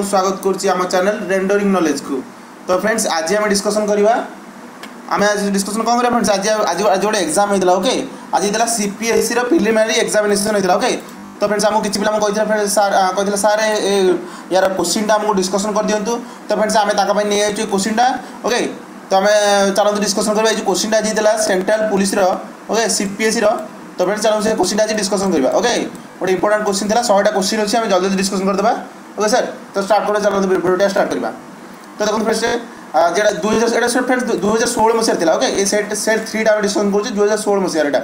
Friends ମୁଁ ସୌମ୍ୟ ଆପଣମାନଙ୍କୁ ସ୍ୱାଗତ କରୁଛି ଆମ ଚ୍ୟାନେଲ୍ ରେଣ୍ଡରିଂ ନଲେଜକୁ ତ ଫ୍ରେଣ୍ଡସ୍ ଆଜି ଆମେ ଡିସ୍କସନ୍ କରିବା ଆମେ ଆଜି ଡିସ୍କସନ୍ କ'ଣ କରିବା ଫ୍ରେଣ୍ଡସ୍ ଆଜି ଆଜି ଆଜି ଗୋଟେ ଏକ୍ଜାମ୍ ହେଇଥିଲା ଓକେ ଆଜି ହେଇଥିଲା ସି ପି ଏସ୍ ସିର ପ୍ରିଲିମିନାରୀ ଏକ୍ଜାମିନେସନ୍ ହେଇଥିଲା ଓକେ ତ ଫ୍ରେଣ୍ଡସ୍ ଆମକୁ କିଛି ପିଲା କହିଥିଲେ ଫ୍ରେଣ୍ଡସ୍ ସାର୍ କହିଥିଲେ ସାର୍ ୟାର କୋଶ୍ଚିନ୍ଟା ଆମକୁ ଡିସ୍କସନ୍ କରିଦିଅନ୍ତୁ ତ ଫ୍ରେଣ୍ଡସ୍ ଆମେ ତାଙ୍କ ପାଇଁ ନେଇଯାଇଛୁ କୋଶ୍ଚିନ୍ଟା ଓକେ ତ ଆମେ ଚାଲନ୍ତୁ ଡିସ୍କସନ୍ କରିବା ଏଇ ଯେଉଁ କୋଶ୍ଚିନ୍ଟା ଆଜି ହେଇଥିଲା ସେଣ୍ଟ୍ରାଲ୍ ପୋଲିସର ଓକେ ସି ପି ଏସ୍ ସିର ତ ଫ୍ରେଣ୍ଡସ୍ ଚାଲନ୍ତୁ ସେ କୋଶ୍ଚିନ୍ଟା ଆଜି ଡିସ୍କସନ୍ କରିବା ଓକେ ଗୋଟେ ଇମ୍ପୋର୍ଟାଣ୍ଟ କୋଶ୍ଚିନ୍ ଥିଲା ଶହେଟା କୋଶ୍ଚିନ୍ ଅଛି ଆମେ ଜଲ୍ଦି ଜଲ୍ଦି ওকে স্যার তো ଷ୍ଟାର୍ଟ କରିବା ଚାଲନ୍ତୁ ଭିଡ଼ିଓଟା ଷ୍ଟାର୍ଟ କରିବା ତ ଦେଖନ୍ତୁ ଫ୍ରେଣ୍ଡସ୍ যেটা দুই হাজার, এটা সেট ফ্রেন্ড দু হাজার ষোলো মশিয়ার লা ওকে এই সেট সেট থ্রিটা আমি ডিসকন করছি দু হাজার ষোলো মশিয়ার এটা।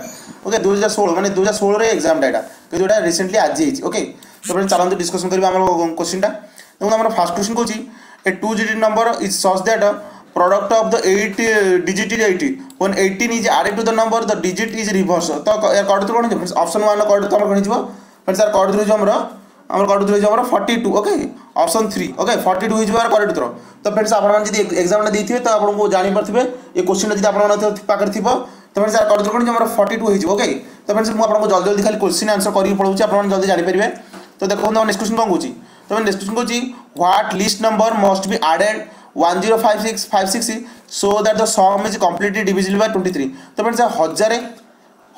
ওকে দু হাজার ষোলো মানে দু হাজার ষোলোর এক্সামটা এটা। কিন্তু এটা রিসেন্টলি আজ হয়েছে ওকে তো ফ্রেন্ড চালান ডিসকশন করবি আমার কোশ্চিনটা দেখুন, আমরা ফার্স্ট কোশ্চিন করছি a two digit number is such that product of the eight digit is eighty one eighteen is R to the number the digit is reverse তো এর কর্ড থ্রু কোণ ফ্রেন্ডস অপশন ওয়ান কর্ড থ্রু আমার কোণ হয়েছে ফ্রেন্ডস আর কর্ড থ্রু আমার আমার করেক্ট উত্তর হয়েছে আমার forty two okay option three okay forty two হয়েছে আমার করেক্ট উত্তর তো ফ্রেন্ডস আপনার যদি এক্সামটা দিয়ে তো আপনার জাঁপারে এই কোশ্চিনটা যদি আপনার পাখে থাকবে তো ফ্রেন্ডস করেক্ট উত্তর আমার ফর্টি টু হয়েছে ওকে তো ফ্রেন্ডস মু আপনার জলদি জলদি খালি কোশ্চিন আনসর করি পড়াচ্ছি আপনার জলদি জানিপারে তো দেখুন আমার নেক্সট কোশ্চিন কম কৌছি তো next question কৌছি what least number must be added one zero five six five six so that the sum is completely divisible by twenty three তো ফ্রেন্ডস হজারে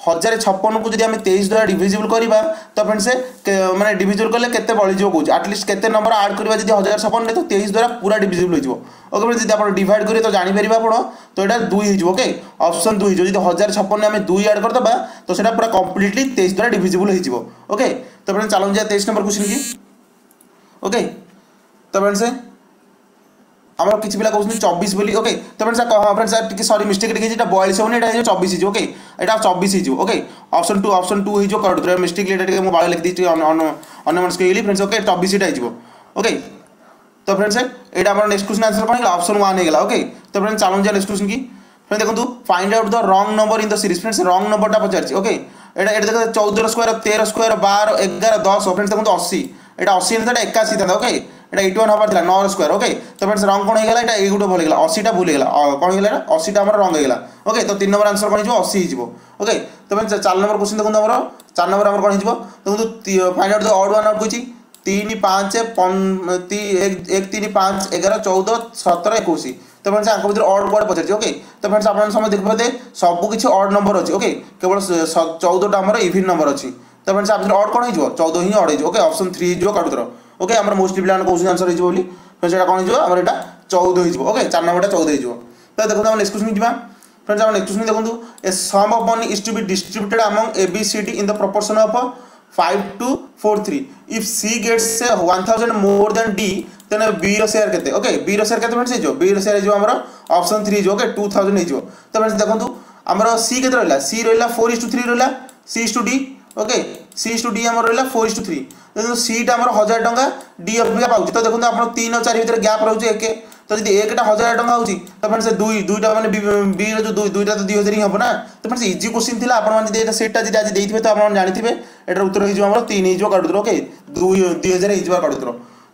ହଜାର ଛପନକୁ ଯଦି ଆମେ ତେଇଶ ଦ୍ୱାରା ଡିଭିଜିବୁଲ୍ କରିବା ତ ଫ୍ରେଣ୍ଡ ସେ ମାନେ ଡିଭିଜିବୁଲ୍ କଲେ କେତେ ବଳିଯିବ କହୁଛି? ଆଟଲିଷ୍ଟ କେତେ ନମ୍ବର ଆଡ଼୍ କରିବା ଯଦି ହଜାର ଛପନରେ ତ ତେଇଶ ଦ୍ୱାରା ପୁରା ଡିଭିଜିବୁଲ୍ ହେଇଯିବ। ଓକେ ଫ୍ରେଣ୍ଡ ଯଦି ଆପଣ ଡିଭାଇଡ଼ କରିବେ ତ ଜାଣିପାରିବେ ଆପଣ ତ ଏଇଟା ଦୁଇ ହେଇଯିବ ଓକେ ଅପସନ୍ ଦୁଇ ହେଇଯିବ। ଯଦି ହଜାର ଛପନରେ ଆମେ ଦୁଇ ଆଡ଼୍ କରିଦେବା ତ ସେଇଟା ପୁରା କମ୍ପ୍ଲିଟଲି ତେଇଶ ଦ୍ୱାରା ଡିଭିଜିବୁଲ୍ ହେଇଯିବ ଓକେ ତ ଫ୍ରେଣ୍ଡ ଚାଲନ୍ତୁ ଯାହା ତେଇଶ ନମ୍ବର କ୍ୱେଶ୍ଚିନ୍ କି? ଓକେ ତ ଫ୍ରେଣ୍ଡ ସେ আমার কিছু ପିଲା କହୁଛନ୍ତି ଚବିଶ ବୋଲି ଓକେ ତ ଫ୍ରେଣ୍ଡ ସାର୍ ହଁ ଫ୍ରେଣ୍ଡ ସାର୍ ଟିକେ ସରି ମିଷ୍ଟେକ୍ ଟିକେ ଏଇଟା ବୟାଳିଶ ହେବନି ଏଇଟା ହେଇଯିବ ଚବିଶ ହେଇଯିବ ଓକେ ଏଇଟା ଚବିଶ ହେଇଯିବ okay option two option two ହେଇଯିବ କରୋଡ଼ ମିଷ୍ଟେକ୍ ଏଇଟା ଟିକେ ମୁଁ ବାଳ ଲେଖିଦେଇଛି ଟିକେ ଅନମନସ୍କ ହେଇଗଲି ଫ୍ରେଣ୍ଡସ୍ ଓକେ ଚବିଶଟା ହେଇଯିବ ଓକେ তো ফ্রেন্ডস এটা আমার নেক্সট কোশ্চেন আনসার কোন হলো অপশন 1 হয়ে গেল ওকে তো ফ্রেন্ডস চালুন যা নেক্সট কোশ্চেন কি ফ্রেন্ড দেখুন find out the wrong number in the series friends wrong নম্বরটা পচারছি ওকে এটা এটা দেখো 14 স্কোয়ার 13 স্কোয়ার 12 11 10 ফ্রেন্ডস দেখুন 80 এটা অশী এটা একাশি থাকে ওকে এটা এইটি ওয়ান হবার লা নর স্কোয়ার ওকে তো ফ্রেন্ডস রং কোণ হয়ে এটা এই গোটে ভুল হয়ে অশীটা ভুল হয়ে কোণ হয়ে অশীটা আমার রং হয়ে ওকে তো তিন নম্বর আনসর কোণ হয়ে অশী হয়ে ওকে তো ফ্রেন্ডস চার নম্বর কোশ্চিন দেখুন আমার চার নম্বর আমার কোণ হয়ে দেখুন find out odd one out কইছি তিন পাঁচ এক তিন পাঁচ এগারো চৌদ সতেরো একুশ তো ফ্রেন্ডস আঙ্ক ভিতরে অড ওয়ার্ড পচারছি ওকে তো ফ্রেন্ডস আপনার সময় দেখবে সবু কিছু অড নম্বর অছে ওকে কেবল চৌদটা আমার ইভিন নম্বর অছে ତ ଫ୍ରେଣ୍ଡସ୍ ଆ ଭିତରେ ଅଡ୍ କ'ଣ ହେଇଯିବ ଚଉଦ ହିଁ ଅଡ୍ ହେଇଯିବ ଓକେ ଅପସନ୍ ଥ୍ରୀ ହେଇଯିବ କାଟୁଥର ଓକେ ଆମର ମୋଷ୍ଟଲି ପିଲାମାନେ କହୁଛନ୍ତି ଆନ୍ସର୍ ହେଇଯିବ ବୋଲି ସେଇଟା କ'ଣ ହେଇଯିବ ଆମର ଏଇଟା ଚଉଦ ହେଇଯିବ ଓକେ ଚାରି ନମ୍ବରଟା ଚଉଦ ହେଇଯିବ ତ ଦେଖନ୍ତୁ ଆମେ ନେକ୍ସଟ କ୍ୱେଶ୍ଚନ୍ ଯିବା ଫ୍ରେଣ୍ଡସ୍ ଆମ ନେକ୍ସଟ କ୍ୱେଶ୍ଚନ୍ ଦେଖନ୍ତୁ a sum of money is to be distributed among A B C D in the proportion of 5 to 4 3 if c gets say 1000 more than d then b ର share କେତେ okay b ର share କେତେ friends ହେଇଯିବ b ର share ହେଇଯିବ ଆମର option 3 ହେଇଯିବ okay 2000 ହେଇଯିବ ତ ଫ୍ରେଣ୍ଡସ୍ ଦେଖନ୍ତୁ ଆମର c କେତେ ରହିଲା c ରହିଲା 4 is to 3 ରହିଲା okay C is to D আমার রহিলা ফোর ইস টু থ্রি দেখুন সিটা আমার হাজার টঙ্কা ডি অপেক্ষা পাচ্ছি তো দেখুন আপনার তিন আর চারি ভিতরে গ্যাপ রয়েছে একে তো যদি একটা হাজার টঙ্কা হচ্ছে তো ফ্রেন্ডস দুই দুইটা মানে বির যে দুই দুইটা তো দুই হাজার হি হব না তো ফ্রেন্ডস ইজি কোশ্চিন লা আপনার যদি এটা সেটটা যদি আজ দিয়ে তো আপনার জাঁথিবে এটার উত্তর হয়ে যাব আমার তিন হয়ে যাব কাটুতর ওকে দুই দুই হাজার হয়ে যাব কাটুতর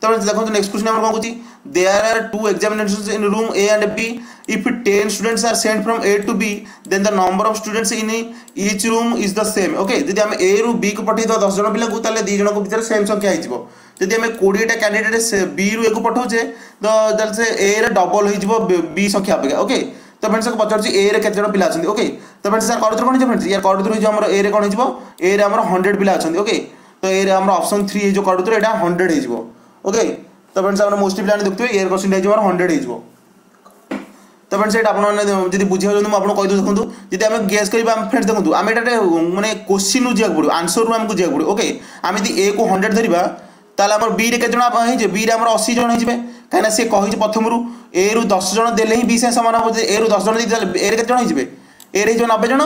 তারপরে দেখুন নেক্সট কোশ্চেন আমরা কোন কইছি there are two examinations in room A and B if 10 students are sent from A to B then the number of students in each room is the same okay যদি আমি এ রু B কু পঠাই দেওয়া দশ জন পিলাকে তাহলে দুই জনক ভিতরে সেম সংখ্যা হয়ে যাব যদি আমি কোড়িয়েটা ক্যান্ডিডেট বি রু একু পঠাউছে তো তাহলে সে এ রে ডবল হয়ে যাব বি সংখ্যা অপেক্ষা ওকে তো ফ্রেন্ডস তাকে পচারছি এ রে কেতজন পিলা আছেন ওকে তো ফ্রেন্ডস স্যার করদ্র কোন হয়েছে ফ্রেন্ডস ইয়ার করদ্র হয়েছে আমার এ রে কোণ হয়ে এ রে আমার হন্ড্রেড পিলা আছেন ওকে তো এ রে আমার অপশন থ্রি এই যে করদ্র এটা হন্ড্রেড হয়ে ओके ତ ଫ୍ରେଣ୍ଡସ୍ ଆପଣ ମୋଷ୍ଟଲି ପିଲାମାନେ ଦେଖୁଥିବେ ଏୟାର ପରସେଣ୍ଟେଜ୍ ଆମର ହଣ୍ଡ୍ରେଡ଼ ହେଇଯିବ ତ ଫ୍ରେଣ୍ଡସ୍ ଏଇଟା ଆପଣମାନେ ଯଦି ବୁଝିବାକୁ ମୁଁ ଆପଣ କହିଦେଉ ଦେଖନ୍ତୁ ଯଦି ଆମେ ଗେସ୍ କରିବା ଆମେ ଫ୍ରେଣ୍ଡସ୍ ଦେଖନ୍ତୁ ଆମେ ଏଇଟା ମାନେ କୋଶ୍ଚିନ୍ରୁ ଯିବାକୁ ପଡ଼ିବ ଆନ୍ସର୍ରୁ ଆମକୁ ଯିବାକୁ ପଡ଼ିବ ଓକେ ଆମେ ଯଦି ଏକୁ ହଣ୍ଡ୍ରେଡ଼ ଧରିବା ତାହେଲେ ଆମର ବିରେ କେତେ ଜଣ ହେଇଯିବେ ବିରେ ଆମର ଅଶୀ ଜଣ ହେଇଯିବେ କାହିଁକିନା ସେ କହିଛି ପ୍ରଥମରୁ ଏରୁ ଦଶ ଜଣ ଦେଲେ ହିଁ ବି ସାଙ୍ଗେ ସମାନ ହେବ ଏରୁ ଦଶ ଜଣ ଦେଇଛି ତାହେଲେ ଏରେ କେତେ ଜଣ ହେଇଯିବେ ଏରେ ହେଇଯିବ ନବେ ଜଣ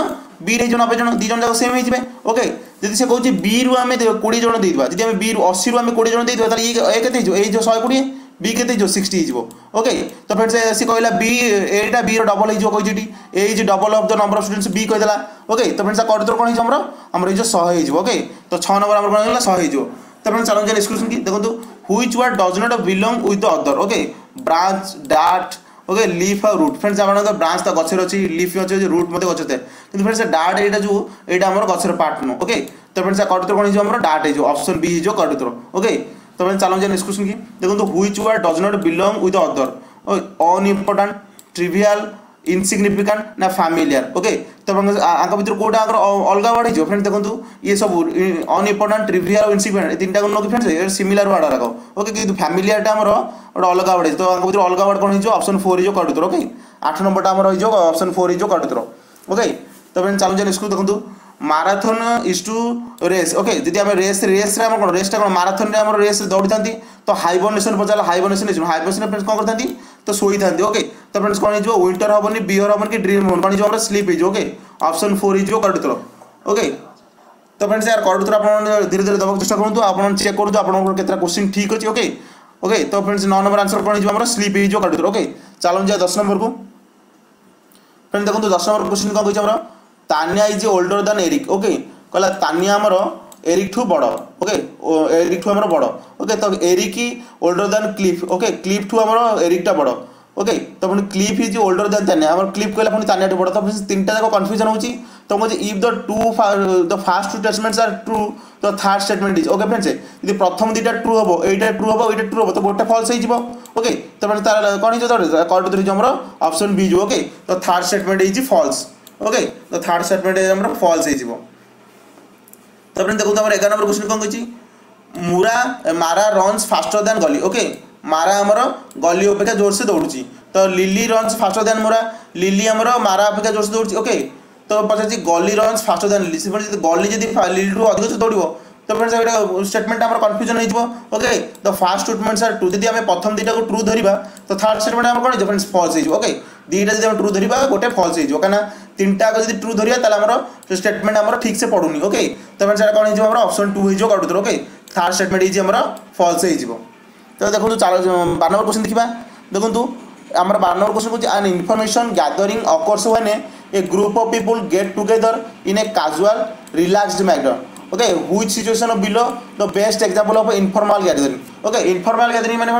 ବିରେ ହେଇଯିବ ନବେ ଜଣ ଦୁଇ ଜଣ ଯାକ ସେମ୍ ହେଇଯିବେ ଓକେ যদি সে কହୁଛି বি রু আমি কোড়িয়ে জন দিয়ে যদি আমি বি রু অশী রু আমি কোড়িয়ে জন দিয়ে তাহলে এ কেতে হয়ে এই যে শহে কোড়িয়ে বি কেতে হয়ে সিক্সটি হয়ে ওকে তো ফ্রেন্ডস সে কহিলা বি এইটা বি ডবল হয়ে কইছি এটি এই যে double of the number of students B কইদেলা okay তো ফ্রেন্ডস করতর কোন হয়েছে আমার আমার এই যে শহে হয়ে ওকে তো ছ নম্বর আমার কোন হয়ে শহে হয়ে তারপরে চালন যে কোশ্চেন কি দেখন্তু which word does not belong with the other okay branch ডাট okay leaf uh root friends आप ब्रांच तो गचर अच्छी लीफ अच्छे रूट मत गचर थाए कि फ्रेंड्स डाट यहाँ जो यहाँ आम गचर पार्ट नु ओके तो फ्रेंड्स कटोत्र कौन हो डाट हो ऑप्शन बी हो कटोत्र ओके तो फ्रेंड्स चलो जाए निष्कर्षण की देखो हुई चुआ does not belong with other unimportant trivial ବିଲଙ୍ଗ with other ଅନଇମ୍ପୋର୍ଟାଣ୍ଟ ଟ୍ରିଭିଆଲ ইনসিগনিফিকান্ট না ফ্যামিলিয়ার ওকে তো আঙ্ক ভিতরে কোটা আঙ্কর অলগা ওয়ার্ড হয়েছে ফ্রেন্ড দেখুন ইয়ে সব অনইম্পর্টাট ট্রিভিয়াল আর ইনসিগনিফিকান্ট এই তিনটা কোন কি ফ্রেন্ডস এটা সিমিলার ওয়ার্ড রাখ ওকে কিন্তু ফ্যামিলিয়ারটা আমার ওটা অলগা ওয়ার্ড তো আঙ্ক ভিতরে অলগা ওয়ার্ড কোন হয়েছে অপশন ফোর হয়েছে কটুতর ওকে আট নম্বরটা আমার হয়েছে অপশন ফোর হয়েছে কটুতর ওকে তো ফ্রেন্ড চালু যে নেক্সট দেখুন marathon is to race okay ଯଦି ଆମେ ରେସ୍ ରେସ୍ରେ ଆମର କ'ଣ ରେସ୍ଟା କ'ଣ ମାରାଥନ୍ରେ ଆମର ରେସ୍ରେ ଦୌଡ଼ିଥାନ୍ତି ତ ହାଇବର୍ନେସନ୍ ପଚାରିଲା ହାଇବର୍ନେସନ୍ ହେଇଯିବ ହାଇବର୍ନେସନ୍ ଫ୍ରେଣ୍ଡସ୍ କ'ଣ କରିଥାନ୍ତି ତ ଶୋଇଥାନ୍ତି ଓକେ ତ ଫ୍ରେଣ୍ଡସ୍ କ'ଣ ହେଇଯିବ ୱିଣ୍ଟର ହେବନି ବିୟର ହେବନି କି ଡ୍ରିମ୍ ହେବନି କ'ଣ ହେଇଯିବ ଆମର ସ୍ଲିପ୍ ହେଇଯିବ ଓକେ ଅପସନ୍ ଫୋର୍ ହେଇଯିବ କଡ଼ୁତର ଓକେ ତ ଫ୍ରେଣ୍ଡସ୍ ୟାର କଡ଼ୁତର ଆପଣ ଧୀରେ ଧୀରେ ଦେବାକୁ ଚେଷ୍ଟା କରନ୍ତୁ ଆପଣ ଚେକ୍ କରନ୍ତୁ ଆପଣଙ୍କର କେତେଟା କୋଶ୍ଚିନ୍ ଠିକ୍ ଅଛି ଓକେ ଓକେ ତ ଫ୍ରେଣ୍ଡସ୍ ନଅ ନମ୍ବର ଆନ୍ସର କ'ଣ ହେଇଯିବ ଆମର ସ୍ଲିପ୍ ହେଇଯିବ କଡ଼ୁତର ଓକେ ଚାଲନ୍ତୁ ଯିବା ଦଶ ନମ୍ବରକୁ ଫ୍ରେଣ୍ଡ ଦେଖନ୍ତୁ ଦଶ ନମ୍ବର କୋଶ୍ଚିନ୍ କ'ଣ କହିଛି ଆମର Tanya is older than Eric okay କହିଲା ତାନିଆ ଆମର ଏରିକ୍ଠୁ ବଡ଼ ଓକେ ଏରିକ୍ଠୁ ଆମର ବଡ଼ ଓକେ ତ Eric older than Cliff okay କ୍ଲିଫ୍ଠୁ ଆମର ଏରିକ୍ଟା ବଡ଼। ଓକେ ତ ପୁଣି Cliff is older than Tania ଆମର କ୍ଲିଫ୍ କହିଲା ପୁଣି ତାନିଆଠୁ ବଡ଼ ତ ତିନିଟା ଯାକ କନଫ୍ୟୁଜନ୍ ହେଉଛି ତ ମୁଁ କହୁଛି if the two the first two statements are true ତ third statement is okay friends যদি প্রথম দুইটা ট্রু হব এইটা ট্রু হব এইটা ট্রু হব তো গোটে ফলস হয়ে যাব ওকে তারপরে তার কোণ হয়ে যাবে কট ধরে আমার অপশন বি যাব ওকে তো থার্ড স্টেটমেন্ট হয়েছি ফলস ওকে তো থার্ড স্টেটমেন্ট আমরা ফলস হয়ে যাব তারপরে দেখুন আমার এগারো নম্বর কোশ্চেন কম কইছি মুরা মারা রনস ফাস্টর দ্যান Mara ଆମର ଗଲି ଅପେକ୍ଷା ଜୋରସେ ଦୌଡ଼ୁଛି ତ Lily runs faster than Mora Lily ଆମର ମାରା ଅପେକ୍ଷା ଜୋରସେ ଦୌଡ଼ୁଛି ଓକେ ତ ପଚାରିଛି ଗଲି ରନ୍ସ ଫାଷ୍ଟର ଦେନ୍ ଲିଲି ସେପଟେ ଯଦି ଗଲି ଯଦି ଲିଲିଠୁ ଅଧିକ ସେ ଦୌଡ଼ିବ ତ ଫ୍ରେଣ୍ଡସ୍ ଏଇଟା ଷ୍ଟେଟମେଣ୍ଟ ଆମର କନଫ୍ୟୁଜନ୍ ହେଇଯିବ ଓକେ ତ ଫାର୍ଷ୍ଟ ଷ୍ଟେଟମେଣ୍ଟ ସାର୍ ଟୁ ଯଦି ଆମେ ପ୍ରଥମ ଦୁଇଟାକୁ ଟ୍ରୁ ଧରିବା ତ ଥାର୍ଡ଼ ଷ୍ଟେଟମେଣ୍ଟ ଆମର କ'ଣ ହେଇଯିବ ଫ୍ରେଣ୍ଡସ୍ ଫଲ୍ସ ହେଇଯିବ ଓକେ ଦୁଇଟା ଯଦି ଆମେ ଟ୍ରୁ ଧରିବା ଗୋଟେ ଫଲ୍ସ ହେଇଯିବ କାହିଁକିନା তিনটা আগে যদি ট্রু ধরিয়া তাহলে আমার স্টেটমেন্ট আমার ঠিকসে পড়ুনি ওকে তাহলে সেটা কোণ হয়ে আমার অপশন টু হয়ে যাবে কটুতর ওকে থার্ড স্টেটমেন্ট হয়ে আমার ফলস হয়ে যাব তো দেখুন চাল বার নম্বর কোশ্চেন দেখা দেখুন আমার বার নম্বর কোশ্চেন হচ্ছে an information gathering occurs when a group of people get together in a casual relaxed manner okay, which situation of below the best example of informal gathering? Okay, informal gathering মানে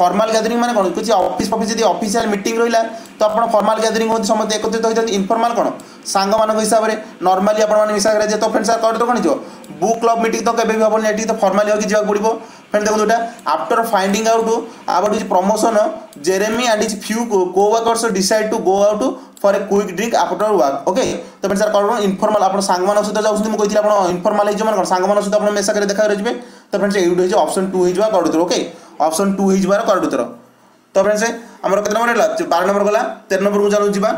formal gathering মানে কোন কিছু office office যদি official meeting রহিলা তো আপনার formal গ্যাদরিং হচ্ছে সমস্ত একত্রিত হইতাନ୍ତି ইনফর্মাল কোন ସାଙ୍ଗମାନଙ୍କ ହିସାବରେ ନର୍ମାଲି ଆପଣମାନେ ମିଶାକରେ ଯେ ତ ଫ୍ରେଣ୍ଡ ସାର୍ କହିଲେ ତ କ'ଣ ଯିବ ବୁକ୍ କ୍ଲବ୍ ମିଟିଂ ତ କେବେ ବି ହେବନି ଏଠି ତ ଫର୍ମାଲି ହୋଇକି ଯିବାକୁ ପଡ଼ିବ ଫ୍ରେଣ୍ଡ ଦେଖନ୍ତୁ ଏଇଟା ଆଫ୍ଟର ଫାଇଣ୍ଡିଂ ଆଉଟ୍ ଆବାଉଟ୍ କିଛି promotion Jeremy and his few co workers decided to go out for a quick drink after work okay ତ ଫ୍ରେଣ୍ଡ ସାର୍ କ'ଣ ଇନଫର୍ମାଲ୍ ଆପଣ ସାଙ୍ଗମାନଙ୍କ ସହିତ ଯାଉଛନ୍ତି ମୁଁ କହିଥିଲି ଆପଣ ଇନଫର୍ମାଲ୍ ହେଇଯିବ ମାନେ କ'ଣ ସାଙ୍ଗମାନଙ୍କ ସହିତ ଆପଣ ମେସାକରେ ଦେଖା କରିଯିବେ ତ ଫ୍ରେଣ୍ଡ ଏଇଠୁ ହେଇଯିବ ଅପସନ୍ ଟୁ ହେଇଯିବା କରୁଥିବ ଓକେ ଅପସନ୍ ଟୁ ହେଇଯିବାର କରୁଥିବ ତ ଫେରେ ସେ ଆମର କେତେ নম্বর ହେଲା ବାର ନମ୍ବର ଗଲା ତେର ନମ୍ବରକୁ চালু ଯିବା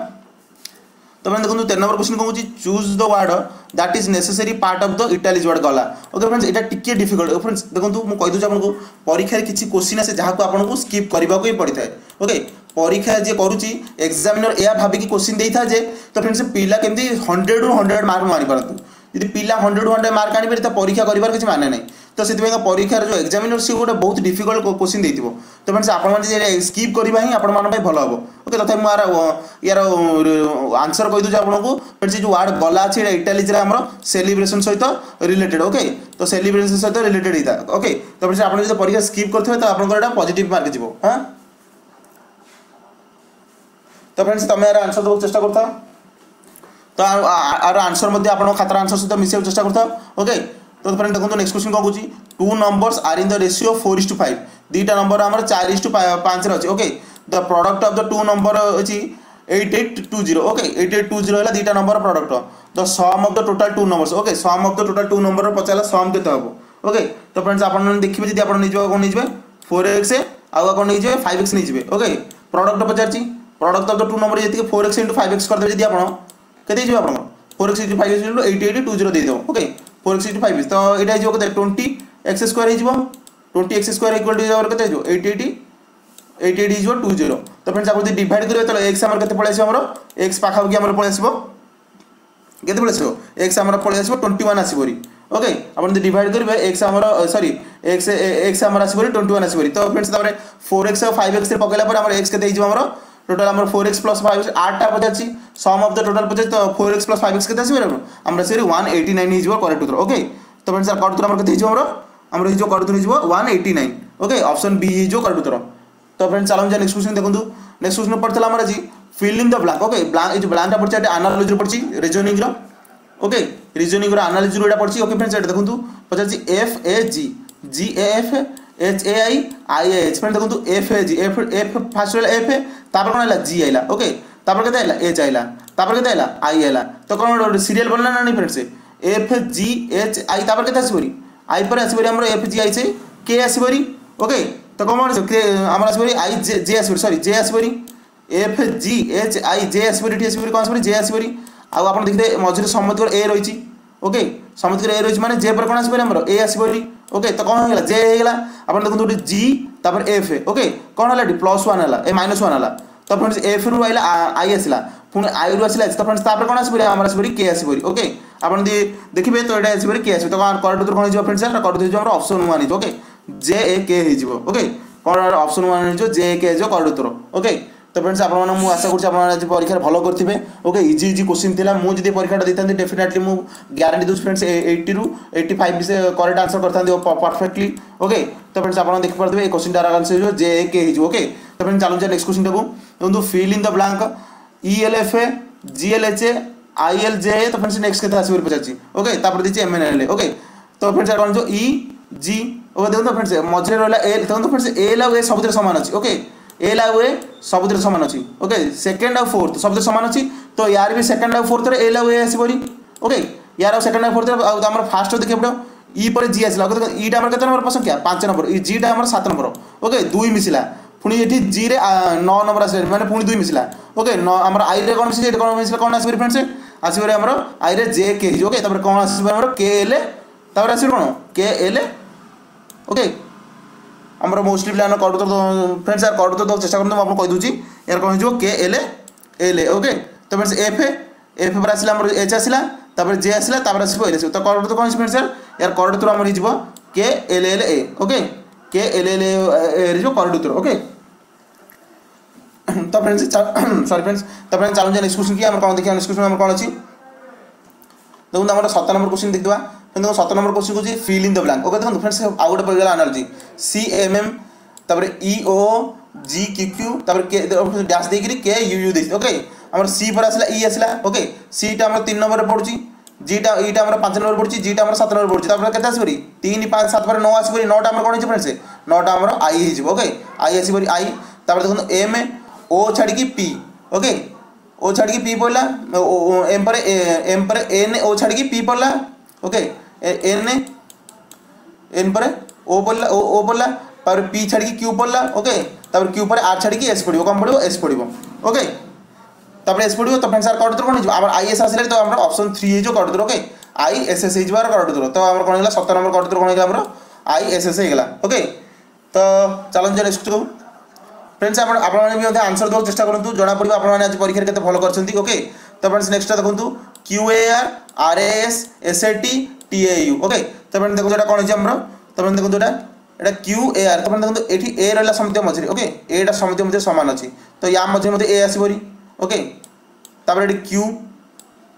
तो मैंने देखो तेरह नंबर क्वेश्चन कौन choose the word that is necessary part of the italics word गला। ओके फ्रेंड्स यहाँ टी डिफ़िकल्ट फ्रेंड्स देखो मुझे आपको परीक्षार किसी क्वेश्चन आसे जहाँ को आपको स्कीप करने पड़ता है ओके परीक्षा जी करुच्ची एक्जामिनर यह भाविक क्वेश्चन दे था जे तो फ्रेंड्स पिला केमी हंड्रेड रु हंड्रेड मार्क मारिपारती যদি ପିଲା ହଣ୍ଡ୍ରେଡ଼୍ ହଣ୍ଡ୍ରେଡ଼୍ ମାର୍କ ଆଣିବେ ତା ପରୀକ୍ଷା କରିବାର କିଛି ମାନେ ନାହିଁ। ତ ସେଥିପାଇଁ ପରୀକ୍ଷାର ଯେଉଁ ଏକ୍ଜାମିନର୍ ସିଏ ଗୋଟେ ବହୁତ ଡିଫିକଲ୍ଟ କୋଶ୍ଚିନ୍ ଦେଇଥିବ। ତ ମାନେ ଆପଣମାନେ ଯଦି ସ୍କିପ୍ କରିବା ହିଁ ଆପଣମାନଙ୍କ ପାଇଁ ଭଲ ହେବ। ଓକେ ତଥାପି ମୁଁ ଆର ୟାର ଆନ୍ସର୍ କହିଦେଉଛି ଆପଣଙ୍କୁ। ଫେର୍ ସେ ଯେଉଁ ୱାର୍ଡ଼ ଗଲା ଅଛି ଏଇଟା ଇଟାଲିଜ୍ରେ ଆମର ସେଲିବ୍ରେସନ୍ ସହିତ ରିଲେଟେଡ୍ ଓକେ ତ ସେଲିବ୍ରେସନ୍ ସହିତ ରିଲେଟେଡ୍ ହେଇଥାଏ ଓକେ ତାପରେ ସେ ଆପଣ ଯଦି ପରୀକ୍ଷା ସ୍କିପ୍ କରିଥିବେ ତ ଆପଣଙ୍କର ଏଇଟା ପଜିଟିଭ୍ ମାର୍କ ଯିବ ହଁ? ତ ଫ୍ରେଣ୍ଡସ୍ ତମେ ଏହାର ଆନ୍ସର୍ ଦେବାକୁ ଚେଷ୍ଟା କରିଥାଅ। তো আর আনসর মধ্যে আপনার খাতার আনসর সহ মিশাইব চেষ্টা করতে ওকে তো ফ্রেন্ড দেখুন নেক্সট কোশ্চিন কম কুচি two numbers are in the ratio four is to five দুইটা নম্বর আমার চারি ইস টু পাঁচরে অছে okay the product of the two number অছি eight eight two zero okay eight eight two zero হল দুইটা নম্বর product the sum of the total two numbers okay sum of the total two number পচারা sum কেতে হব ওকে তো friends আপনার দেখবে যদি আপনার নিয়ে যাবে কোণ নিয়ে যাবে ফোর এক্স আউ কোণ নিয়ে যাবে ফাইভ এক্স নিয়ে যাবে okay product পচারছি product of the two number যেতে four x into five x করদেবে যদি আপনার କେତେ ହେଇଯିବ ଆପଣଙ୍କର four x into five x into eight eight two zero ଦେଇଦେବ okay four x into five x তো এটা ହେଇଯିବ କେତେ ଟ୍ୱେଣ୍ଟି ଏକ୍ସ ସ୍କୋୟାର ହେଇଯିବ twenty x square equal to ଆମର କେତେ ହେଇଯିବ এইট এইট এইট এইট ହେଇଯିବ ଟୁ ଜିରୋ ତ ଫ୍ରେଣ୍ଡସ୍ ଆପଣ ଯଦି ଡିଭାଇଡ଼ କରିବେ ତାହେଲେ ଏକ୍ସ ଆମର କେତେ ପଳେଇ ଆସିବ ଆମର ଏକ୍ସ ପାଖାପାଖି ଆମର ପଳେଇ ଆସିବ କେତେ ପଳେଇ ଆସିବ ଏକ୍ସ ଆମର ପଳେଇ ଆସିବ ଟ୍ୱେଣ୍ଟି ୱାନ୍ ଆସିବ ওকে ଆପଣ ଯଦି ଡିଭାଇଡ଼ କରିବେ ଏକ୍ସ ଆମର ସରି ଏକ୍ସ ଏକ୍ସ ଆମର ଆସିବ ଟ୍ୱେଣ୍ଟି ୱାନ୍ ଆସିବ ତ ଫ୍ରେଣ୍ଡସ୍ ତାପରେ ଫୋର୍ ଏକ୍ସ ଆଉ ଫାଇଭ୍ ଏକ୍ସରେ ପକାଇଲା ପରେ ଆମର ଏକ୍ସ କେତେ ହେଇଯିବ ଆମର টোটাল আমার four x plus five x আটটা পচারছি সম অফ দ টোটাল পচারছি তো four x plus five x কেতে আসবে আমরা সেটি ওয়ান এইটি নাইন হয়ে যাব করেক্ট উত্তর ওকে তো ফ্রেন্ডস আর করেক্ট উত্তর আমার কেতে হয়ে আমার আমার হয়ে করেক্ট হয়ে যাব one eighty nine okay option B হয়ে যাব করেক্ট উত্তর তো ফ্রেন্ডস চালু যা নেক্সট কোশ্চেন দেখুন নেক্সট কোশ্চেন পড়িলা আমার আজ filling the blank okay blank এই যে ব্লাঙ্কটা পড়ছে এটা আনালোজি পড়ছি রিজনিংর ওকে রিজনিংর আনালিজর এটা পড়ছি ওকে ফ্রেন্ডস এটা দেখুন পচারছি F A G G A F H A I I A H friend ଦେଖନ୍ତୁ F A G F F first ହେଲା ଏଫ୍ ତାପରେ କ'ଣ ହେଲା ଜି ଆଇଲା ଓକେ ତାପରେ କେତେ ହେଲା ଏଚ୍ ଆଇଲା ତାପରେ କେତେ ହେଲା ଆଇ ହେଲା ତ କ'ଣ ଗୋଟେ ସିରିଏଲ୍ ବନିଲା ନା ନାଇଁ ଫ୍ରେଣ୍ଡ ସେ ଏଫ୍ ଜି ଏଚ୍ ଆଇ ତାପରେ କେତେ ଆସିବରି ଆଇ ପରେ ଆସିବରି ଆମର ଏଫ୍ ଜି ଆଇ ସେ କେ ଆସିବରି ଓକେ ତ କ'ଣ ଆମର ଆସିବରି ଆଇ ଜେ ଆସିବରି sorry J ଆସିବରି F G H I J ଆସିବରି ଏଠି ଆସିବରି କ'ଣ ଆସିବରି ଜେ ଆସିବରି ଆଉ ଆପଣ ଦେଖିବେ ମଝିରେ ସମସ୍ତଙ୍କର ଏ ରହିଛି ଓକେ ସମସ୍ତଙ୍କର ଏ ରହିଛି ମାନେ ଜେ ପରେ କ'ଣ ଆସିବରି ଆମର ଏ ଆସିବରି ଏଠି ଓକେ ତ କ'ଣ ହେଇଗଲା ଜେ ହେଇଗଲା ଆପଣ ଦେଖନ୍ତୁ ଗୋଟେ ଜି ତାପରେ ଏଫ୍ ଓକେ କ'ଣ ହେଲା ଏଠି ପ୍ଲସ୍ ୱାନ୍ ହେଲା ଏ ମାଇନସ୍ ୱାନ୍ ହେଲା ତ ଫ୍ରେଣ୍ଡସ୍ ଏଫ୍ରୁ ଆଇଲା ଆଇ ଆସିଲା ପୁଣି ଆଇରୁ ଆସିଲା ତ ଫ୍ରେଣ୍ଡସ୍ ତାପରେ କ'ଣ ଆସିବ ଆମର ଆସିବ କେ ଆସିବ ଓକେ ଆପଣ ଯଦି ଦେଖିବେ ତ ଏଇଟା ଆସିବ କେ ଆସିବ ତ କ'ଣ କରେକ୍ଟ ଉତ୍ତର କ'ଣ ହେଇଯିବ ଫ୍ରେଣ୍ଡସ୍ ଏଇଟା କରେକ୍ଟ ହେଇଯିବ ଆମର ଅପସନ୍ ୱାନ୍ ହେଇଯିବ ଓକେ ଜେ ଏ କେ ହେଇଯିବ ଓକେ କ'ଣ ଅପସନ୍ ୱାନ୍ ହେଇଯିବ ଜେ ଏ କେ ହେଇଯିବ କରେକ୍ଟ ଉତ୍ତର ଓକେ তো ফ্রেন্ডস আপনার মু আশা করছি আপনারা আজ পরীক্ষা ভালো করবে ওকে ইজি ইজি কোশ্চিন লা মু যদি পরীক্ষাটা দিয়ে ডেফিনেটলি মু গ্যারেন্টি দেছি ফ্রেন্ডস এইটি রু এইটি ফাইভ করেক্ট আনসর করে পারফেক্টলি ওকে তো ফ্রেন্ডস আপনারা দেখিপারে এই কোশ্চিনটা আনসার হয়ে জে কে হয়ে ওকে তো ফ্রেন্ডস চালু নেক্সট কোশ্চিনটা দেখুন fill in the blank A I L J A তো ফ্রেন্ডস নেক্সট কেতে আসবে পচারছি ওকে তারপরে দিচ্ছি এমএনএলএ ওকে তো ফ্রেন্ডস আপনার ই জি ওকে দেখুন তো ফ্রেন্ডস মঝে রহলা এল দেখুন তো ফ্রেন্ডস এল আউ এ সবুজের সমান আছে ওকে এল ଆଉ ଏ ସବୁଥିରେ ସମାନ ଅଛି। ଓକେ ସେକେଣ୍ଡ ଆଉ ଫୋର୍ଥ ସବୁଥିରେ ସମାନ ଅଛି। ତ ୟାର ବି ସେକେଣ୍ଡ ଆଉ ଫୋର୍ଥରେ ଏଲ୍ ଆଉ ଏ ଆସିବନି। ଓକେ ୟାର ଆଉ ସେକେଣ୍ଡ ଆଉ ଫୋର୍ଥରେ ଆଉ ଆମର ଫାର୍ଷ୍ଟ ଦେଖିବାକୁ ପଡ଼ିବ ଇ ପରେ ଜି ଆସିଲା। ଓକେ ଇଟା ଆମର କେତେ ନମ୍ବର ସଂଖ୍ୟା ପାଞ୍ଚ ନମ୍ବର ଇ ଜିଟା ଆମର ସାତ ନମ୍ବର ଓକେ ଦୁଇ ମିଶିଲା। ପୁଣି ଏଠି ଜିରେ ନଅ ନମ୍ବର ଆସିଲା ମାନେ ପୁଣି ଦୁଇ ମିଶିଲା। ଓକେ ଆମର ଆଇରେ କ'ଣ ମିଶିଛି? ଏଠି କ'ଣ ମିଶିଲା? କ'ଣ ଆସିବ ଫ୍ରେଣ୍ଡସ୍ ଆସିବ ଆମର ଆଇରେ ଜେ କେ ହେଇଯିବ। ଓକେ ତାପରେ କ'ଣ ଆସିବ ଆମର? କେ ଏଲ୍ ତାପରେ ଆସିବ କ'ଣ? କେ ଏଲ୍ ଓକେ ওকে আমরা মোস্টলি প্ল্যান করতে ফ্রেন্ডস আর করতে তো চেষ্টা করতে আপনার কইদেছি এর কোণ হয়ে কে, এল এল ওকে তো ফ্রেন্ডস এফ এফ পরে আসলে, আমার এইচ আসলা, তারপরে জে আসলা, তারপরে আসব এল আসব। তো করতে কোণ ফ্রেন্ডস এর করতে আমার হয়ে কে, এল এল, এ ওকে কে, এল এল, এ হয়ে করতে ওকে তো ফ্রেন্ডস সরি ফ্রেন্ডস তো ফ্রেন্ডস চালু নেক্সট কোশ্চিন কি? আমার কোণ দেখি নেক্সট কোশ্চিন আমার কোণ আছে? দেখুন, আমার সাত নম্বর কোশ্চিন দেখিবা দেখুন সতেরো নম্বর কোশ্চিন করছি fill in the blank okay দেখুন ফ্রেন্ডস আউ গোটে পড়িগলা আনার্জি সি এম এম তারপরে ই ও জি কিউ কিউ তারপরে কে ড্যাশ দিয়ে কে ইউ ইউ দিয়েছি ওকে আমার সি পরে আসলা ই আসলা ওকে সিটা আমার তিন নম্বরে পড়ুছি জিটা ইটা আমার পাঁচ নম্বর পড়ছি জিটা আমার সাত নম্বর পড়ছি তারপরে কেতে আসিপারি তিন পাঁচ সাত পরে নয় আসিপারি নটা আমার কোণ হয়েছে ফ্রেন্ডস নটা আমার আই হয়েছে ওকে আই আসিপারি আই তারপরে দেখুন এম ও ছাড়িকি পি ওকে ও ছাড়িকি পি পড়লা এম পরে এম পরে এন ও ছাড়িকি পি পড়লা ওকে एन एन पर? ओ पड़ा ओ ओ पड़ा तापर पी छाड़ी क्यू पड़ा ओके तापर क्यू पर आर छाड़ी एस पड़ो कम पड़ो? एस पड़ो ओके তারপরে এস পড়িব তো ফ্রেন্ড স্যার কট দূর কোণ হয়ে আমার আইএস আসলে তো আমরা অপশন থ্রি হয়ে কট দূর ওকে আই এস এস হয়ে যাবার কট দূর তো আমার কোণ হল সতের নম্বর কট দূর কোণ হয়ে আমার আই এস এস হয়ে গেল ওকে তো চালন যে নেক্সট ফ্রেন্ডস আপনার আপনার মধ্যে আনসর দেওয়ার চেষ্টা করুন জনা পড়বে আপনার আজ পরীক্ষার কেতে ভালো করছেন ওকে তো ফ্রেন্ডস নেক্সটটা দেখুন Q A R R S S A T T T A U okay ତ ଫ୍ରେଣ୍ଡ ଦେଖନ୍ତୁ ଏଇଟା କ'ଣ ହେଇଛି ଆମର ତ ଫ୍ରେଣ୍ଡ ଦେଖନ୍ତୁ ଏଇଟା এটা কিউ এ আর তারপরে দেখুন এটি এ রহলা সমিতি মঝিরে ওকে এটা সমিতি মধ্যে সমান আছে তো ইয়া মধ্যে মধ্যে এ আসবরি ওকে তারপরে এটি কিউ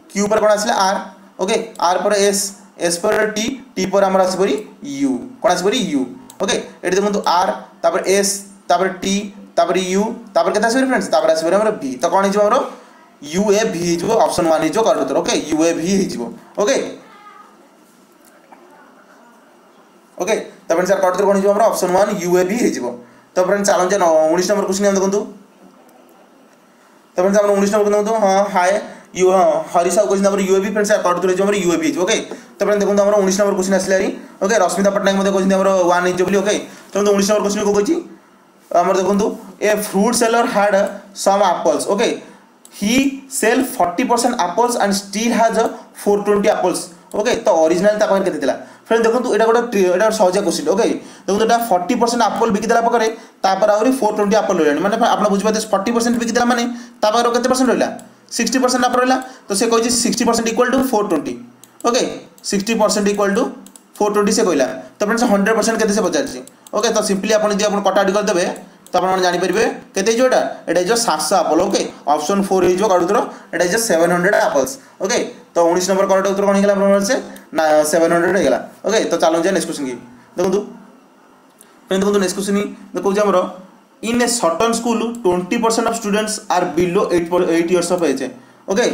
কিউ পরে কোণ আসলে আর ওকে আর পরে এস এস পরে টি টি পরে আমার আসবরি ইউ কোণ আসবরি ইউ ওকে এটি দেখুন আর তারপরে এস তারপরে টি তারপরে ইউ তারপরে কেতে আসবে ফ্রেন্ডস তারপরে আসবে আমার ভি তো কোণ হয়ে আমার ইউ এ ভি হয়ে অপশন ওয়ান হয়ে করেক্ট উত্তর ওকে ইউ এ ভি হয়ে ওকে ওকে ତ ଫ୍ରେଣ୍ଡ ସାର୍ କଟ୍ କ'ଣ ହେଇଯିବ ଆମର option one U A B ହେଇଯିବ ତ ଫ୍ରେଣ୍ଡ ଚାଲନ୍ତୁ ଉଣେଇଶ ନମ୍ବର କୋଶ୍ଚିନ୍ ଆମେ ଦେଖନ୍ତୁ ତ ଫ୍ରେଣ୍ଡ ଆମର ଉଣେଇଶ ନମ୍ବର ଦେଖନ୍ତୁ ହଁ hi you Harisha question number U A B friends according to जो यूएबी ओके तो फ्रेंड देखो हमर 19 नंबर क्वेश्चन आसलारी ओके रश्मिता पटनायक मते क्वेश्चन हमर इंच बोली ओके तो 19 नंबर क्वेश्चन को कहि हमर देखंतु a fruit seller had some apples okay he sell 40% apples and still has 420 apples okay तो ओरिजिनल ता ফ্রেন্ড দেখুন এটা গোটে এটা গোটে সহজিয়া কোশ্চিন ওকে দেখুন এটা ফর্টি পরসেন্ট আপল বিকিদেলা পাখে তাপরে আহরি ফোর টোয়েন্টি আপল রইল মানে আপনার বুঝিপারে ফর্টি পরসেন্ট বিকিদেলা মানে তাপরে কত পরসেন্ট রহিলা সিক্সটি পরসেন্ট আপল রহিলা তো সে কইছে sixty percent equal to four twenty okay sixty percent equal to four twenty সে কইলা। তো ফ্রেন্ডস হন্ড্রেড পরসেন্ট কেতে সে পচারছে ওকে তো সিম্পলি আপনি যদি আপনার কটাকটি করেদেবে তো আপনার মানে জাঁপারে কেতে হয়েছে এটা এটা হয়েছে সাতশো আপল ওকে অপশন ফোর হয়েছে কারুতর এটা হয়েছে সেভেন হন্ড্রেড আপলস ওকে তো উনিশ নম্বর কড়টা উত্তর কোণ হয়ে আপনার হচ্ছে না সেভেন হন্ড্রেড হয়ে ওকে তো চালু যা নেক্সট কোশ্চিন কি দেখুন দেখুন নেক্সট কোশ্চিন দেখুছি আমার in a certain school twenty percent of students are below eight eight years of age okay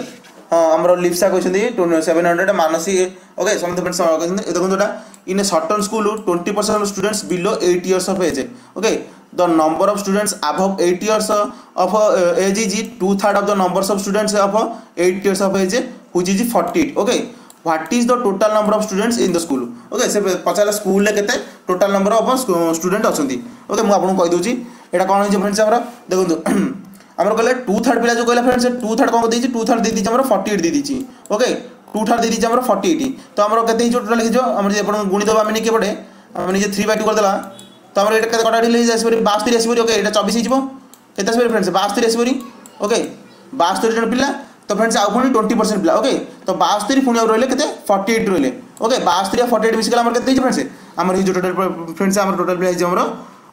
ହଁ ଆମର ଲିପ୍ସା କହିଛନ୍ତି ସେଭେନ୍ ହଣ୍ଡ୍ରେଡ଼ ମାନସୀ ଓକେ ସମସ୍ତେ ଫ୍ରେଣ୍ଡସ୍ କହିଛନ୍ତି ଏ ଦେଖନ୍ତୁ ଏଇଟା in a certain school twenty percent of students below eight years of age okay the number of students above 8 years of uh, age is two third of the numbers of students of uh, 8 years of age which is 48 okay? What is the total number of students in the school? Okay ସେ ପଚାରିଲା ସ୍କୁଲରେ କେତେ? Total number of student ଅଛନ୍ତି। Okay ମୁଁ ଆପଣଙ୍କୁ କହିଦେଉଛି ଏଇଟା କ'ଣ ହେଇଛି ଫ୍ରେଣ୍ଡସ୍ ଆମର? ଦେଖନ୍ତୁ ଆମର କହିଲେ ଟୁ ଥାର୍ଡ଼ ପିଲା ଯେଉଁ କହିଲା ଫ୍ରେଣ୍ଡସ୍ ଟୁ ଥାର୍ଡ଼ କ'ଣ ଦେଇଛି ଟୁ ଥାର୍ଡ଼ ଦେଇଦେଇଛି ଆମର ଫର୍ଟି ଏଇଟ୍ ଦେଇଦେଇଛି। ଓକେ ଟୁ ଥାର୍ଡ଼ ଦେଇଦେଇଛି ଆମର ଫର୍ଟି ଏଇଟ୍ ତ ଆମର କେତେ ହେଇଯିବ ଟୋଟାଲ ହେଇଯିବ ଆମର ଯଦି ଆପଣ ଗୁଣିଦେବା ଆମେ ନିଜେ ପଟେ ଆମେ ନିଜେ ଥ୍ରୀ ବାଇ ଟୁ କରିଦେଲା ତ ଆମର ଏଇଟା କେତେ କଟାକଟି ହେଇଯାଇ ଆସିବ ବାସ୍ତରି ଆସିବ ଓକେ ଏଇଟା ଚବିଶ ହେଇଯିବ? କେତେ ଆସିବ ଫ୍ରେଣ୍ଡସ୍ ବାସ୍ତରି ଆସିବ ଓକେ ବାସ୍ତରି ଜଣ ପିଲା ତ ଫ୍ରେଣ୍ଡସ୍ ଆଉ ପୁଣି ଟ୍ୱେଣ୍ଟି ପରସେଣ୍ଟ ପିଲା ଓକେ ତ ବାସ୍ତରି ପୁଣି ଆଉ ରହିଲେ କେତେ? ଫର୍ଟି ଏଇଟ୍ ରହିଲେ ଓକେ ବାସ୍ତରି ଆଉ ଫର୍ଟି ଏଇଟ୍ ମିଶିଗଲା ଆମର କେତେ ହେଇଯିବ ଫ୍ରେଣ୍ଡସ୍ ଆମର ହେଇଯିବ ଟୋଟାଲ ଫ୍ରେଣ୍ଡସ୍ ଆମର ଟୋଟାଲ ପିଲା ହେଇଯିବ ଆମର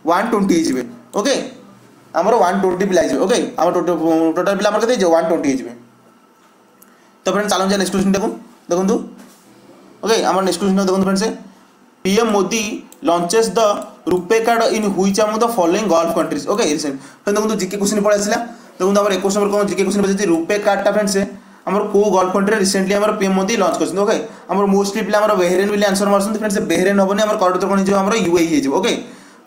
ୱାନ୍ ଟ୍ୱେଣ୍ଟି ହେଇଯିବେ ଓକେ ଆମର ୱାନ୍ ଟ୍ୱେଣ୍ଟି ପିଲା ହେଇଯିବେ ଓକେ ଆମର ଟୋଟାଲ ପିଲା ଆମର କେତେ ହେଇଯିବ? ୱାନ୍ ଟ୍ୱେଣ୍ଟି ହେଇଯିବେ। ତ ଫ୍ରେଣ୍ଡସ୍ ଚାଲନ୍ତୁ ନେକ୍ସଟ କ୍ୱେଶ୍ଚନ୍ ଦେଖୁ ଦେଖନ୍ତୁ ଓକେ ଆମର ନେକ୍ସଟ କ୍ୱେଶ୍ଚନ୍ ଦେଖନ୍ତୁ friends PM Modi launches the rupee card in which among the following Gulf countries? Okay, listen. দেখুন আমার একুশ নম্বর কোন জিকে কোশ্চেন বসেছি রুপে কার্ডটা ফ্রেন্ডস আমার কেউ গল্ফ কন্ট্রি রিসেন্টলি আমার পিএম মোদি লঞ্চ করছেন ওকে আমার মোস্টলি পিলা আমার বেহরেন বলে আনসর মারছেন ফ্রেন্ডস বেহরেন হবনি আমার করডোত্তর কোণ হয়ে আমার ইউএই হয়ে যাব ওকে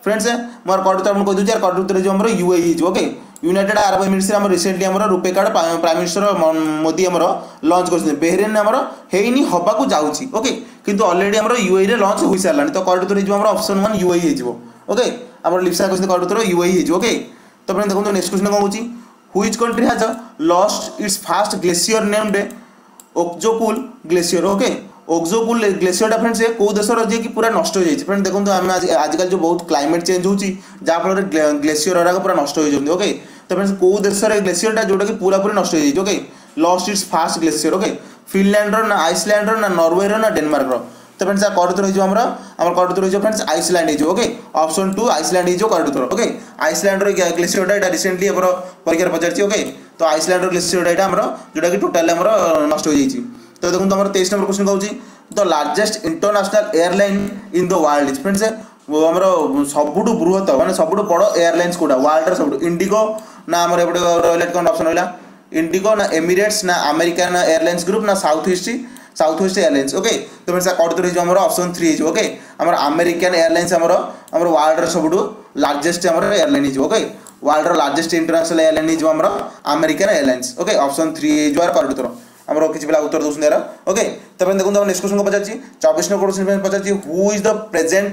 ফ্রেন্ডস মোর করডোত্তর আপনার কইদুছি আর করডোত্তর হয়ে আমার ইউএই হয়ে যাব ওকে यूनाइटेड आरब एमिरेट्स आम रिसेंटली आम RuPay card prime minister Modi आम लंच कर बेहरेन आम होनी हवाक जाऊँगी ओके कितु अलरेडी आम यूए लंच हो सारा तो कर्डोर हो अप्सन वन यूए ओके आम लिप्सा कहते कर्डोर यूए ओके तो फ्रेंड देखो नेक्स्ट क्वेश्चन कौन हो କ୍ୱେଶ୍ଚନ୍ କ'ଣ ହେଉଛି which country has lost its first glacier named Okjokull glacier okay Okjokull ଗ୍ଲେସିୟରଟା friend ସେ କେଉଁ ଦେଶର ଯିଏକି ପୁରା ନଷ୍ଟ ହୋଇଯାଇଛି? ଫ୍ରେଣ୍ଡ ଦେଖନ୍ତୁ ଆମେ ଆଜିକାଲି ଯେଉଁ ବହୁତ କ୍ଲାଇମେଟ୍ ଚେଞ୍ଜ ହେଉଛି ଯାହାଫଳରେ ଗ୍ଲେସିୟର ଗୁଡ଼ାକ ପୁରା ନଷ୍ଟ ହୋଇଯାଉଛନ୍ତି ଓକେ ତ ଫ୍ରେଣ୍ଡ କେଉଁ ଦେଶର ଗ୍ଲେସିୟରଟା ଯେଉଁଟାକି ପୁରାପୁରି ନଷ୍ଟ ହୋଇଯାଇଛି okay lost its first glacier okay ଫିନଲ୍ୟାଣ୍ଡର ନା ଆଇସଲ୍ୟାଣ୍ଡର ନା ନରୱେର ନା ଡେନମାର୍କର ତ ଫ୍ରେଣ୍ଡସ୍ ଏହା କରୁତର ହେଇଯିବ ଆମର ଆମର କରୁତର ହେଇଯିବ ଫ୍ରେଣ୍ଡସ୍ ଆଇସଲ୍ୟାଣ୍ଡ ହେଇଯିବ ଓକେ ଅପସନ୍ ଟୁ ଆଇସଲ୍ୟାଣ୍ଡ ହେଇଯିବ କରୁତର ଓକେ ଆଇସଲ୍ୟାଣ୍ଡର ଗ୍ଲିସିଓଟା ଏଇଟା ରିସେଣ୍ଟଲି ଆମର ପରୀକ୍ଷାରେ ପଚାରିଛି ଓକେ ତ ଆଇସଲ୍ୟାଣ୍ଡର ଗ୍ଲିସିଓଟା ଏଇଟା ଆମର ଯେଉଁଟାକି ଟୋଟାଲି ଆମର ନଷ୍ଟ ହୋଇଯାଇଛି ତ ଦେଖନ୍ତୁ ଆମର ତେଇଶ ନମ୍ବର କୋଶ୍ଚିନ୍ କହୁଛି। The largest international airline in the world friends ଆମର ସବୁଠୁ ବୃହତ ମାନେ ସବୁଠୁ ବଡ଼ ଏୟାରଲାଇନ୍ସ କେଉଁଟା? ୱାର୍ଲଡର ସବୁଠୁ ଇଣ୍ଡିଗୋ ନା ଆମର ଏପଟେ ରହିଲା କ'ଣ ଅପସନ୍ ରହିଲା? ଇଣ୍ଡିଗୋ ନା ଏମିରେଟ୍ସ ନା ଆମେରିକାନ୍ ଏୟାରଲାଇନ୍ସ ଗ୍ରୁପ୍ ନା South East South West Airlines okay ତ ଫ୍ରେଣ୍ଡସ୍ ତା କଟ୍ ହେଇଯିବ ଆମର ଅପସନ୍ ଥ୍ରୀ ହେଇଯିବ ଓକେ ଆମର ଆମେରିକାନ୍ ଏୟାରଲାଇନ୍ସ ଆମର ଆମର ୱାର୍ଲଡର ସବୁଠୁ ଲାର୍ଜେଷ୍ଟ ଆମର ଏୟାରଲାଇନ୍ ହେଇଯିବ ଓକେ ୱାର୍ଲଡର ଲାର୍ଜେଷ୍ଟ ଇଣ୍ଟରନ୍ୟାସନାଲ ଏୟାରଲାଇନ୍ ହେଇଯିବ ଆମର American Airlines okay option three ହେଇଯିବ କରେକ୍ଟ ଉତ୍ତର ଆମର କିଛି ପିଲା ଉତ୍ତର ଦେଉଛନ୍ତି ଏହାର ଓକେ ତାପରେ ଦେଖନ୍ତୁ ନେକ୍ସଟ କ୍ୱେଶ୍ଚନ ପଚାରିଛି? ଚବିଶ ନମ୍ବର କ୍ୱେଶ୍ଚନ ପଚାରିଛି who is the present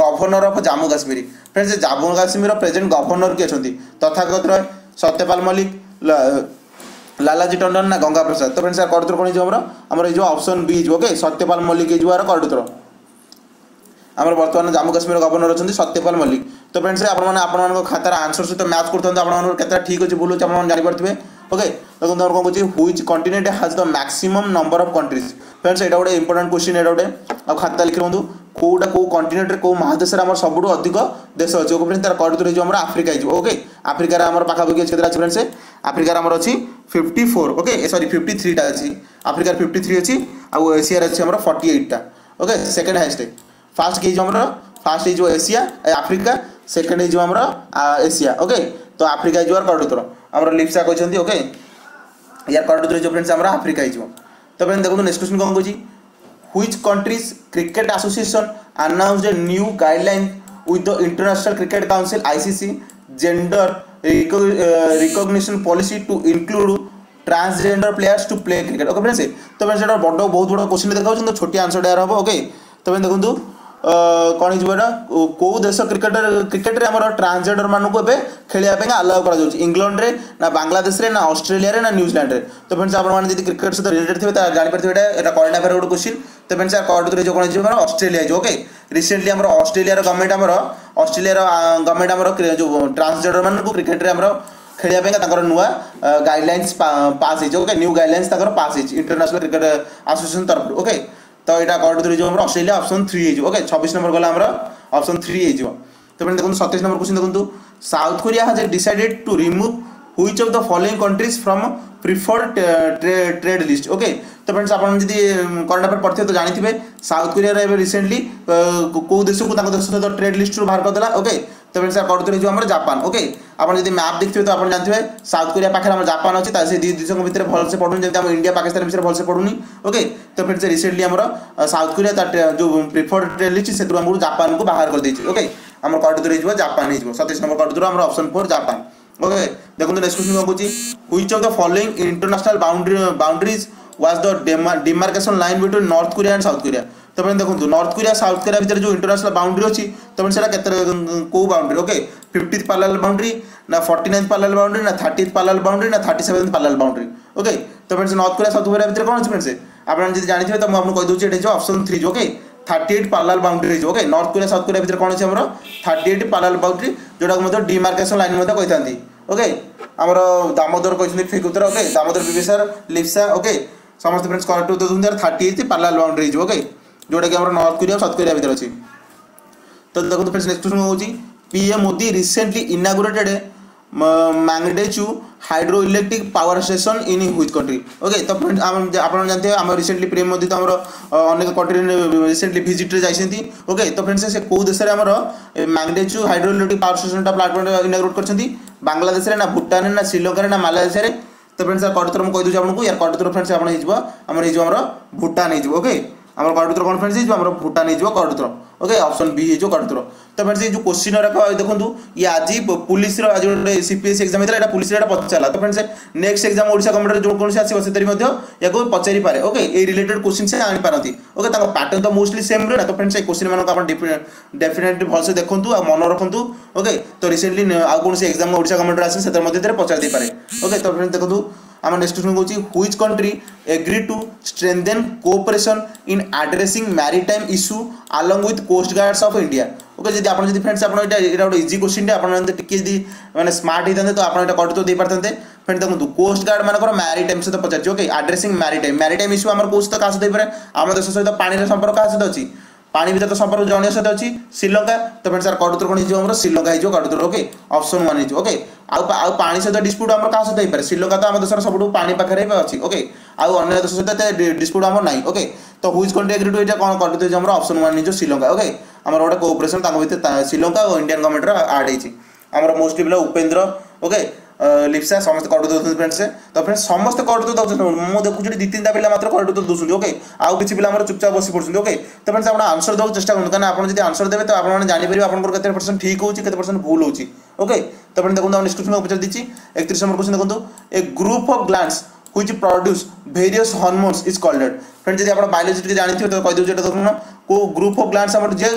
governor of Jammu Kashmir? Friends Jammu କାଶ୍ମୀରର ପ୍ରେଜେଣ୍ଟ ଗଭର୍ଣ୍ଣର କିଏ ଅଛନ୍ତି? ତଥାଗତ ରୟ ସତ୍ୟପାଲ ମଲ୍ଲିକ ଲାଲାଜୀ ଟଣ୍ଡନ ନା ଗଙ୍ଗା ପ୍ରସାଦ। ତ ଫ୍ରେଣ୍ଡସ୍ କଡ଼ ଉତ୍ତର କ'ଣ ହେଇଯିବ ଆମର? ଆମର ଏଇ ଯେଉଁ ଅପସନ୍ ବି ହେଇଯିବ ଓକେ ସତ୍ୟପାଲ ମଲ୍ଲିକ ହେଇଯିବ ଏହାର କଡ଼ ଉତ୍ତର ଆମର ବର୍ତ୍ତମାନ ଜାମ୍ମୁ କାଶ୍ମୀର ଗଭର୍ଣ୍ଣର ଅଛନ୍ତି ସତ୍ୟପାଲ ମଲ୍ଲିକ। ତ ଫ୍ରେଣ୍ଡସ୍ ଆପଣମାନେ ଆପଣମାନଙ୍କ ଖାତାର ଆନ୍ସର ସହିତ ମ୍ୟାଚ୍ କରୁଥାନ୍ତୁ। ଆପଣଙ୍କର କେତେଟା ଠିକ୍ ଅଛି ଭୁଲ ଅଛି ଆପଣମାନେ ଜାଣିପାରୁଥିବେ ଓକେ ଦେଖନ୍ତୁ ଆମର କ'ଣ କହୁଛି which continent has the maximum number of countries friends ଏଇଟା ଗୋଟେ ଇମ୍ପୋର୍ଟାଣ୍ଟ କ୍ୱେଶ୍ଚିନ୍ ଏଇଟା ଗୋଟେ ଆଉ ଖାତା ଲେଖି ରୁହନ୍ତୁ କେଉଁଟା କେଉଁ କଣ୍ଟିନେଣ୍ଟରେ କେଉଁ ମହାଦେଶରେ ଆମର ସବୁଠୁ ଅଧିକ ଦେଶ ଅଛି ଓକେ ଫ୍ରେଣ୍ଡସ୍ ତାର କଡ଼ ହେଇଯିବ ଆମର ଆଫ୍ରିକା ହେଇଯିବ ଓକେ ଆଫ୍ରିକାରେ ଆମର ପାଖାପାଖି ଅଛି କେତେଟା ଅଛି ଫ୍ରେଣ୍ଡସ୍ ଆଫ୍ରିକାରେ ଆମର ଅଛି fifty four okay sorry fifty ଥ୍ରୀଟା ଅଛି ଆଫ୍ରିକାରେ ଫିଫ୍ଟି ଥ୍ରୀ ଅଛି ଆଉ ଏସିଆରେ ଅଛି ଆମର forty ଏଇଟଟା okay second highest first ହେଇଯିବ ଆମର ফার্স্ট ହେଇଯିବ ଏସିଆ ଆଫ୍ରିକା ସେକେଣ୍ଡ ହେଇଯିବ ଆମର ଏସିଆ ଓକେ ତ ଆଫ୍ରିକା ହେଇଯିବ କରେକ୍ଟ ଉତ୍ତର आमर लिप्सा कहते ओके यार कर्ट उत्तर फ्रेंड्स आफ्रिका ही तो फ्रेंड देखो नेक्स्ट क्वेश्चन कौन कहूँ which countries cricket association announce a new guideline of the International Cricket Council ICC gender recognition policy to include transgender players to play cricket okay friends तो friends बड़ बहुत बड़ा question देखा छोटी answer डेयर हम ओके तो फ्रेंड देखो କ'ଣ ହେଇଯିବ ଏଇଟା କେଉଁ ଦେଶ କ୍ରିକେଟର କ୍ରିକେଟରେ ଆମର ଟ୍ରାନ୍ସଜେଣ୍ଡର ମାନଙ୍କୁ ଏବେ ଖେଳିବା ପାଇଁ ଆଲାଉ କରାଯାଉଛି ଇଂଲଣ୍ଡରେ ନା ବାଂଲାଦେଶରେ ନା ଅଷ୍ଟ୍ରେଲିଆରେ ନା ନ୍ୟୁଜିଲାଣ୍ଡରେ ତ ଫ୍ରେଣ୍ଡସ୍ ଆପଣମାନେ ଯଦି କ୍ରିକେଟ ସହିତ ରିଲେଟେଡ୍ ଥିବେ ତାହେଲେ ଜାଣିପାରିଥିବେ ଏଇଟା ଏଇଟା କରେଣ୍ଟ ଆଫେୟାର ଗୋଟେ କ୍ୱେଶ୍ଚିନ୍ ତ ଫ୍ରେଣ୍ଡସ୍ କରେକ୍ଟ ଉତ୍ତର କ'ଣ ହେଇଯିବ ଆମର ଅଷ୍ଟ୍ରେଲିଆ ହେଇଯିବ ଓକେ ରିସେଣ୍ଟଲି ଆମର ଅଷ୍ଟ୍ରେଲିଆର ଗଭର୍ଣ୍ଣମେଣ୍ଟ ଆମର ଅଷ୍ଟ୍ରେଲିଆର ଗଭର୍ଣ୍ଣମେଣ୍ଟ ଆମର ଯେଉଁ ଟ୍ରାନ୍ସଜେଣ୍ଡର ମାନଙ୍କୁ କ୍ରିକେଟରେ ଆମର ଖେଳିବା ପାଇଁ ତାଙ୍କର ନୂଆ ଗାଇଡ଼ଲାଇନ୍ସ ପାସ୍ ହେଇଛି ଓକେ ନ୍ୟୁ ଗାଇଡ଼ଲାଇନ୍ସ ତାଙ୍କର ପାସ୍ ହେଇଛି ଇଣ୍ଟରନ୍ୟାସନାଲ କ୍ରିକେଟ ଆସୋସିଏସନ ତରଫରୁ ଓକେ ତ ଏଇଟା କରେକ୍ଟ ଦୂର Australia option three option three ହେଇଯିବ ଓକେ ଛବିଶ ନମ୍ବର আমরা ଆମର ଅପସନ୍ ଥ୍ରୀ ହେଇଯିବ ତ ଫ୍ରେଣ୍ଡ ଦେଖନ୍ତୁ ସତେଇଶ ନମ୍ବର কোশ্চিন ଦେଖନ୍ତୁ South Korea has decided to remove which of the following countries from preferred trade list okay তো ফ্রেন্ডস আপনার যদি করেন্ট আফেয়ার পড়ে তো জাঁথিবে সাউথ কোরিয়ার এবার রিসেন্টলি কেউ দেশকু তাঙ্ক দেশ সহ ট্রেড লিস্টর বাহার করেদেলা ওকে তো ফ্রেন্ডস আর করতে রয়েছে আমার জাপান ওকে আপনার যদি ম্যাপ দেখতে তো আপনার জানতে সাউথ কোরিয়া পাখে আমার জাপান অছে তা সেই দুই দেশ ভিতরে ভালসে পড়ুনি যেমন আমার ইন্ডিয়া পাকিস্তান ভিতরে ভালসে পড়ুনি ওকে তো ফ্রেন্ডস রিসেন্টলি আমার সাউথ কোরিয়া তার যে প্রিফর্ড ট্রেন লিস্ট সেতু আমার জাপানকে বাহার করে দিয়েছি ওকে আমার কর্ড দূরে যাব, জাপান হয়ে যাব সতেশ নম্বর কর্ড দূর আমার অপশন ফোর জাপান ওকে দেখুন next question মাগুছি which of the following international boundary boundaries was the demarcation line between North Korea and South Korea तपाईँ देख्नु नर्थ कोरिया साउथ कोरिया भित्र जो इन्टरनेसनाल बाउंड्री अच्छी तपाईँ सेटा केते को boundary okay fiftieth parallel boundary ना फोर्टी नाइन्थ पार्लाल बाउंड्री ना थर्टीथ पार्लाल बाउंड्री ना thirty seventh parallel boundary okay तो friends North Korea South Korea भितर कौन अच्छे फ्रेंड्स আপনারা যদি জানিথিবে তো মু আপনাকে কই দউছি এটা যে অপশন 3 ওকে 38 প্যারালাল বাউন্ডারি যে okay North Korea South Korea ভিতরে কোন আছে আমরা 38 প্যারালাল বাউন্ডারি যেটাকে মধ্যে ডিমার্কেশন লাইন মধ্যে কইতান্তি ওকে আমার দামোদর কইছেন ঠিক উত্তর ওকে দামোদর বিবিসার লিপসা ওকে সমস্ত ফ্রেন্ডস করেক্ট উত্তর দিন 38 প্যারালাল বাউন্ডারি যে ওকে ଯେଉଁଟାକି ଆମର ନର୍ଥ କୋରିଆ ସାଉଥ କୋରିଆ ଭିତରେ ଅଛି। ତ ଦେଖନ୍ତୁ ଫ୍ରେଣ୍ଡସ୍ ନେକ୍ସଟ କ୍ୱେଶ୍ଚନ୍ ହେଉଛି PM Modi recently inaugurated Mangdechhu hydro electric power station in which country okay তো আপনারা জানতে আমার রিসেন্টলি প্রেম মোদি তো আমার অনেক কন্ট্রি রিসেন্টলি ভিজিটরে যাইছেন ওকে তো ফ্রেন্ডস সে কেউ দেশের আমার ম্যাগনেচু হাইড্রো ইলেকট্রিক পাওয়ার স্টেশনটা প্ল্যাটফর্ম ইনাগ্রেট করছেন বাংলাদেশে না ভুটানে না শ্রীলঙ্কার না মালয়েশিয়ার তো ফ্রেন্ডস কটতর মুখ কইদেছি আপনার ইয়ার কটতর ফ্রেন্ডস আপনার হয়ে যাব আমার হয়ে যাব আমার ভুটান হয়ে যাব ওকে ଆମର କଡ଼ୁତର କ'ଣ ଫ୍ରେଣ୍ଡସ୍ ହେଇଯିବ ଆମର ଭୁଟାନ ହେଇଯିବ କଡ଼ୁତର ଓକେ ଅପସନ୍ ବି ହେଇଯିବ କଡ଼ୁତର ତ ଫ୍ରେଣ୍ଡସ୍ ଏଇ ଯେଉଁ କୋଶ୍ଚିନ୍ ଗୁଡ଼ାକ ଦେଖନ୍ତୁ ଇଏ ଆଜି ପୁଲିସର ଆଜି ଗୋଟେ ସିପିଏସ୍ ଏକ୍ଜାମ୍ ହେଇଥିଲା ଏଇଟା ପୁଲିସରେ ଏଇଟା ପଚାରିଲା। ତ ଫ୍ରେଣ୍ଡସ୍ ନେକ୍ସଟ ଏକ୍ଜାମ୍ ଓଡ଼ିଶା ଗଭର୍ଣ୍ଣମେଣ୍ଟରେ ଯେଉଁ କୌଣସି ଆସିବ ସେଥିରେ ମଧ୍ୟ ୟାକୁ ପଚାରିପାରେ ଓକେ ଏଇ ରିଲେଟେଡ୍ କୋଶ୍ଚିନ୍ ସେ ଆଣିପାରନ୍ତି ଓକେ ତାଙ୍କ ପ୍ୟାଟର୍ନ ତ ମୋଷ୍ଟଲି ସେମ୍ ରୁହେ ନା? ତ ଫ୍ରେଣ୍ଡସ୍ ଏଇ କୋଶ୍ଚିନ୍ ମାନଙ୍କୁ ଆପଣ ଡେଫିନେଟଲି ଭଲସେ ଦେଖନ୍ତୁ ଆଉ ମନେ ରଖନ୍ତୁ। ଓକେ ତ ରିସେଣ୍ଟଲି ଆଉ କୌଣସି ଏକ୍ଜାମ୍ ଓଡ଼ିଶା ଗଭର୍ଣ୍ଣମେଣ୍ଟରେ ଆସିବ ସେଥିରେ ମଧ୍ୟ ଏଥିରେ ପଚାରି ଦେଇପାରେ। ଓକେ ତ ଫ୍ରେଣ୍ଡସ୍ ଦେଖନ୍ତୁ আমার next question কৌছি which country agree to strengthen cooperation in addressing maritime issue along with coast guards of India okay যদি আপনার যদি ফ্রেন্ডস আপনার এটা এটা গোটে ইজি কোশ্চিনটা আপনার টিকি যদি মানে স্মার্ট হয়ে তো আপনার এটা কট তো দিয়ে ফ্রেন্ড দেখুন কোস্ট গার্ড মানকর ম্যারিটাইম সহ পচারছি okay addressing maritime maritime issue আমার কোচ তো কাহ সহ হয়ে পড়ে আমার দেশ সহ পানির সম্পর্ক কাহ সহ অছি ପାଣି ଭିତରେ ତ ସମ୍ପର୍କ ଜଣୀୟ ସହିତ ଅଛି ଶ୍ରୀଲଙ୍କା ତ ଫ୍ରେଣ୍ଡ ସାର୍ କଡ଼ୁତର କ'ଣ ହେଇଯିବ ଆମର? ଶ୍ରୀଲଙ୍କା ହେଇଯିବ କଡ଼ୁତର ଓକେ ଅପସନ୍ ୱାନ୍ ହେଇଯିବ ଓକେ ଆଉ ଆଉ ପାଣି ସହିତ ଡିସ୍ପ୍ୟୁଟ୍ ଆମର କାହା ସହିତ ହେଇପାରେ? ଶ୍ରୀଲଙ୍କା ତ ଆମ ଦେଶର ସବୁଠୁ ପାଣି ପାଖରେ ଅଛି ଓକେ ଆଉ ଅନ୍ୟ ଦେଶ ସହିତ ଏତେ ଡିସ୍ପ୍ୟୁଟ୍ ଆମର ନାହିଁ ଓକେ ତ ହୁଇଜ୍ କଣ୍ଟ୍ରି ଏଗ୍ରି ଟୁ ଏଇଟା କ'ଣ କଡ଼ୁତ ହେଇଯିବ ଆମର? ଅପସନ୍ ୱାନ୍ ହେଇଯିବ ଶ୍ରୀଲଙ୍କା ଓକେ ଆମର ଗୋଟେ କୋଅପରେସନ୍ ତାଙ୍କ ଭିତରେ ଶ୍ରୀଲଙ୍କା ଓ ଇଣ୍ଡିଆନ୍ ଗଭର୍ଣ୍ଣମେଣ୍ଟର ଆଡ଼୍ ହେଇଛି। ଆମର ମୋଷ୍ଟଲି ପିଲା ଉପେନ୍ଦ୍ର ଓକେ লিপসা সমস্ত কর দেউଛନ୍ତି ফ্রেন্ডস ତ ଫ୍ରେଣ୍ଡସ୍ ସମସ୍ତେ କରିଦେଉ ଦେଉଛନ୍ତି ମୁଁ ଦେଖୁଛି ଦୁଇ ତିନିଟା ପିଲା ମାତ୍ର କରିଦେଉ ଦେଉଛନ୍ତି ଓକେ ଆଉ କିଛି ପିଲା ଆମର ଚୁପଚାପ ବସି ପଡ଼ୁଛନ୍ତି ଓକେ ତ ଫ୍ରେଣ୍ଡସ୍ ଆପଣ ଆନ୍ସର ଦେବାକୁ ଚେଷ୍ଟା କରନ୍ତୁ କାରଣ ଆପଣ ଯଦି ଆନ୍ସର ଦେବେ ତ ଆପଣମାନେ ଜାଣିପାରିବେ ଆପଣଙ୍କର କେତେ ପରସେଣ୍ଟ ଠିକ୍ ହେଉଛି କେତେ ପରସେଣ୍ଟ ଭୁଲ ହେଉଛି ଓକେ ତ ଆପଣ ଦେଖନ୍ତୁ ଆମ ଡିସ୍କ୍ରିପ୍ସନରେ ପଚାରି ଦେଇଛି ଏକତିରିଶ ନମ୍ବର କ୍ୱେଶ୍ଚନ୍ ଦେଖନ୍ତୁ a group of glands which produce various hormones is called friend যদি আপনার বায়োলোজি টিকে জাঁথিবে তো কই কইদেউছি এটা দেখুন কো গ্রুপ অফ গ্ল্যান্ডস আমার যে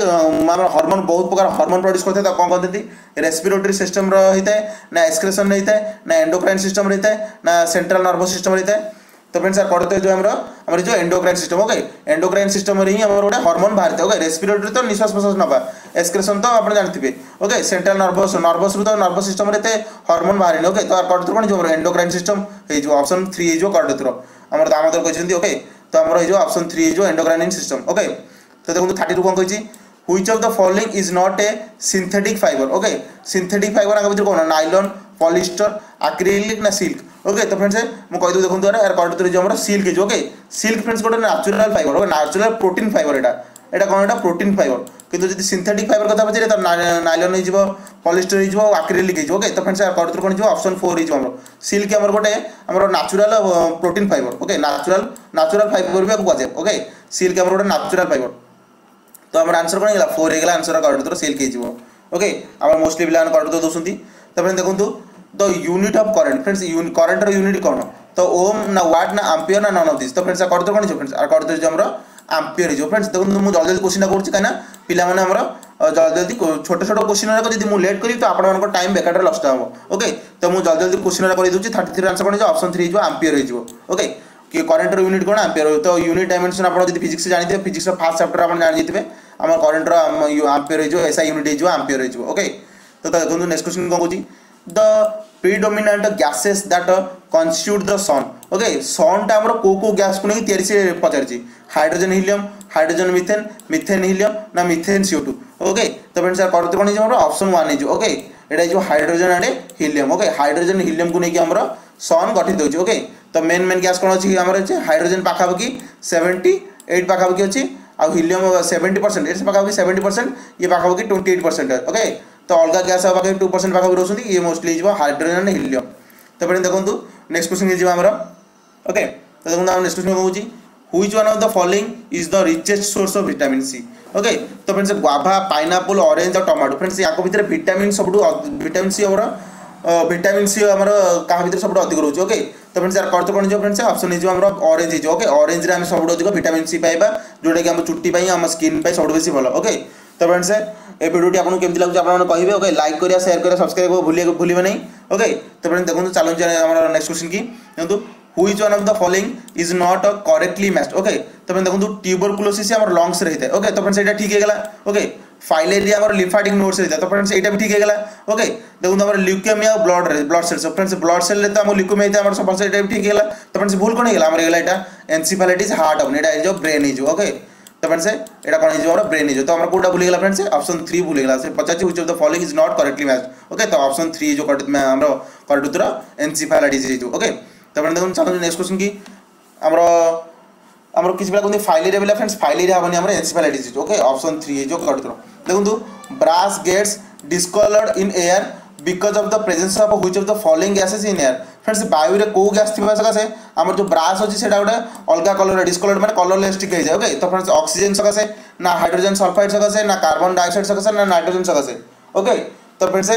আমার হরমোন বহুত প্রকার হরমোন প্রডিউস করতে তা কোন কোন দিতি রেসপিরেটরি সিস্টেম র হইতে, না এক্সক্রেশন রহিতে না এন্ডোক্রাইন সিস্টেম রহিতে না সেন্ট্রাল নার্ভাস সিস্টেম রহিতে तो फ्रेंड्स यार पढ़ते जो हमारा हमारे जो endocrine system okay endocrine system ही हमारे गोटे हर्मोन बाहर ओके रेस्पिरेटरी तो निश्वास प्रश्वास नवा एक्सक्रेसन तो आप जानते ओके सेंट्राल नर्भस नर्भस तो नर्भस सिस्टम हर्मोन बाहर ओके तो कर्डथ्रो कौन जो एंडोक्राइन सिस्टम हो ऑप्शन थ्री हो कर्डथ्रो आम दामोदर कहते ओके तो आम हो ऑप्शन थ्री हो एंडोक्राइन सिस्टम ओके तो देखो थर्टी टू कौन कही which of the following is not a synthetic fibre okay synthetic fibre আগে বুঝে কোন নাইলন পলিস্টার আক্রিলিক না সিল্ক ओके तो फ्रेंड्स मुझे कहीदेवी देखते यार कर्ड जो आम सिल्क ओके सिल्क फ्रेंड्स गोटे natural fibre okay natural protein fibre यहाँ এটা। কোন এটা প্রোটিন ফাইবর কিন্তু যদি সিনথেটিক ফাইবর কথা পচারে তার নাইলন হয়েযিব পলিস্টর হয়েযিব আক্রিলিক হয়েযিব ওকে তো ফ্রেন্ডস করতর কোন হয়েযিব অপশন ফোর হয়েযিব আমার সিল্ক আমার গোটে আমার natural protein fibre okay natural natural fibre B কুযায় ওকে সিল্ক আমার গোটে ন্যাচুরাল ফাইবর তো আমার আনসর কোন হয়েগলা ফোর হয়েগলা আনসর করতর সিল্ক হয়েযিব ওকে আমার মোস্টলি পিলা করতর দৌঁতি তারপরে দেখুন the unit of current. Friends current or unit କ'ଣ ତ ଓମ୍ ନା ୱାଟ୍ ନା ଆମ୍ପିୟର ନା ନନ୍ ଅଫ୍ ଦିସ୍ ତ ଫ୍ରେଣ୍ଡସ୍ ଆର କରିଦେବ କ'ଣ ହେଇଯିବ ଫ୍ରେଣ୍ଡସ୍ ଆର କରିଦେବ ଆମର ଆମ୍ପିୟର ହେଇଯିବ ଫ୍ରେଣ୍ଡସ୍ ଦେଖନ୍ତୁ ମୁଁ ଜଲ୍ଦି ଜଲ୍ଦି କୋଶ୍ଚିନ୍ଟା କରୁଛି କାହିଁକିନା ପିଲାମାନେ ଆମର ଜଲ୍ଦି ଜଲ୍ଦି ଛୋଟ ଛୋଟ କୋଶ୍ଚିନ୍ ଗୁଡ଼ାକ ଯଦି ମୁଁ ଲେଟ୍ କରିବି ତ ଆପଣମାନଙ୍କ ଟାଇମ୍ ବେକାରରେ ଲଷ୍ଟ ହେବ ଓକେ ତ ମୁଁ ଜଲ୍ଦି ଜଲ୍ଦି କୋଶ୍ଚିନ୍ ଗୁଡ଼ା କରିଦେଉଛି ଥାର୍ଟି ଥ୍ରୀ ଆନ୍ସର୍ କ'ଣ ହେଇଯିବ ଅପସନ୍ ଥ୍ରୀ ହେଇଯିବ ଆମ୍ପିୟର ହେଇଯିବ ଓକେ କି କରେଣ୍ଟର ୟୁନିଟ୍ କ'ଣ ଆମ୍ପିୟର ତ ୟୁନିଟ୍ ଡାଇମେନ୍ସନ୍ ଆପଣ ଯଦି ଫିଜିକ୍ସ ଜାଣିଥିବେ ଫିଜିକ୍ସର ଫାର୍ଷ୍ଟ ଚାପ୍ଟର ଆପଣ ଜାଣିଯାଇଥିବେ ଆମର କରେଣ୍ଟର ଆମ୍ପିୟର ହେଇଯିବ ଏସ୍ଆଇ ୟୁନିଟ୍ ହେଇଯିବ ଆମ୍ପିୟର ହେଇଯିବ ଓକେ ତ ଦେଖନ୍ତୁ ନେକ୍ସଟ କୋଶ୍ଚିନ୍ କ'ଣ କହୁଛି the predominant gases that constitute the sun okay sun ta हमरो ko ko gas ko nei तैयारी से पचार छी hydrogen helium methane methane methane helium ना CO2 okay to friends sir परते कोन हमरो option 1 है जो ओके एटा जो hydrogen and helium okay hydrogen helium को नहीं sun सन गठित okay to main main gas kon achi अछि हमरो अछि हाइड्रोजन पाखा बकी 78 पाखा बकी achi आ हीलियम 70% इट्स पाखा बकी 70% ये पाखा बकी 28% ओके ତ ଅଲଗା ଗ୍ୟାସ୍ ପାଖରେ ଟୁ ପରସେଣ୍ଟ ପାଖାପାଖି ରହୁଛନ୍ତି ଇଏ ମୋଷ୍ଟଲି ହେଇଯିବ ହାଇଡ୍ରୋଜେନ୍ ଆଣ୍ଡ ହିଲିୟମ୍ ତାପରେ ଦେଖନ୍ତୁ ନେକ୍ସଟ କ୍ୱେଶ୍ଚନ୍ ହେଇଯିବ ଆମର ଓକେ ତ ଦେଖନ୍ତୁ ଆମର ନେକ୍ସଟ କ୍ୱେଶ୍ଚନ୍ କହୁଛି which one of the following is the richest source of vitamin C okay তো ফ্রেন্ডস গাভা পাইনাপল অরেঞ্জ আর টমাটো ফ্রেন্ডস ইয়াক ভিতরে ভিটামিন সবুঠু ভিটামিন সি আমার ভিটামিন সি আমার কাহা ভিতরে সবুঠু অধিক রয়েছে ওকে তো ফ্রেন্ডস ইয়ার করতে কোণ ফ্রেন্ডস অপশন হয়ে আমার অরেঞ্জ হয়ে ওকে অরেঞ্জরে আমি সবুঠু অধিক ভিটামিন সি পাইবা যেটা কি আমার চুটি পাই আমার স্কিন পাই সবুঠু বেশি ভালো ওকে তো ফ্রেন্ডস এই ভিডিওটি আপনার কেমতি লাগুছে আপনার কহবে ওকে লাইক করা সেয়ার করা সবসক্রাইব ভুলিয়ে ভুলবে না ওকে তো ফ্রেন্ডস দেখুন চালু আমার নেক্সট কোশ্চিন কি দেখুন which one of the following is not a correctly matched okay তারপরে দেখুন টিউবরকুলোসিস আমার লংস রয়েছে ওকে তো ফ্রেন্ডস এটা ঠিক হয়ে গেল ওকে ফাইলেরিয়া আমার লিম্ফাটিক নোডস রয়েছে তো ফ্রেন্ডস এইটা ঠিক হয়ে গেল ওকে দেখুন আমার leukaemia blood blood cells friends blood cell তো আমার লিউকেমিয়া হইতে আমার সফলস এটা ঠিক হয়ে গেল তো ফ্রেন্ডস ভুল কোন হয়ে গেল আমার হয়ে গেল এটা এনসিফালাইটিস হার্ট হবে এটা হয়ে ব্রেন হয়ে ওকে तो फ्रेंड्स एटा कौन हो ब्रेन हो तो हमारे कौटा भूलीगला फ्रेंड्स अप्सन थ्री भूलीगला से पचार of the is not correctly match okay तो अप्सन थ्री जो कर करेक्ट उत्तर एनसीफाइल आई डीज ओके तो फ्रेंड देखो चलते नेक्स्ट क्वेश्चन की आम आम किसी पे कहते filaria friends filaria हमें एनसीफाइल ओके अप्सन थ्री जो करेक्ट उत्तर देखो brass gets discoloured in air because of the presence of which of the following gases in air friends বায়ুরে কেউ গ্যাস থাকা সকাশে আমার যে ব্রাস ଅଛି সেটা গোটে অলগা কলর ডিসকলর্ড মানে কলরলেস টিকে হয়ে যায় ওকে তো ফ্রেন্ডস অক্সিজেন সকাশে, না হাইড্রোজেন সলফাইড সকাশে, না কার্বন ডাইঅক্সাইড সকাশে, না নাইট্রোজেন সকাশে ওকে তো ফ্রেন্ডস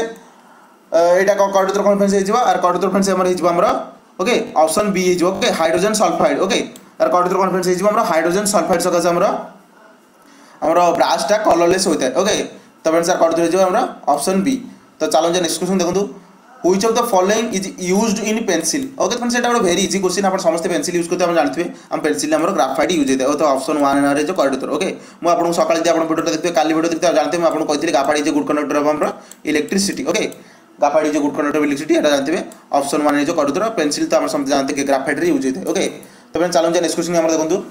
এটা কর্ডোত্র কোন ফ্রেন্ডস হয়ে আর কর্ডোত্র ফ্রেন্ডস আমার হয়ে আমার ওকে অপশন বি হয়ে ওকে হাইড্রোজেন সলফাইড ওকে আর কর্ডোত্র কোন ফ্রেন্ডস হয়ে আমার হাইড্রোজেন সলফাইড সকাশে আমার আমার ব্রাশটা কলরলেস হয়ে ওকে তো ফ্রেন্ডস আর কর্ডোত্র হয়ে আমরা অপশন বি তো চালু যে নেক্সট কোশ্চেন দেখুন which of the following is used in pencil okay friends Etah eta very easy question आपन समस्त पेंसिल यूज़ करते हम जानथिबे हम पेंसिल हमर ग्राफाइट यूज़ होते तो ऑप्शन 1 रे जो करेक्ट उत्तर ओके मु आपन सकाळ दे आपन वीडियो देखते काली वीडियो देखते जानते मु आपण कहथिले graphite is good conductor of हमरा electricity okay graphite is good conductor of electricity एटा जानथिबे ऑप्शन 1 रे जो करेक्ट उत्तर पेंसिल तो हम समझ जानते कि ग्राफाइट रे यूज़ होते ओके तो फ्रेंड्स चलो जे नेक्स्ट क्वेश्चन हमरा देखंतु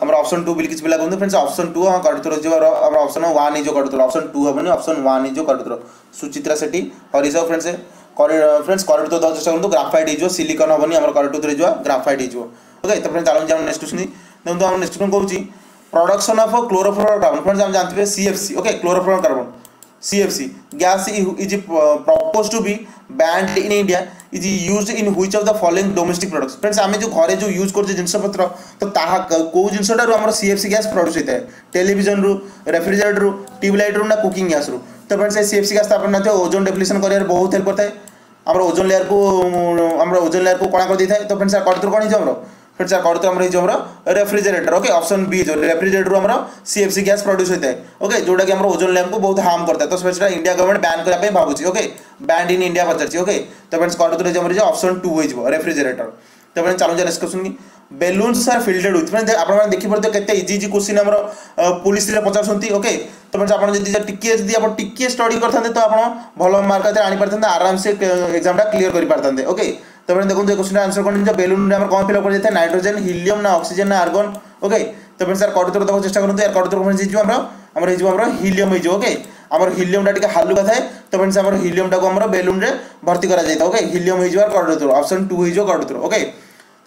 हमर ऑप्शन 2 আমার অপশন টু বিলকিছ পিলা কুহতু ফ্রেন্ডস অপশন টু হ্যাঁ কটুথর যে আমার অপশন ওয়ান ইজ কটুথর অপশন টু হবনি অপশন ওয়ান ইজ কটুথর সুচিত্রা সেটি হরিসাউ फ्रेंड्स फ्रेंड्स करेक्ट तो चेस्ट करते ग्राफाइट हो सिलिकन हेनी आम करेक्ट उत्तर हो ग्राफाइट हो तो चलो हम नेक्स्ट क्वेश्चन देखो हम नेक्स्ट क्वेश्चन कौन production of chlorofluoro carbon friends हम जानते हैं CFC okay chlorofluoro carbon CFC gas is propose to be banned in India is use in which of the following domestic products? Friends आम जो घर जो यूज़ कर जिनपत तो कौ, को सी डारू हमर गैस प्रड्यूस होता है? टेलीविज़न रू रेफ्रिजरेटर रु ट्यूबलाइट ना कुकिंग गैस रु। তো ফ্রেন্ডস এই সিএফসি গ্যাস আপনার জানতে ওজন ডেফিনেশন করার বহুত হেল্প করে আমার ওজন লেয়ার কু আমার ওজন লেয়ার কু কণা করে দিয়ে তো ফ্রেন্ডস কড় কোণ হয়েছে আমার ফ্রেন্ডস यार কড় আমার হয়েছে আমার রেফ্রিজারেটর ওকে অপশন বি যে রেফ্রিজারেটর আমার সিএফসি গ্যাস প্রড্যুস হয়ে ওকে যেটা কি আমার ওজন লেয়ার কু বহুত হার্ম করতে তো সেটা ইন্ডিয়া গভর্নমেন্ট ব্যান করা ভাবুছি ওকে ব্যান্ড ইন ইন্ডিয়া পচারছি ওকে তো ফ্রেন্ডস কড় হয়েছে আমার অপশন টু হয়ে রেফ্রিজারেটর তো ফ্রেন্ডস চালু যান এসে ବେଲୁନ୍ସ ସାର୍ ଫିଲ୍ଡେଡ୍ ୱିଥ୍ ମାନେ ଆପଣମାନେ ଦେଖିପାରୁଥିବେ କେତେ ଇଜି ଇଜି କୋଶ୍ଚିନ୍ ଆମର ପୋଲିସରେ ପଚାରୁଛନ୍ତି ଓକେ ତ ମାନେ ଆପଣ ଯଦି ଟିକିଏ ଯଦି ଆପଣ ଟିକିଏ ଷ୍ଟଡି କରିଥାନ୍ତେ ତ ଆପଣ ଭଲ ମାର୍କ ଆଣିପାରିଥାନ୍ତେ ଆରାମସେ ଏକ୍ଜାମଟା କ୍ଲିୟର କରିପାରିଥାନ୍ତେ ଓକେ ତ ମାନେ ଦେଖନ୍ତୁ ଏ କୋଶ୍ଚିନ୍ର ଆନ୍ସର କ'ଣ ନିଜ ବେଲୁନ୍ରେ ଆମର କ'ଣ ଫିଲ୍ଅପ୍ କରିଯାଇଥାଏ ନାଇଟ୍ରୋଜେନ୍ ହିଲିୟମ୍ ନା ଅକ୍ସିଜେନ୍ ନା ଆର୍ଗନ୍ ଓକେ ତ ମାନେ ସାର୍ କଡ଼ତର ଦେବାକୁ ଚେଷ୍ଟା କରନ୍ତୁ ୟାର କଡ଼ତର ହେଇଯିବ ଆମର ଆମର ହେଇଯିବ ଆମର ହିଲିୟମ୍ ହେଇଯିବ ଓକେ ଆମର হিলিয়মটা ଟିକେ ହାଲୁକା ଥାଏ ତ ফ্রেন্ডস ସେ ଆମର আমার ଆମର ভর্তি ଭର୍ତ୍ତି କରାଯାଇଥାଏ ଓକେ ହିଲିୟମ୍ ହେଇଯିବ যাওয়ার ଅପସନ୍ ଟୁ ହେଇଯିବ হয়ে যাও কর্ডোথ্রো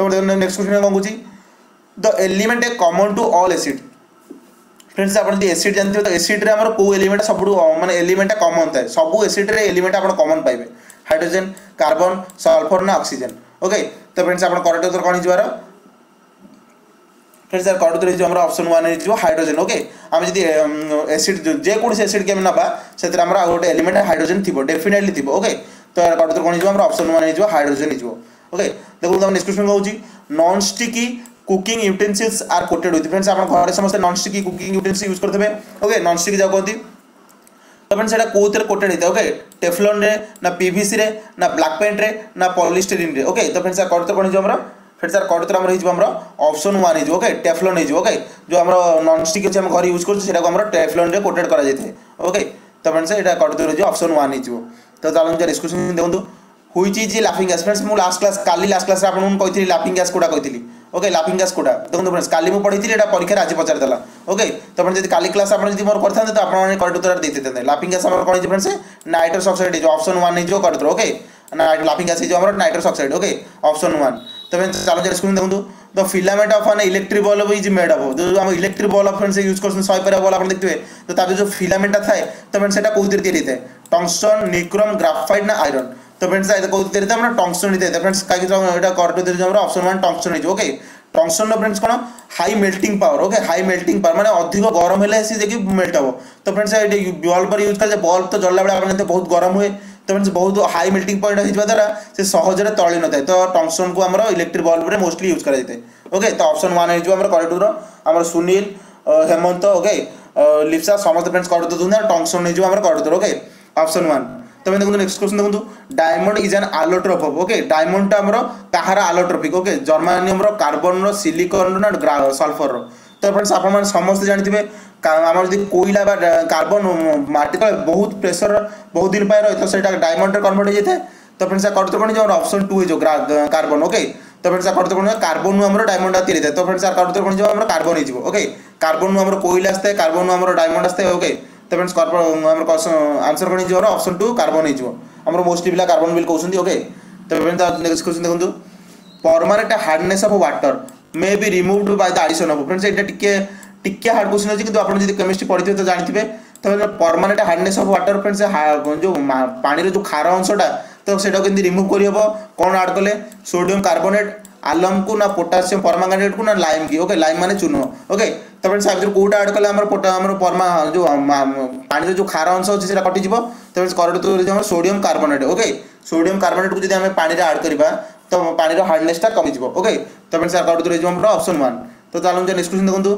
ତୁମର ନେକ୍ସଟ କ୍ୱେଶ୍ଚନ୍ କ'ଣ କହୁଛି the element a common to all acid friends আপনার যদি এসিড জানিথে তো এসিড্রে আমার কেউ এলিমেন্ট সবুঠু মানে এলিমেন্টটা কমন থাকে সবু এসিড্রে এলিমেন্ট আপনার কমন পাইবে হাইড্রোজেন কার্বন সলফর না অক্সিজেন ওকে তো ফ্রেন্ডস আপনার করেক্ট উত্তর কোণ হইবার ফ্রেন্ডস আর করেক্ট উত্তর হইছে আমরা অপশন 1 হইছে হাইড্রোজেন ওকে আমি যদি এসিড যে কোন এসিড কে আমি নাবা সেতরে আমরা গোটে এলিমেন্ট হাইড্রোজেন থিবো ডেফিনেটলি থিবো ওকে তো করেক্ট উত্তর কোণ হইছে আমরা অপশন 1 হইছে হাইড্রোজেন হইছে ओके देखो हम next question कहूची non stick cooking utensils are coated with friends आप घर समस्त non stick cooking utensil use करते ओके नॉन स्टिकी जा कहती तो फ्रेंड्स सेटा कोथरे कोटेड होता ओके टेफ्लॉन रे ना पीवीसी रे ना ब्लैक पेंट रे ना पॉलिस्टरीन रे ओके तो फ्रेंड्स सर करते कोन हमरा फिर सर करते हमर हिजो हमरा ऑप्शन 1 हिजो ओके ओके जो हमरा नॉन स्टिक हम घर यूज़ करछ सेटा को हमरा टेफ्लॉन रे कोटेड करा जायते ओके तो फ्रेंड्स एटा करते हिजो ऑप्शन 1 हिजो तो चलो डिस्कशन देखंतु হুইচ ইজ লাফিং গ্যাস ফ্রেন্ডস মু লাস্ট ক্লাস কালি লাস্ট ক্লাসে আপনার কইলি লাফিং গ্যাস কোটা কইলি ওকে লাফিং গ্যাস কোটা দেখুন ফ্রেন্ডস কালি মু পড়াই এটা পরীক্ষার আজ পচারি দেলা ওকে তো আপনার যদি কালি ক্লাস আপনার যদি মোর করে থাকে তো আপনার করেক্ট উত্তর দিয়ে দিতে লাফিং গ্যাস আমার কোণ ফ্রেন্ডস নাইট্রস অক্সাইড হয়ে অপশন ওয়ান হয়ে করেক্ট উত্তর ওকে লাফিং গ্যাস হয়ে আমার nitrous oxide okay option one তো ফ্রেন্ডস চালো যারা স্ক্রিন দেখুন the filament of an electric bulb is made of তো আমার ইলেকট্রিক বল ফ্রেন্ডস ইউজ করছেন শহে পারা বল আপনার দেখতে তো তাদের যে ফিলামেন্টটা থাকে তো ফ্রেন্ডস সেটা কোথায় তৈরি থাকে টংস্টন নিক্রম গ্রাফাইট না আয়রন तो फ्रेंड्स कौन था टंगस्टन होता है फ्रेंड्स कहीं करेक्ट होते ऑप्शन वन टंगस्टन ओके টংস্টনর ফ্রেন্ডস কোন high melting power okay high melting power মানে অধিক গরম হলে সে দেখি মেল্ট হব। তো ফ্রেন্ডস এটি বল্বর ইউজ করা যায় বল্ব তো জললা বেড়ে আপনার বহুত গরম হুয়ে। তো ফ্রেন্ডস বহুত হাই মেল্টিং পয়েন্ট হওয়া দ্বারা সে সহজরে তলি নথায় তো টংস্টনকু আমার ইলেকট্রিক বল্বরে মোস্টলি ইউজ করা যাই ওকে তো অপশন ওয়ান হয়ে আমার করেক্টর আমার সুনীল হেমন্ত ওকে লিপসা, সমস্ত ফ্রেন্ডস করেক্ট দৌঁতে টংস্টন হয়ে আমার করেক্টর ওকে অপশন ওয়ান କରିଡୋର ଓକେ ଅପସନ୍ ୱାନ୍ ତମେ ଦେଖନ୍ତୁ ନେକ୍ସଟ କ୍ୱେଶ୍ଚନ ଦେଖନ୍ତୁ diamond is an allotrope okay ଡାଇମଣ୍ଡଟା ଆମର କାହାର ଆଲୋଟ୍ରପିକ୍ ଓକେ ଜର୍ମାନିୟମର କାର୍ବନର ସିଲିକନର ନା ସଲଫରର ତ ଫ୍ରେଣ୍ଡସ୍ ଆପଣମାନେ ସମସ୍ତେ ଜାଣିଥିବେ ଆମର ଯଦି କୋଇଲା ବା କାର୍ବନ ମାଟି ତଳେ ବହୁତ ପ୍ରେସର ବହୁତ ଦିନ ପାଇଁ ରହେ ତ ସେଇଟା ଡାଇମଣ୍ଡରେ କନଭର୍ଟ ହେଇଯାଇଥାଏ। ତ ଫ୍ରେଣ୍ଡସ୍ କରିତେ କ'ଣ ହେଇଯିବ ଆମର ଅପସନ୍ ଟୁ ହେଇଯିବ କାର୍ବନ ଓକେ ତ ଫ୍ରେଣ୍ଡସ୍ କରିତେ କ'ଣ କାର୍ବନରୁ ଆମର ଡାଇମଣ୍ଡଟା ତିଆରି ହେଇଥାଏ। ତ ଫ୍ରେଣ୍ଡସ୍ କରିତେ କ'ଣ ହେଇଯିବ ଆମର କାର୍ବନ ହେଇଯିବ ଓକେ କାର୍ବନରୁ ଆମର କୋଇଲା ଆସିଥାଏ କାର୍ବନରୁ ଆମର ଡାଇମଣ୍ଡ ଆସିଥାଏ ଓକେ ତ ଫ୍ରେଣ୍ଡସ୍ ଆମର ଆନ୍ସର କ'ଣ ହେଇଯିବ ଅପସନ୍ ଟୁ କାର୍ବନ ହେଇଯିବ। ଆମର ମୋଷ୍ଟଲି ପିଲା କାର୍ବନ ବିଲ୍ କହୁଛନ୍ତି ଓକେ ତ ଫ୍ରେଣ୍ଡସ୍ ନେକ୍ସଟ କ୍ୱେଶ୍ଚନ୍ ଦେଖନ୍ତୁ। Permanent hardness of water may be removed by the addition of friends ଏଇଟା ଟିକେ ଟିକେ ହାର୍ଡ କ୍ୱେଶ୍ଚନ୍ ଅଛି କିନ୍ତୁ ଆପଣ ଯଦି କେମିଷ୍ଟ୍ରି ପଢ଼ିଥିବେ ତ ଜାଣିଥିବେ। ତ permanent hardness of water friends ଯେଉଁ ପାଣିର ଯେଉଁ ଖାର ଅଂଶଟା ତ ସେଇଟାକୁ କେମିତି ରିମୁଭ୍ କରିହେବ? କ'ଣ ଆଡ଼୍ କଲେ? ସୋଡ଼ିୟମ୍ କାର୍ବୋନେଟ୍ आलम को ना पोटासियम परमांगनेट को ना लाइम की ओके लाइम माने चून ओके ତାପରେ ତା ଭିତରେ କେଉଁଟା ଆଡ଼୍ କଲେ ଆମର ପୋଟା ଆମର ପରମା ଯେଉଁ ପାଣିର ଯେଉଁ ଖାର ଅଂଶ ଅଛି ସେଇଟା କଟିଯିବ ତାପରେ କରଡ଼ତୁରରେ ଯେଉଁ ଆମର ସୋଡ଼ିୟମ୍ କାର୍ବୋନେଟ୍ ଓକେ ସୋଡ଼ିୟମ୍ କାର୍ବୋନେଟ୍କୁ ଯଦି ଆମେ ପାଣିରେ ଆଡ଼୍ କରିବା ତ ପାଣିର ହାର୍ଡ଼ନେସ୍ଟା କମିଯିବ ଓକେ ତାପରେ ସାର୍ କରଡ଼ତୁର ହେଇଯିବ ଆମର ଅପସନ୍ ୱାନ୍ ତ ଚାଲନ୍ତୁ ଯେ ନିଷ୍କୃଷଣ ଦେଖନ୍ତୁ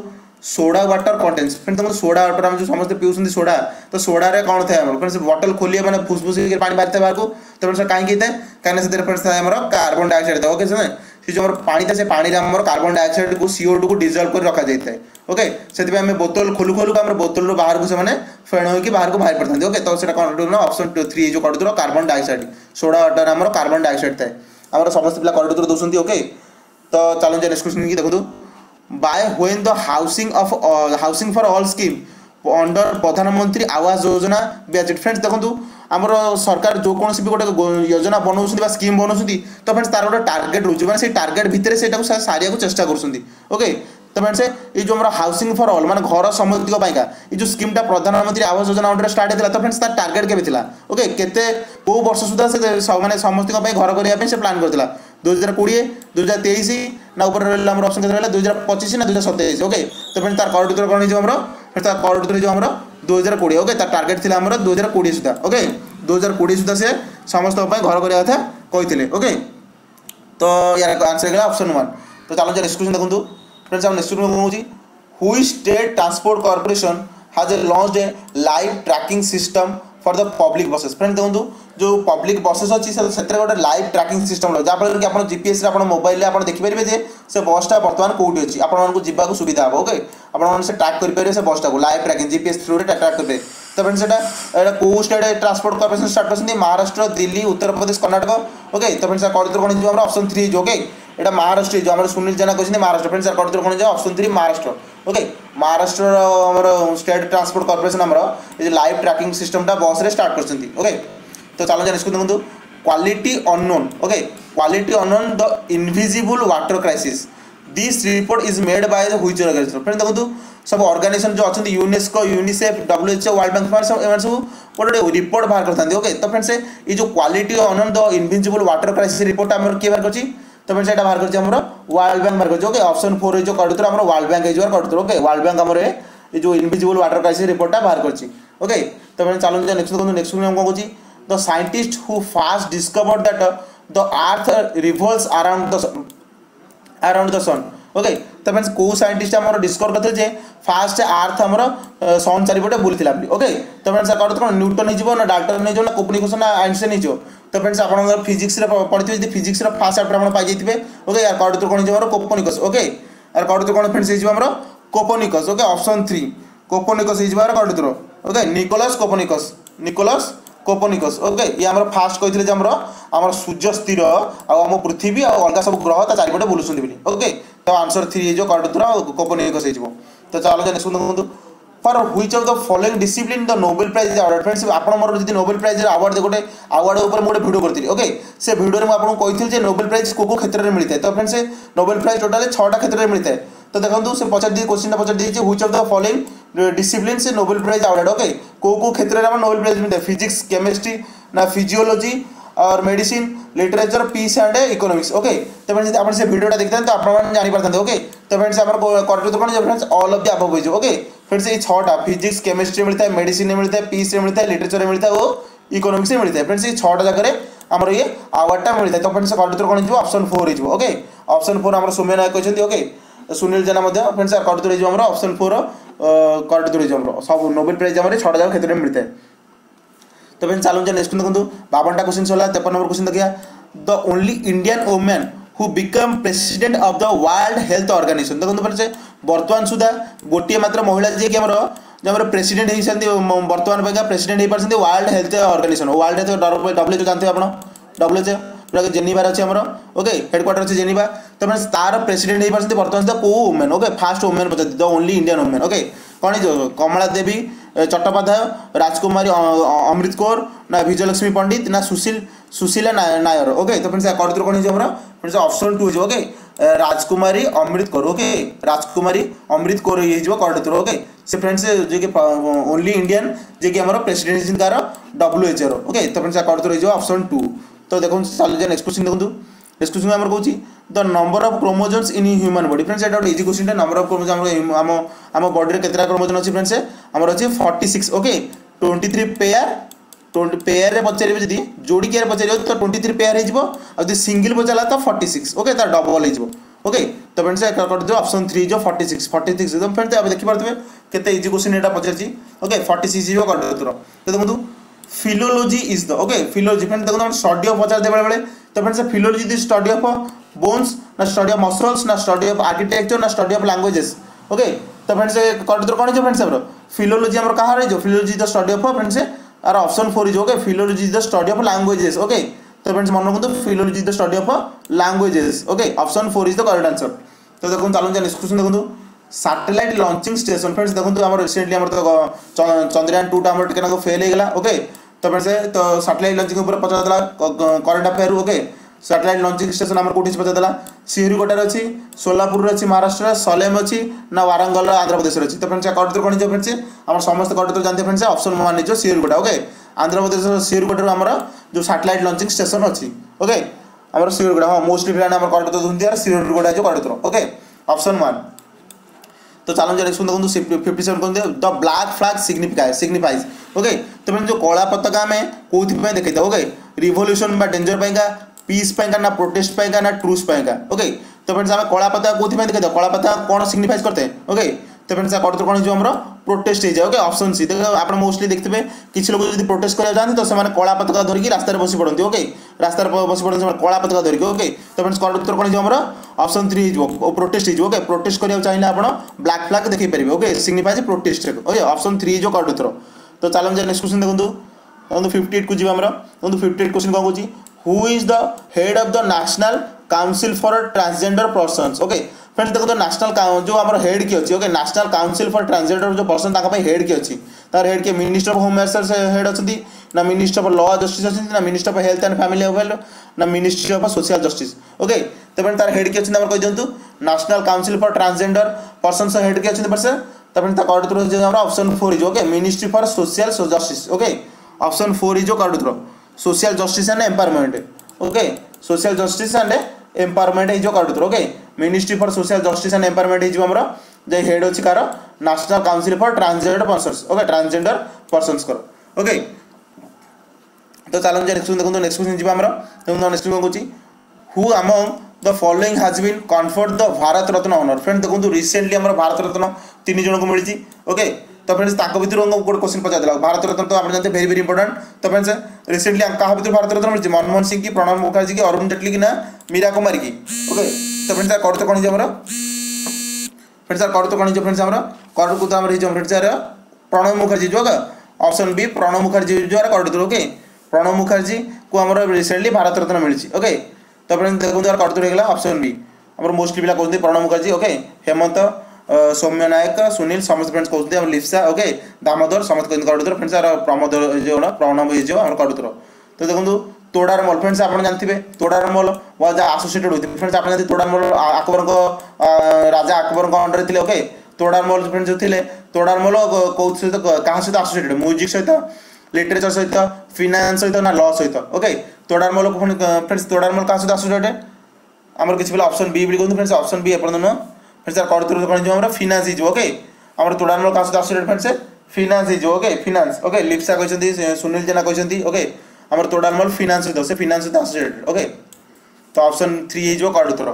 ସୋଡ଼ା ୱାଟର କଣ୍ଟେନ୍ସ ଫ୍ରେଣ୍ଡ ତମକୁ ସୋଡ଼ା ୱାଟର ଆମେ ଯେଉଁ ସମସ୍ତେ ପିଉଛନ୍ତି ସୋଡ଼ା ତ ସୋଡ଼ାରେ କ'ଣ ଥାଏ ଆମର ଫ୍ରେଣ୍ଡ ସେ ବଟଲ ଖୋଲିବେ ମାନେ ଫୁସଫୁସ ହେଇକି ପାଣି ବାହାରିଥାଏ ବାହାରକୁ ତାପରେ ସାର୍ କାହିଁକି ହେଇଥାଏ କାହିଁକିନା ସେଥିରେ ଫ୍ରେଣ୍ଡ ଥାଏ ଆମର କାର୍ବନ ଡାଇଅକ୍ସାଇଡ଼ ଥାଏ ଓକେ ସାର୍ ସେ ଯେଉଁ ଆମର ପାଣି ଥାଏ ସେ ପାଣିରେ ଆମର କାର୍ବନ ଡାଇଅକ୍ସାଇଡ୍କୁ ସିଓ ଟୁକୁ ଡିଜଲ୍ଭ କରି ରଖାଯାଇଥାଏ। ଓକେ ସେଥିପାଇଁ ଆମେ ବୋତଲ ଖୋଲୁ ଖୋଲୁ ଆମର ବୋତଲରୁ ବାହାରକୁ ସେମାନେ ଫେଣ ହୋଇକି ବାହାରକୁ ବାହାରି ପଡ଼ିଥାନ୍ତି। ଓକେ ତ ସେଟା କ'ଣ ନା ଅପସନ୍ ଥ୍ରୀ ଯେଉଁ କରିଦେଲ କାର୍ବନ ଡାଇଅକ୍ସାଇଡ୍ ସୋଡ଼ା ୱାଟର ଆମର କାର୍ବନ ଡାଇଅକ୍ସାଇଡ୍ ଥାଏ। ଆମର ସମସ୍ତେ ପିଲା କରିଡୋର ଦେଉଛନ୍ତି ଓକେ ତ ଚାଲନ୍ତୁ ନେକ୍ସଟ କ୍ୱେଶ୍ଚନ୍ କି ଦେଖନ୍ତୁ। By when the housing of uh, housing for all scheme under ପ୍ରଧାନମନ୍ତ୍ରୀ ଆବାସ ଯୋଜନା ବ୍ୟାଜେଟ୍ ଫ୍ରେଣ୍ଡସ୍ ଦେଖନ୍ତୁ। ଆମର ସରକାର ଯେକୌଣସି ବି ଗୋଟେ ଯୋଜନା ବନାଉଛନ୍ତି ବା ସ୍କିମ୍ ବନାଉଛନ୍ତି ତ ଫ୍ରେଣ୍ଡସ୍ ତାର ଗୋଟେ ଟାର୍ଗେଟ୍ ରହୁଛି। ମାନେ ସେଇ ଟାର୍ଗେଟ୍ ଭିତରେ ସେଇଟାକୁ ସାରିବାକୁ ଚେଷ୍ଟା କରୁଛନ୍ତି। ଓକେ ତ ଫ୍ରେଣ୍ଡସ୍ ଏଇ ଯେଉଁ ଆମର ହାଉସିଂ ଫର୍ ଅଲ୍ ମାନେ ଘର ସମସ୍ତଙ୍କ ପାଇଁକା ଏଇ ଯେଉଁ ସ୍କିମ୍ଟା ପ୍ରଧାନମନ୍ତ୍ରୀ ଆବାସ ଯୋଜନା ଅଣ୍ଡରରେ ଷ୍ଟାର୍ଟ ହେଇଥିଲା ତ ଫ୍ରେଣ୍ଡସ୍ ତାର ଟାର୍ଗେଟ୍ କେବେ ଥିଲା? ଓକେ କେତେ କେଉଁ ବର୍ଷ ସୁଦ୍ଧା ସେ ମାନେ ସମସ୍ତଙ୍କ ପାଇଁ ଘର କରିବା ପାଇଁ ସେ ପ୍ଲାନ୍ କରିଥିଲା? ଦୁଇ ହଜାର କୋଡ଼ିଏ ଦୁଇ ହଜାର ତେଇଶ ନା ଉପରେ ରହିଲା ଆମର ଅପସନ୍ କେତେ ରହିଲା? ଦୁଇ ହଜାର ପଚିଶ ନା ଦୁଇ ହଜାର ସତେଇଶ? ଓକେ ତ ଫ୍ରେଣ୍ଡ ତାର କରୋଡ଼ ଭିତରେ କ'ଣ ହେଇଯିବ ଆମର? ତାର କରୋଡ଼ ଭିତରେ ହେଇଯିବ ଆମର ଦୁଇ ହଜାର କୋଡ଼ିଏ ଓକେ ତାର ଟାର୍ଗେଟ୍ ଥିଲା ଆମର ଦୁଇ ହଜାର କୋଡ଼ିଏ ସୁଦ୍ଧା ଓକେ ଦୁଇ ହଜାର କୋଡ଼ିଏ ସୁଦ୍ଧା ସେ ସମସ୍ତଙ୍କ ପାଇଁ ଘର କରିବା କଥା କହିଥିଲେ ଓକେ ତ ୟାର ଆନ୍ସର ହେଇଗଲା ଅପସନ୍ ୱାନ୍ ତ ଚାଲନ୍ତୁ ନେକ୍ସଟ କ୍ୱେଶ୍ଚନ୍ ଦେଖନ୍ତୁ ଫ୍ରେଣ୍ଡସ୍ ଆମ ନେକ୍ସଟ କ୍ୱେଶ୍ଚନ୍ କ'ଣ ହେଉଛି which state transport corporation has launched a live tracking system for the public buses friend দেখুন जो पब्लिक बसेस अच्छी से गोटे लाइव ट्राकिंग सिस्टम जहाँफल कि आप जीपीएस आप मोबाइल आप देखिपारे जे से बसटा बर्तमान कौटी अच्छी आपको जवाक सुविधा हम ओके আপনার সে ট্র্যাক করে পারে সে বসটা লাইভ ট্র্যাকিং জিপিএস থ্রুরে ট্র্যাক করে তারপরে সেটা এটা কেউ স্টেট ট্রান্সপোর্ট কর্পোরেশন স্টার্ট করছেন মহারাষ্ট্র দিল্লি উত্তরপ্রদেশ কর্ণাটক ওকে তারপরে স্যার করিদোর কোণ যাব আমরা অপশন থ্রি যাও ওকে এটা মহারাষ্ট্র যাও আমরা সুনীল জানা করছেন মহারাষ্ট্র ফ্রেন্ড স্যার করিদোর কোণ যাও option three Maharashtra okay Maharashtra আমার স্টেট ট্রান্সপোর্ট কর্পোরেশন আমার এই লাইভ ট্র্যাকিং সিস্টমটা বসরে স্টার্ট করছেন ওকে তো চলো জানিস দেখুন quality unknown, okay? Quality unknown, the invisible water crisis. This report is made by the which organization? Friend देखो तो, सब ऑर्गेनाइजेशन जो अच्छा UNESCO UNICEF WHO World Bank सब एम सब गोटे गोटे रिपोर्ट बाहर करता ओके तो फ्रेंड्स ये जो quality अनन the invisible water crisis report आम किए बाहर तो कर तो फ्रेंड्स यहाँ बाहर कर वर्ल्ड बैंक बाहर कर ओके ऑप्शन फोर जो करूँ आम वर्ल्ड बैंक ये करूँ ओके वर्ल्ड बैंक आम जो इनविजिबल वाटर क्राइसिस रिपोर्ट बाहर कर ओके तो फ्रेंड्स चलो नेक्स्ट देखो नेक्स्ट हम कौन कौन the scientist who first discovered that uh, the earth revolves around the sun, around the sun. Okay ତ ମିନ୍ସ କେଉଁ ସାଇଣ୍ଟିଷ୍ଟ ଆମର ଡିସ୍କଭର୍ କରିଥିଲେ ଯେ ଫାଷ୍ଟ ଆର୍ଥ ଆମର ସନ୍ ଚାରିପଟେ ବୁଲିଥିଲା ବୋଲି। ଓକେ ତ ଫ୍ରେଣ୍ଡସ୍ ଆପଣଙ୍କର କ'ଣ ନ୍ୟୁଟନ୍ ହେଇଯିବ ନା ଡାଲ୍ଟନ୍ ହେଇଯିବ ନା କୋପନିକସ୍ ନା ଆଇନଷ୍ଟାଇନ୍ ହେଇଯିବ? ତ ଫ୍ରେଣ୍ଡସ୍ ଆପଣଙ୍କର ଫିଜିକ୍ସରେ ପଢ଼ିଥିବେ ଯଦି ଫିଜିକ୍ସର ଫାଷ୍ଟ ଚାପ୍ଟର ଆପଣ ପାଇଯାଇଥିବେ ଓକେ ୟାର କଡ଼ୁତରୁ କ'ଣ ହେଇଯିବ ଆମର କୋପନିକସ୍ ଓକେ ୟାର କଡ଼ୁତରୁ କ'ଣ ଫ୍ରେଣ୍ଡସ୍ ହେଇଯିବ ଆମର Copernicus okay option three Copernicus ହେଇଯିବ ୟାର କଡ଼ୁତରୁ okay Nicolaus Copernicus Nicolaus Copernicus okay ইয়ে আমার ফার্স্ট কইছিলে যে আমার আমার সূর্য স্থির আম পৃথিবী আলগা সব গ্রহ তা চারিপটে বুলুছেন ওকে তো আনসর থ্রি হয়ে যাব কর্ডর কোপনিকস হয়ে যাব তো চলো জানে শুনে for which of the following discipline the Nobel prize award friends আপনার মোটর যদি নোবেল প্রাইজ আওয়ার্ড গোটে আওয়ার্ড উপরে গোটে ভিডিও করতে ওকে সে ভিডিওরে মু আপনার কইছিল যে নোবেল প্রাইজ কো কো ক্ষেত্রে মিলিথায় তো ফ্রেন্ডস নোবেল প্রাইজ টোটাল ছটা ক্ষেত্রে মিলিথায় তো দেখুন সে পচার দিয়ে কোশ্চিনটা পচার দিয়েছে which of the following discipline say Nobel prize award okay কো কো ক্ষেত্রে আমার নোবেল প্রাইজ মিলিথায় ফিজিক্স কেমিস্ট্রি না ফিজিওলজি और medicine literature peace and economics okay तो फ्रेंड्स अपन से वीडियोटा देखते हैं জানি পারতেন ওকে তো ফ্রেন্ডস আমার फ्रेंड्स आम correct Uttar friends all of the above okay friends ये छटा फिजिक्स केमिस्ट्री मिलता है मेडिसिन मिलता है पीस मिलता है लिटरेचर मिलता है और इकोनॉमिक्स मिलता है। फ्रेंड्स ये छटा जगह आमर ये आवार्डटा मिलता है। तो फ्रेंड्स करेक्ट कौन हो ऑप्शन फोर हो ओके ऑप्शन फोर आम सौम्य नायक कहते okay Sunil Jena friends correct हो ऑप्शन फोर करेक्ट हो सब नोबेल प्राइज आम छटा जगह क्षेत्र में मिलता है। तो फ्रेंड्स चलो नेक्स्ट देखो बावनटा क्वेश्चन सरला तेपन नंबर क्वेश्चन देखिए the only Indian women who become president of the World Health Organization देखो फ्रेंड्स बर्तमान सुधा गोटे मात्र महिला जी कि आमर जो आम प्रेसिडेंट होती बर्तमान पाइका प्रेसिडेंट हो party World Health Organization World Health W जानते हैं आप डब्ल्यूएच पूरा जेनिबार अच्छे आमर ओके हेडक्वार्टर अच्छे जेनिबा तो फ्रेंड्स तार प्रेसिडेंट हो पार्टी बर्तमान सुधा कौ वुमेन ओके फास्ट वुमेन कौन कमला देवी चट्टोपाध्याय राजकुमारी अमृत कौर ना विजयलक्ष्मी पंडित ना सुशील सुशीला नायर ओके तो फ्रेंड्स करेक्ट कौन हो friends option to okay Rajkumari Amrit Kaur okay राजकुमारी अमृत कौर ये करेक्ट ओके से फ्रेंड्स जो ओनली इंडियन जे कि आम प्रेसिडेंट डब्ल्यू एच ओके तो फ्रेंड्स करेक्ट रही ऑप्शन टू तो देखो चलो नेक्स्ट क्वेश्चन देखो ନେକ୍ସଟ କ୍ୱେଶ୍ଚନ ଆମର କହୁଛି the number of chromosomes in human body friend ସେଇଟା ଗୋଟେ ଇଜି କ୍ୱେଶ୍ଚନଟା ନମ୍ବର ଅଫ୍ କ୍ରୋମୋଜୋନ୍ ଆମର ଆମ ଆମ ବଡିରେ କେତେଟା କ୍ରୋମୋଜୋନ୍ ଅଛି ଫ୍ରେଣ୍ଡ ସେ ଆମର ଅଛି forty six okay twenty three pair পেয়ারে পচারিবে যদি যোড়িকিয়ার পচারিবে? তো টোয়েন্টি থ্রি পেয়ার হয়ে আর যদি সিঙ্গল পচারা তো ফর্টি সিক্স ওকে তার ডবল হয়ে ওকে তো ফ্রেন্ডস করদিও অপশন থ্রি যে ফর্টি সিক্স ফর্টি সিক্স একদম ফ্রেন্ডস আপনি দেখিপারে কেতে ইজি কোশ্চিন এটা পচারছি ওকে ফর্টি সিক্স হয়ে করদিও তো দেখুন philology is the okay philology friend দেখুন শর্ট ডিও পচার দেবে বেড়ে तो friends philology the study of bones ना स्टडी ऑफ मसल्स ना स्टडी ऑफ आर्किटेक्चर ना स्टडी ऑफ लैंग्वेजेस ओके तो फ्रेंड्स करेक्ट कौन हो फ्रेंड्स आम फिलोलोजी आम कहाँ रही philology the study of friends are option four is okay philology the study of languages okay तो फ्रेंड्स मन रखु philology the study of languages okay option four is the correct answer तो देखो चलो नेक्स्ट क्वेश्चन देखो satellite launching station friends देखो आम recently आम तो चंद्रयान टू आम टे फेल होगा ओके तो তারপরে সে, তো স্যাটেলাইট লঞ্চিং উপরে পচারদেলা current affair okay satellite launching station আমার কোটি পচারদেলা শ্রীহরিকোটার অছি সোলাপুর অছি মহারাষ্ট্র সলেম অছি না ওয়ারাঙ্গল আন্ধ্রপ্রদেশের অছি তো ফ্রেন্ডস কটর কোণ যে ফ্রেন্ডস আমার সমস্ত কটর জানতে ফ্রেন্ডস অপশন মান নিজ শ্রীহরিকোটা ওকে ଆନ୍ଧ୍ରପ୍ରଦେଶର ସିରିଗୁଡ଼ାରୁ ଆମର ଯେଉଁ ସାଟେଲାଇଟ୍ ଲଞ୍ଚିଂ ଷ୍ଟେସନ୍ ଅଛି ଓକେ ଆମର ସିରିଗୁଡ଼ା ହଁ ମୋଷ୍ଟଲି ପିଲାମାନେ ଆମର କଡ଼ତ୍ର ଧୁନ୍ଦିଆର ସିରିଗୁଡ଼ା ଯେଉଁ କଡ଼ତ୍ର ଓକେ ଅପସନ୍ ୱାନ୍ तो चलो जरा देखो फिफ्टी सेवन कहते the black flag signifies signifies okay तो मैंने जो कला पता आम कौन देखा okay revolution danger Paika peace ना प्रोटेस्ट প্রোটেস্ট পাইকা না ট্রুস পাইকা ওকে তো ফ্রেন্ডস আমরা কলা পাতা কোথায় দেখে দাও কলা পাতা কোন সিগনিফাইজ तो फ्रेंड्स करेक्ट कौन हो प्रोटेस्ट हो? ओके ऑप्शन सी देखो आप मोस्टली देखते किसी लोग जो प्रोटेस्ट करा जाते तो से कला पताका धरिकी रास्तार बस पड़ती ओके रास्तार बस पड़ते कला पताका धरिकी ओके तो फ्रेंड्स करेक्ट कौन हो ऑप्शन थ्री हो प्रोटेस्ट हो ओके प्रोटेस्ट करा चाहिए आप ब्लैक फ्लैग देखिए पारे okay signifies protest okay option three जो करेक्ट तो चलो नेक्स्ट क्वेश्चन देखो देखो फिफ्टी एट को देखो फिफ्टी एट क्वेश्चन कौन कौन who is the head of the national council for transgender persons okay friends देखो तो नेशनल जो आम हेड किए अच्छी okay National Council for Transgender जो पर्सन हेड किए अच्छी तार हेड किए minister of home affairs head अच्छी ना मिनिस्टर ऑफ लॉ जस्टिस अच्छी ना minister of health and family welfare ना ministry of social justice okay तो फ्रेंड तार हेड किए अच्छी कह दिंतु National Council for Transgender person head किए अच्छी पर्सन तो फ्रेंड करेक्ट रही option four is okay ministry for social justice okay option four is correct social justice and empowerment okay social justice and empowerment जो correct okay ministry for social ministry for social justice and empowerment ହେଇଯିବ ଆମର ଯେ head ଅଛି car national council for transgender persons okay transgender ପର୍ସନ୍ସଙ୍କର okay ତ ଚାଲନ୍ତୁ next ଦେଖନ୍ତୁ next question ଯିବା ଆମର ଦେଖନ୍ତୁ ନେକ୍ସଟ କ'ଣ କହୁଛି who among the following has been conferred the Bharat Ratna honour friend ଦେଖନ୍ତୁ ରିସେଣ୍ଟଲି ଆମର ଭାରତ ରତ୍ନ ତିନି ଜଣଙ୍କୁ ମିଳିଛି ଓକେ ତ ଫ୍ରେଣ୍ଡସ୍ ତାଙ୍କ ଭିତରୁ ଗୋଟେ କ୍ୱେଶ୍ଚନ୍ ପଚାରିଦେଲା ଭାରତ ରତ୍ନ ତ ଆପଣ ଜାଣିତେ ଭେରି ଭେରି ଇମ୍ପୋର୍ଟାଣ୍ଟ ତ ଫ୍ରେଣ୍ଡସ୍ ରିସେଣ୍ଟଲି କାହା ଭିତରୁ ଭାରତ ରତ୍ନ ମିଳିଛି ମନମୋହନ ସିଂ କି ପ୍ରଣବ ମୁଖାର୍ଜୀ କି ଅରୁଣ ଜେଟଲୀ କି ନା ମୀରା କୁମାରୀ କି ଓକେ তো ఫ్రెండ్స్ ఆ కొడత కణిజంలో ఫ్రెండ్స్ ఆ కొడత కణిజం ఫ్రెండ్స్ ଆମର କରଡ଼ କୁଦାମ ରହିଛି ఫ్రెండ్స్ ଆର ପ୍ରଣବ ମୁଖାର୍ଜୀ ଯୋଗ ଅପସନ୍ ବି ପ୍ରଣବ ମୁଖାର୍ଜୀ ଦ୍ୱାରା କରିଦେଲେ ଓକେ ପ୍ରଣବ ମୁଖାର୍ଜୀକୁ ଆମର ରିସେଣ୍ଟଲି ଭାରତରତ୍ନ ମିଳିଛି ଓକେ ତାପରେ ଦେଖନ୍ତୁ ଆର କରିଦେଲେ ହେଇଗଲା ଅପସନ୍ ବି ଆମର ମୋଷ୍ଟଲି ପିଲା କହୁଛନ୍ତି ପ୍ରଣବ ମୁଖାର୍ଜୀ ଓକେ ହେମନ୍ତ ସୌମ୍ୟ ନାୟକ ସୁନୀଲ ସମସ୍ତେ ଫ୍ରେଣ୍ଡସ୍ କହୁଛନ୍ତି ଆମର ଲିପ୍ସା ଓକେ ଦାମୋଦର ସମସ୍ତେ କହୁଛନ୍ତି କରୁଥିଲ ଫ୍ରେଣ୍ଡସ୍ ଆର ପ୍ରମୋଦ ହେଇଯିବ ପ୍ରଣବ ହେଇଯିବ ଆମର କରୁଥିଲ ତ ଦେଖନ୍ତୁ ତୋଡ଼ାରମଲ ଫ୍ରେଣ୍ଡସ୍ ଆପଣ ଜାଣିଥିବେ Todarmal was associated with friends ଆପଣ ଜାଣିଥିବେ ତୋଡ଼ାରମଲ ଆକବରଙ୍କ ରାଜା ଆକବରଙ୍କ ଅଣ୍ଡରରେ ଥିଲେ ଓକେ ତୋଡ଼ାରମଲ ଫ୍ରେଣ୍ଡସ୍ ଯେଉଁ ଥିଲେ ତୋଡ଼ାରମଲ କେଉଁ ସହିତ କାହା ସହିତ ଆସୋସିଏଟେଡ୍ ମ୍ୟୁଜିକ୍ ସହିତ লিটারেচর সহিত ফিনান্স সহিত না ল সহিত ওকে তোড়ারমল পুଣି ফ্রেন্ডস তোড়ারমল কাହା ସହିତ ଆସୋସିଏଟେଡ୍ ଆମର କିଛି ପିଲା ଅପସନ୍ ବି ବୋଲି କୁହନ୍ତୁ ଫ୍ରେଣ୍ଡସ୍ ଅପସନ୍ ବି ଏପର୍ଯ୍ୟନ୍ତ ନୁହଁ ଫ୍ରେଣ୍ଡସ୍ ତାର କରୁଥିଲୁ କ'ଣ ହେଇଯିବ ଆମର ଫିନାନ୍ସ ହେଇଯିବ ଓକେ ଆମର ତୋଡ଼ାରମଲ କାହା ସହିତ ଆସୋସିଏଟେଡ୍ ଫ୍ରେଣ୍ଡସ୍ ଫିନାନ୍ସ ହେଇଯିବ ଓକେ ଫିନାନ୍ସ ଓକେ ଲିପ୍ସା କହିଛନ୍ତି ସୁନୀଲ ଜେନା କହିଛନ୍ତି ଓକେ ଆମର ତୋଡ଼ାଲ ମଲ୍ ଫିନାନ୍ସ ସହିତ ସେ ଫିନାନ୍ସ ସହିତ ଆସୋସିଏଟେଡ୍ ଓକେ ତ ଅପସନ୍ ଥ୍ରୀ ହେଇଯିବ କାର୍ଡ଼ ଉତ୍ତର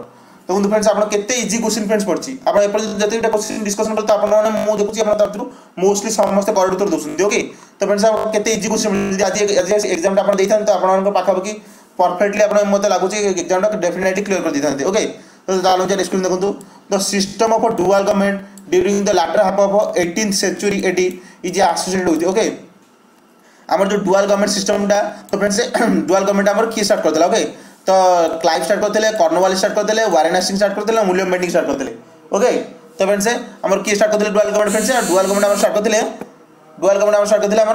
ଦେଖନ୍ତୁ ଫ୍ରେଣ୍ଡସ୍ ଆପଣ କେତେ ଇଜି କୋଶ୍ଚିନ୍ ଫ୍ରେଣ୍ଡସ୍ ପଡ଼ିଛି ଆପଣ ଏପରି ଯେତେଟା କୋଶ୍ଚିନ୍ ଡିସ୍କସନ୍ କଲେ ତ ଆପଣମାନେ ମୁଁ ଦେଖୁଛି ଆପଣ ତା ଭିତରୁ ମୋଷ୍ଟଲି ସମସ୍ତେ କରେକ୍ଟ ଉତ୍ତର ଦେଉଛନ୍ତି ଓକେ ତ ଫ୍ରେଣ୍ଡସ୍ ଆପଣ କେତେ ଇଜି କୋଶ୍ଚିନ୍ ଯଦି ଆଜି ଆଜି ଏକ୍ଜାମ୍ଟା ଆପଣ ଦେଇଥାନ୍ତେ ତ ଆପଣମାନଙ୍କ ପାଖାପାଖି ପରଫେକ୍ଟଲି ଆପଣ ମୋତେ ଲାଗୁଛି ଏକ୍ଜାମ୍ଟା ଡେଫିନେଟଲି କ୍ଲିୟର କରିଦେଇଥାନ୍ତେ ଓକେ ତ ତାହେଲେ ଯାଇ ସ୍କ୍ରିନ୍ ଦେଖନ୍ତୁ the system of dual government during the later half of eighteenth century ଏଠି ଇଜି ଆସୋସିଏଟ୍ ହେଉଛି ଓକେ আমার जो डुआल गवर्नमेंट सिस्टमटा तो फ्रेंड्स डुआल गवर्नमेंट आम किए स्टार्ट करदे ओके तो क्लाइव स्टार्ट करते कर्णवाली स्टार्ट करते वाराणसी स्टार्ट करते मुलियम बेंडिंग स्टार्ट करते ओके तो फ्रेंड्स आम किए स्टार्ट करते dual government friends dual government आम स्टार्ट करते डुआल गवर्नमेंट आम स्टार्ट करते आम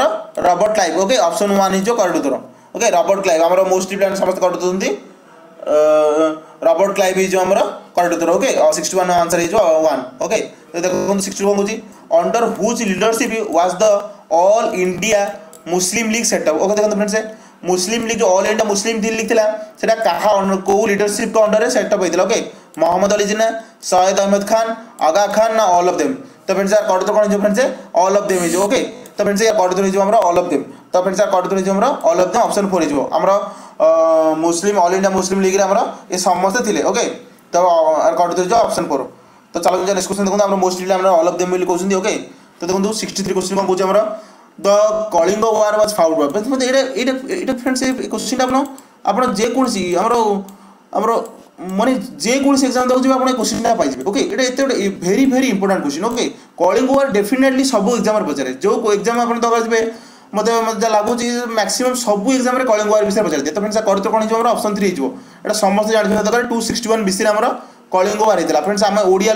Robert Clive okay option one his कर्डुदर ओके रबर्ट क्लाइव आम मोस्टली प्लान समस्त कर्डुदे রবর্ট ক্লাইভ হয়ে আমার করেক্ট উত্তর ওকে সিক্সটি ওয়ান আনসার হয়ে ওয়ান ওকে দেখুন সিক্সটি ওয়ান হচ্ছে under whose leadership was the all India Muslim League set up okay দেখুন friends Muslim League all India Muslim League লা সেটা কাহা কেউ লিডরশিপ অন্ডরে সেট আপ হয়েছিল ওকে মহম্মদ আলী জিনা সৈয়দ আহমেদ খান, আগা খান, না অল অফ দেম তো ফ্রেন্ডস আর কটদর কোন হয়েছে ফ্রেন্ডস অল অফ দেম হয়েছে ওকে তো ফ্রেন্ডস আর কটদর হয়েছে আমরা? অল অফ দেম তো ফ্রেন্ডস আর কটদর হয়েছে আমরা? All of them option four হয়েছে। আমরা মুসলিম অল ইন্ডিয়া মুসলিম লীগের আমরা এ সমস্ত থিলে ওকে তো আর কটদর হয়েছে? অপশন ফোর তো চালু নেক্সট কোশ্চেন দেখুন, আমরা মোস্টলি আমরা অল অফ দেম বলে কৌছেন ওকে তো দেখুন সিক্সটি থ্রি কোশ্চেন কোন কোচ আমরা। The Kalinga war was fought by ମୋତେ ଏଇଟା ଏଇଟା ଏଇଟା ଫ୍ରେଣ୍ଡସ୍ ଏ କୋଶ୍ଚିନ୍ଟା ଆପଣ ଆପଣ ଯେକୌଣସି ଆମର ଆମର ମାନେ ଯେକୌଣସି ଏକ୍ଜାମ୍ ଦେବାକୁ ଯିବେ ଆପଣ ଏ କୋଶ୍ଚିନ୍ଟା ପାଇଯିବେ ଓକେ ଏଇଟା ଏତେ ଗୋଟେ very very important question okay Kalinga war definitely ସବୁ ଏକ୍ଜାମ୍ରେ ପଚାରେ ଯେଉଁ ଏକ୍ଜାମ୍ ଆପଣ ଦେବାକୁ ଯିବେ ମୋତେ ମୋତେ ଲାଗୁଛି ମ୍ୟାକ୍ସିମମ୍ ସବୁ ଏକ୍ଜାମ୍ରେ କଳିଙ୍ଗ ୱାର୍ ବିଷୟରେ ପଚାରିଦିଏ ତ ଫ୍ରେଣ୍ଡସ୍ କରିତ କ'ଣ ହେଇଯିବ ଆମର ଅପସନ୍ ଥ୍ରୀ ହେଇଯିବ ଏଇଟା ସମସ୍ତେ ଜାଣିଥିବା ଦରକାର ଟୁ ସିକ୍ସଟି ୱାନ୍ ବିସିରେ ଆମର କଳିଙ୍ଗ ୱାର୍ ହେଇଥିଲା ଫ୍ରେଣ୍ଡସ୍ ଆମେ ଓଡ଼ିଆ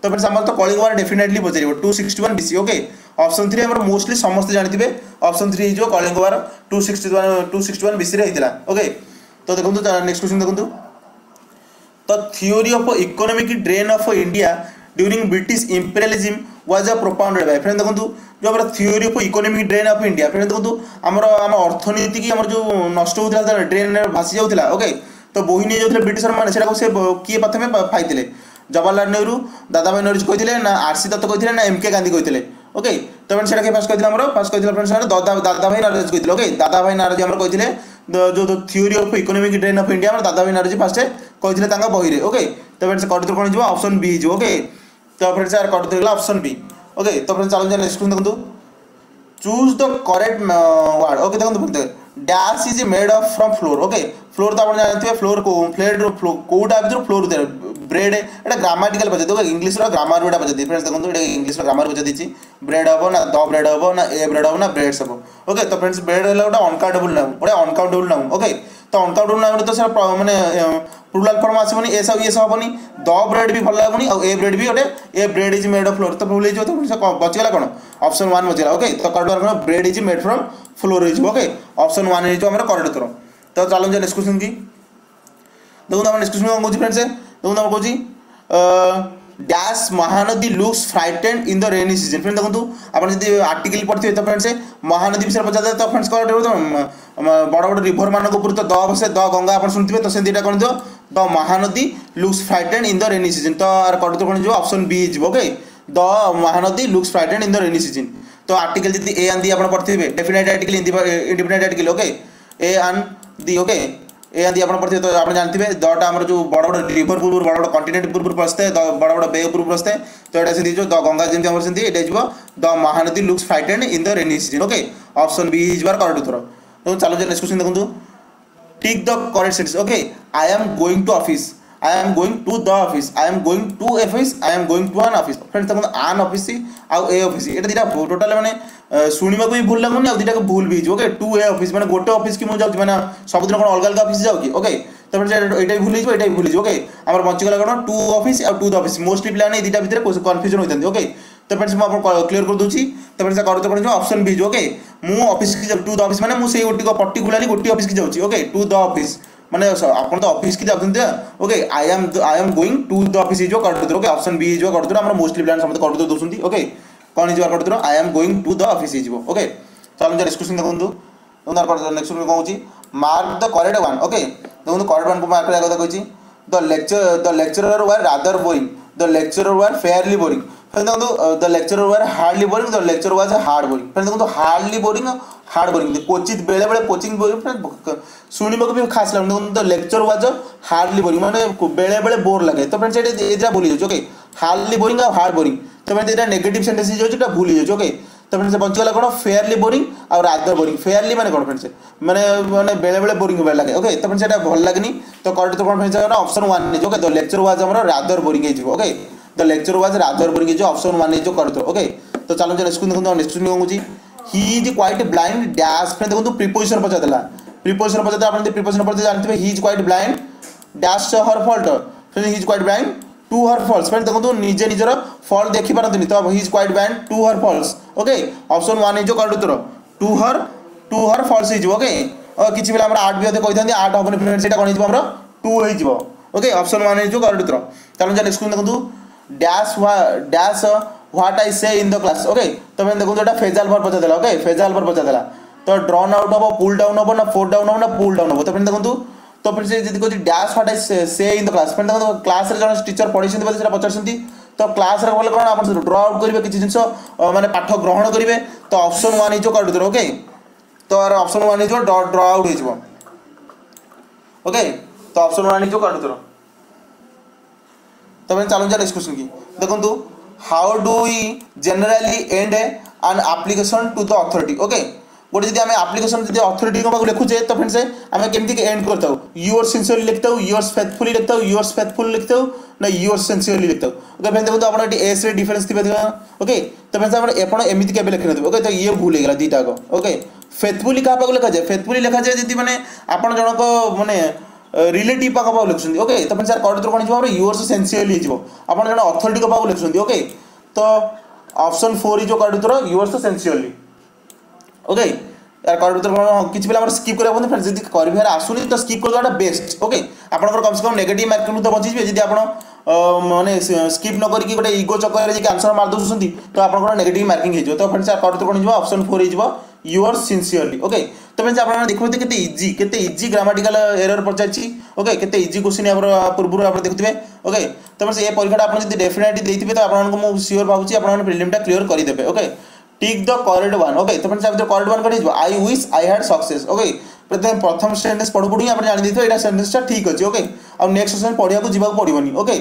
তারপরে সমস্ত Kalinga war definitely পচারিব two sixty one BC okay option three আমার মোস্টলি সমস্তে জাঁথিবে অপশন থ্রি হয়ে Kalinga war two sixty one two sixty one BC হয়েছিল ওকে তো দেখুন নেক্সট কোশ্চিন দেখুন তো। Theory of economic drain of India during British imperialism was a propounded by friend देखो जो आम theory of economic drain of India friend देखो आम आम अर्थनीति की आम जो नष्ट होता ड्रेन भासी जाऊला ओके तो बोही नहीं जाते ब्रिटिशर मैंने किए प्रथम पाई जवाहरलाल नेहरू दादाभाई नौरोजी कहते ना आरसी दत्त कहते ना एम के गांधी कहते ओके तो फ्रेंड्स सेटा के फास्ट कहते आमर फास्ट कहते फ्रेंड्स दादा दादाभाई नाराज कहते ओके दादाभाई नाराजी आमर कहते जो theory of economic drain of India आमर दादाभाई नाराजी फास्ट कहते बही ओके तो फ्रेंड्स कट कौन हो ऑप्शन बी हो ओके तो फ्रेंड्स यार कट ऑप्शन बी ओके तो फ्रेंड्स चलो नेक्स्ट देखो choose the correct word okay देखो dash is made of from flour okay flour तो आप जानते हैं फ्लोर को फ्लेड कोटा भितर फ्लोर ब्रेड एटा ग्रामाटिकल पचार ओके इंग्लीश ग्रामर गोटा पचार फ्रेंड्स देखो ये इंग्लीश ग्रामर पचार ब्रेड हम ना द ब्रेड हम ना ए ब्रेड हम ना ब्रेड्स हम ओके तो फ्रेंड्स ब्रेड है गोटे अनकाउंटेबल नाउन गोटे अनकाउंटेबल नाउन ओके ତ ଅନକାଉଟ୍ ନାମରେ ତ ସେଟା ମାନେ ପ୍ରୁରାଲ୍ ଫର୍ମ ଆସିବନି ଏସ୍ ଆଉ ଇଏସ୍ ହେବନି। ଦ ବ୍ରେଡ୍ ବି ଭଲ ହେବନି ଆଉ ଏ ବ୍ରେଡ୍ ବି ଗୋଟେ a bread is made of flour ତ ଭୁଲ ହେଇଯିବ ତ ବଚିଗଲା କ'ଣ? ଅପସନ୍ ୱାନ୍ ବଚିଗଲା ଓକେ ତ କରେକ୍ଟ କ'ଣ? Bread is made from flour ହେଇଯିବ ଓକେ ଅପସନ୍ ୱାନ୍ ହେଇଯିବ ଆମର କରେକ୍ଟ ଉତ୍ତର ତ ଚାଲନ୍ତୁ ନିଷ୍କସନ୍ କି। ଦେଖନ୍ତୁ ଆମର ନିଷ୍କସନ୍ କ'ଣ କହୁଛି ଫ୍ରେଣ୍ଡସ୍ ଦେଖନ୍ତୁ ଆମର କହୁଛି dash Mahanadi looks frightened in the rainy season friend দেখুন আপনার যদি আর্টিকেল পড়িথিবে তো ফ্রেন্ডস মহানদী বিষয়ে পচারে তো ফ্রেন্ডস কল বড় বড় রিভর মানক উপরে তো দ বসে দ গঙ্গা আপনার শুনথিবে তো সেମିତି এটা দিও the Mahanadi looks frightened in the rainy season তো আর কট তো কোন যাব অপশন বি যাব okay the Mahanadi looks frightened in the rainy season তো আর্টিকেল যদি এ আন দি আপনার পড়িথিবে definite article independent article okay a an the okay ଏ ଆଦି ଆପଣ ପଢ଼ିଥିବେ ତ ଆପଣ ଜାଣିଥିବେ ଦଟା ଆମର ଯେଉଁ ବଡ଼ ବଡ଼ ରିଭର ପୂର୍ବରୁ ବଡ଼ ବଡ଼ କଣ୍ଟିନେଣ୍ଟ ପୂର୍ବରୁ ପଶିଥାଏ ବଡ଼ ବଡ଼ ବେ ଉପରୁ ପଶିଥାଏ ତ ଏଇଟା ସେମିତି ଯେଉଁ ଗଙ୍ଗା ଯେମିତି ଆମର ସେମିତି ଏଇଟା ଯିବ the Mahanadi looks frightened in the rainy season okay option B ହେଇଯିବାର correct ଉତ୍ତର। ଦେଖନ୍ତୁ ଚାଲନ୍ତୁ ନେକ୍ସଟ କ୍ୱେଶ୍ଚନ୍ ଦେଖନ୍ତୁ। Tick the correct sentence okay I am going to office I am going to the office. I am going to a office. I am going to an office. Friends, तब an office आउ a office ये तो दिया total माने सुनिमा को भी भूल लगूँ ना अब दिया को भूल भी जो ओके to a office माने गोटे office की मुझे जाऊँ माने सब दिन कौन अलग अलग office जाऊँ की ओके তারপরে এটাই ভুলে যাব এটাই ভুলে যাব ওকে আমার বঞ্চিকলা কারণ টু অফিস আর টু দ অফিস মোস্টলি পিলা এই দুইটা ভিতরে কনফ্যুজন হইতান্তি ওকে তারপরে ମୁଁ ଆପଣଙ୍କୁ କ୍ଲିୟର କରିଦେଉଛି ତାପରେ ସେ କରୁଛି ପଡ଼ିଯିବ ଅପସନ୍ ବି ଓକେ ମୁଁ ଅଫିସକି ଟୁ ଦ ଅଫିସ୍ ମାନେ ମୁଁ ସେଇ ଗୋଟିକ ପର୍ଟିକୁଲାରଲି ଗୋଟିଏ ଅଫିସକି ଯାଉଛି ଓକେ ଟୁ ଦ ଅଫିସ୍ ମାନେ ଆପଣ ତ ଅଫିସ୍କି ଯାଉଛନ୍ତି okay I am I am going to the office ହେଇଯିବ କରୁଥିବ ଓକେ ଅପସନ୍ ବି ହେଇଯିବ କରୁଥିବ ଆମର ମୋଷ୍ଟଲି ପିଲାମାନେ ସମସ୍ତେ କରୁଥିବ ଦେଉଛନ୍ତି ଓକେ କ'ଣ ହେଇଯିବ କରୁଥିବ I am going to the office ହେଇଯିବ ଓକେ ଚାଲନ୍ତୁ ଡିସ୍କସନ୍ ଦେଖନ୍ତୁ ନେକ୍ସଟ କ'ଣ ହେଉଛି mark the correct one okay ଦେଖନ୍ତୁ କରେକ୍ଟ ୱାନ୍କୁ ମାର୍କ କରିବା କଥା କହିଛି the lecture the lecturer was rather boring the lecturer was fairly boring ଫେର୍ ଦେଖନ୍ତୁ the lecturer was hardly boring the lecture was hard boring ଫେର୍ ଦେଖନ୍ତୁ ହାର୍ଡଲି ବୋରିଂ ହାର୍ଡ ବୋରିଂ କୋଚିତ ବେଳେବେଳେ କୋଚିଂ ଶୁଣିବାକୁ ବି ଖାସ୍ ଲାଗୁନି। ଦେଖନ୍ତୁ the lecture was hardly boring ମାନେ ବେଳେବେଳେ ବୋର୍ ଲାଗେ। ତ ଫ୍ରେଣ୍ଡସ୍ ଏଇଟା ଏଇଟା ଭୁଲି ଯାଉଛି ଓକେ ହାର୍ଡଲି ବୋରିଂ ଆଉ ହାର୍ଡ ବୋରିଂ ତ ଫ୍ରେଣ୍ଡସ୍ ଏଇଟା ନେଗେଟିଭ୍ ସେଣ୍ଟେନ୍ସ ହେଇଯାଉଛି ଏଇଟା ଭୁଲି ଯାଉଛି ଓକେ ତ ଫ୍ରେଣ୍ଡସ୍ ବଞ୍ଚିଗଲା କ'ଣ? ଫେୟାରଲି ବୋରିଂ ଆଉ ରାଦର ବୋରିଂ ଫେୟାରଲି ମାନେ କ'ଣ ଫ୍ରେଣ୍ଡସ୍ ମାନେ ମାନେ ବେଳେବେଳେ ବୋରିଂ ହେବାର ଲାଗେ ଓକେ ତ ଫ୍ରେଣ୍ଡସ୍ ଏଇଟା ଭଲ ଲାଗେନି। ତ କରେକ୍ଟ କ'ଣ ଫ୍ରେଣ୍ଡସ୍ ଅପସନ୍ ୱାନ୍ ହେଇଯିବ ଓକେ ଦ ଲେକ୍ଚର ୱାଜ୍ ଆମର ରାଦର ବୋରିଂ ହେଇଯିବ okay the lecture was rather boring ହେଇଯିବ ଅପସନ୍ ୱାନ୍ ହେଇଯିବ କରିଥିବ ଓକେ ତ ଚାଲନ୍ତୁ ନେକ୍ସଟ ଦେଖନ୍ତୁ ନେକ୍ସଟ କ'ଣ ହେଉଛି he is quite blind dash friend দেখুন প্রিপোজিশন পচারা প্রিপোজিশন পচারা আপনার প্রিপোজিশন পড়তে জানিবে he is quite blind dash her fault friend he is quite blind to her faults friend দেখুন নিজে নিজের ফল্ট দেখিপারতিনি তো he is quite blind to her faults okay option one is correct উত্তর to her to her faults হয়ে okay কিছু পিলা আমরা আট বি অধে কইথাନ୍ତି আট হবনি ফ্রেন্ড সেটা কোন হয়ে আমরা টু হয়ে ওকে অপশন ওয়ান হয়ে করেক্ট উত্তর তাহলে নেক্সট দেখুন dash dash what I say in the class okay তুমি দেখুন এটা ফেজাল ভর পচাদেলা ওকে ফেজাল ভর পচাদেলা তো ড্রন আউট হব পুল ডাউন হব না ফোর ডাউন হব না পুল ডাউন হব তো ফ্রেন্ড দেখুন তো ফ্রেন্ড সে যদি Kochi dash what I say in the class friend দেখুন ক্লাসরে জন টিচর পড়াইছেন বলে সেটা পচারছেন তো ক্লাসরে বলে কোন আপন ড্র আউট করিবে কিছু জিনিস মানে পাঠ গ্রহণ করিবে। তো অপশন 1 ইজ কার্ড দিতে ওকে তো আর option 1 is draw draw out হয়ে যাব। ওকে তো অপশন 1 ইজ কার্ড দিতে তো ফ্রেন্ড চালু যা ডিসকাশন কি? দেখুন ନେକ୍ସଟ କ୍ୱେଶ୍ଚନ୍ କି ଦେଖନ୍ତୁ how do I generally end an application to the authority okay ଗୋଟେ ଯଦି ଆମେ ଆପ୍ଲିକେସନ୍ ଯଦି ଅଥରିଟିଙ୍କ ପାଖକୁ ଲେଖୁଛେ ତ ଫ୍ରେଣ୍ଡସ୍ ଆମେ କେମିତି ଏଣ୍ଡ କରିଥାଉ? ୟୁଅର୍ ସିନ୍ସିୟରଲି ଲେଖିଥାଉ ୟୁଅର୍ସ ଫେଥଫୁଲି ଲେଖିଥାଉ ୟୁଅର୍ସ ଫେଥଫୁଲି ଲେଖିଥାଉ ନା ୟୁଅର୍ସ ସିନ୍ସିୟରଲି ଲେଖିଥାଉ? ଓକେ ଫ୍ରେଣ୍ଡ ଦେଖନ୍ତୁ ଆପଣ ଏଠି ଏସ୍ରେ ଡିଫରେନ୍ସ ଥିବେ ଓକେ ତ ଫ୍ରେଣ୍ଡସ୍ ଆପଣ ଆପଣ ଏମିତି କେବେ ଲେଖିନଥିବେ ଓକେ ତ ଇଏ ଭୁଲ ହେଇଗଲା ଦୁଇଟା ଯାକ। ଓକେ ଫେଥଫୁଲି କାହା ପାଖକୁ ଲେଖାଯାଏ? ଫେଥଫୁଲି ଲେଖାଯାଏ ଯଦି ମାନେ ଆପଣ ଜଣକ ମାନେ ରିଲେଟିଭ୍ ପାଖ ପାଖକୁ ଲେଖୁଛନ୍ତି ଓକେ ତ ଫ୍ରେଣ୍ଡସ୍ ସାର୍ କଡ଼ୁତ୍ର କ'ଣ ହେଇଯିବ ଆମର ୟୁଅର୍ସ ସେନ୍ସିୟରଲି ହେଇଯିବ ଆପଣ ଜଣେ ଅଥରିଟିଙ୍କ ପାଖକୁ ଲେଖୁଛନ୍ତି ଓକେ ତ ଅପସନ୍ ଫୋର୍ ହେଇଯିବ କଡ଼ୁତ୍ର ୟୁଅର୍ସ ସେନ୍ସିୟରଲି ଓକେ यार करेक्ट उत्तर कौन किसी पिला स्किप करा बोलते फ्रेंड्स यदि कर आसुनी तो स्किप करदेवा बेस्ट ओके आपंकर कम से कम नेगेटिव मार्किंग तो बची जी आप माने स्किप न करके गोटे इगो चक्कर जी आंसर मार दौरान तो आप नेगेटिव मार्किंग हो तो फ्रेंड्स करेक्ट कौन हो ऑप्शन फोर हो योर सिनसीयरली ओके તમે જે આપણે દેખું કેତେ ઇઝી કેતે ઇઝી ગ્રામાટિકાલ એરર પચારছি ઓકે કેતે ઇઝી ક્વેશ્ચન આપણ પૂର୍ବରୁ આપણે ଦେଖୁଥିବେ ઓકે તમે ସେ ପରୀକ୍ଷାଟା ଆପଣ ଯଦି ଡେଫିନେଟଲି ଦେଇଥିବେ, ତ ଆପଣଙ୍କୁ ମୁଁ ସିଓର ଭାବୁଛି ଆପଣମାନେ ପ୍ରିଲିମ୍ଟା କ୍ଲିୟର କରିଦେବେ okay tick the correct one okay তো ফ্রেন্ডস আপনাদের করেক্ট ওয়ান করে দিব I wish I had success okay প্রথমে প্রথম সেন্টেন্স পড়ু পড়ু আপনি জানি দিতে এটা সেন্টেন্সটা ঠিক আছে ওকে আর নেক্সট সেশন পড়িয়া যাওয়া পড়বনি ওকে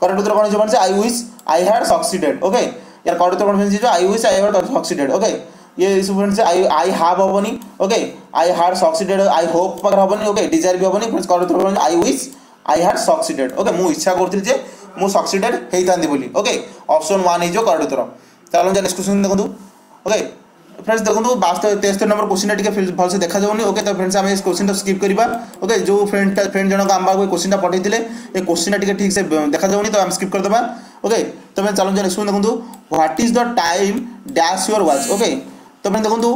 করেক্ট উত্তর কোন হচ্ছে I wish I had succeeded okay year correct উত্তর কোন হচ্ছে I wish I had succeeded okay ये सब फ्रेंड्स आई आई हाव हेनी okay I had succeeded I hope पाखे हेनी ओके डिजायर भी हेनी फ्रेंड्स करेक्ट उत्तर कौन I wish I had succeeded okay मुझे इच्छा करी जे मुझे सक्सीडेड होता बोली ओके ऑप्शन वन हो करेक्ट उत्तर चलो नेक्स्ट क्वेश्चन देखो ओके फ्रेंड्स देखो बास्तव तेस्तर नंबर क्वेश्चन टिके भलसे देखा जाऊनी ओके तो फ्रेंड्स आम क्वेश्चन स्किप करवा ओके जो फ्रेंड फ्रेंड जनक आम पाक क्वेश्चन पठेते ये क्वेश्चन टिके ठीक से देखा जाऊनी तो आम स्किप करदे ओके तो फ्रेंड्स चलो नेक्स्ट देखो what is the time dash your watch okay ତମେ ଦେଖନ୍ତୁ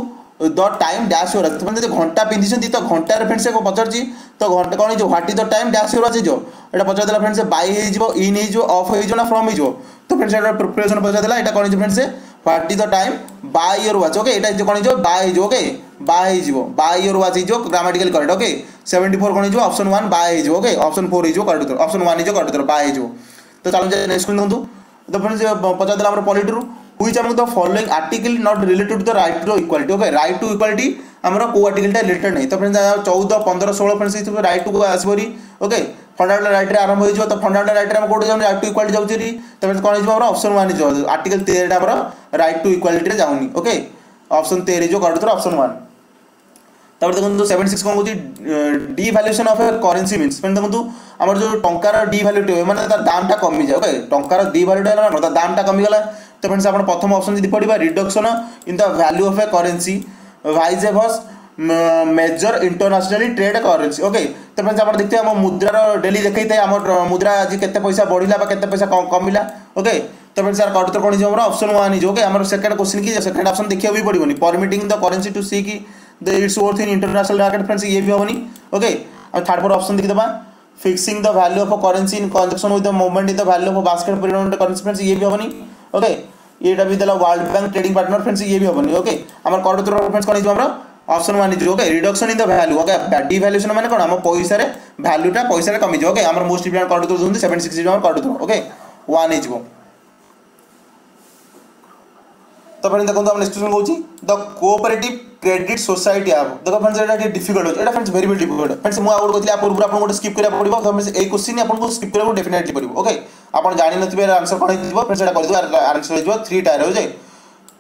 ଦ ଟାଇମ୍ ଡ୍ୟାସ୍ ୟୁର ତମେ ଯଦି ଘଣ୍ଟା ପିନ୍ଧିଛନ୍ତି ତ ଘଣ୍ଟାରେ ଫ୍ରେଣ୍ଡସ୍ ଏକ ପଚାରୁଛି ତ ଘଣ୍ଟା କ'ଣ ହେଇଯିବ? What is the time dash your ଆସିଯିବ ଏଇଟା ପଚାରିଦେଲା ଫ୍ରେଣ୍ଡସ୍ ବାଇ ହେଇଯିବ ଇନ୍ ହେଇଯିବ ଅଫ୍ ହେଇଯିବ ନା ଫ୍ରମ୍ ହେଇଯିବ? ତ ଫ୍ରେଣ୍ଡସ୍ ଏଇଟା ପ୍ରିପେରେସନ୍ ପଚାରିଦେଲା ଏଇଟା କ'ଣ ହେଇଯିବ friends what is the time by your watch okay ଏଇଟା କ'ଣ ହେଇଯିବ? ବାଏ ହେଇଯିବ ଓକେ ବାଏ ହେଇଯିବ ବାଏ ୟୋର ୱାଚ୍ ହେଇଯିବ grammatical correct okay seventy four କ'ଣ ହେଇଯିବ? ଅପସନ୍ ୱାନ୍ ବାଏ ହେଇଯିବ ଓକେ ଅପସନ୍ ଫୋର୍ ହେଇଯିବ କରେକ୍ଟ ଉତ୍ତର। ଅପସନ୍ ୱାନ୍ ହେଇଯିବ କରେକ୍ଟ ଉତ୍ତର। ବାଏ ହେଇଯିବ। ତ ଚାଲନ୍ତୁ ନେକ୍ସଟ ଦେଖନ୍ତୁ। ତ ଫ୍ରେଣ୍ଡସ୍ ପଚାରିଦେଲା ଆମର ପଲିଟିରୁ which among the following article not related to the right to equality? Okay right to equality ଆମର କେଉଁ ଆର୍ଟିକଲଟା ରିଲେଟେଡ୍ ନାହିଁ ତ ଫ୍ରେଣ୍ଡ ଚଉଦ ପନ୍ଦର ଷୋହଳ ଫ୍ରେଣ୍ଡ ସେଇଥିରୁ ରାଇଟ୍ ଟୁ ଆସିବରି ଓକେ ଫଣ୍ଡାମେଣ୍ଟାଲ ରାଇଟ୍ରେ ଆରମ୍ଭ ହେଇଯିବ ତ ଫଣ୍ଡାମେଣ୍ଟାଲ ରାଇଟ୍ରେ ଆମେ କେଉଁଠି ଯାଉନି ରାଇଟ୍ ଟୁ ଇକ୍ୱାଲିଟି ଯାଉଛି ତ ଫ୍ରେଣ୍ଡ କ'ଣ ହେଇଯିବ ଆମର ଅପସନ୍ ୱାନ୍ ହେଇଯିବ ଆର୍ଟିକଲ ତେରଟା ଆମର ରାଇଟ୍ ଟୁ ଇକ୍ୱାଲିଟିରେ ଯାଉନି ଓକେ ଅପସନ୍ ତେର ହେଇଯିବ କଟୁଥିବ ଅପସନ୍ ୱାନ୍ ତାପରେ ଦେଖନ୍ତୁ ସେଭେନ୍ ସିକ୍ସ କ'ଣ କହୁଛି devaluation of currency means ମାନେ ଦେଖନ୍ତୁ ଆମର ଯେଉଁ ଟଙ୍କାର ଡି ଭାଲ୍ୟୁଟି ହୁଏ ମାନେ ତା ଦାମଟା କମିଯାଏ ଓକେ ଟଙ୍କାର ଡି ଭାଲ୍ୟୁଟା ହେଲା କ'ଣ ତା ଦାମଟା କମିଗଲା তো फ्रेंड्स आप प्रथम ऑप्शन जब पढ़ा reduction in the value of a currency vis a vis major international trade currency okay तो फ्रेंड्स आप देखते हैं मुद्रार डेली देखते आम मुद्रा आज के पैसा बढ़ला के पैसा कमिला ओके तो फ्रेंड्स यार कट तो कौन हो ऑप्शन वन जो ओके आम सेकेंड क्वेश्चन की सेकेंड ऑप्शन देखा भी पड़ोनी permitting the currency to seek its worth in international market friends ये भी होनी ओके और थर्ड फोर ऑप्शन देखा fixing the value of currency in conjunction with the movement in the value of basket currency friends ये भी होनी okay ये भी देला World Bank trading partner friends ये भी हेनी ओके आम कट फ्रेंड्स कौन हो option one is okay reduction in the value okay devaluation माने कोन हम पैसा रे वैल्यूटा पैसा रे कमी ओके हमर मोस्ट इंपोर्टेंट कार्ड तो दुंदी 76 हमर कार्ड तो ओके वन इज गो तो फ्रेंड्स देखो हम next question कहूची the cooperative credit society आप देखो फ्रेंड्स एटा टी डिफिकल्ट होछ एटा friends very very difficult friends मु आउट कहली पूर्व आपन गोटे स्किप करिया पड़िबो तो फ्रेंड्स ए क्वेश्चन आपन को स्किप करिया आप जानते हैं आंसर कौन फिर है आंसर हो थ्री टायर हो जाए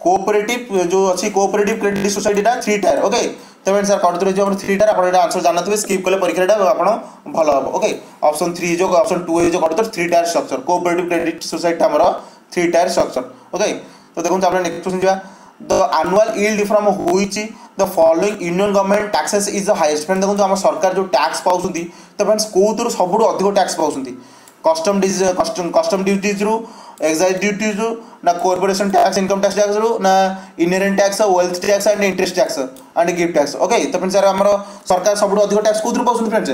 कोअपरेटिव जो अच्छी cooperate credit society three tier okay तो तेरे सर कौन थ्री टायर आप आंसर जानते स्कीप कले परीक्षा आप भल हम ओके अप्सन थ्री जो अप्सन टू जो कौन three tier structure cooperative credit society आम थ्री टायर स्ट्रक्चर ओके तो देखो आप नेक्स्ट क्वेश्चन जा द आनुआल इल्ड फ्रम हो following union government taxes is the highest friend देखो आम सरकार जो टैक्स पाँच तो फ्रेंड्स कौन सब अधिक टैक्स पाँच कस्टम कस्टम कस्टम ड्यूटीज़ रू एक्साइज ड्यूटीज़ रू ना corporation tax income tax tax रू ना inherent tax wealth tax and interest tax and gift tax okay तो फ्रेंड्स सर हमरो सरकार सब अधिक टैक्स कोथरु पाउसुन फ्रेंड्स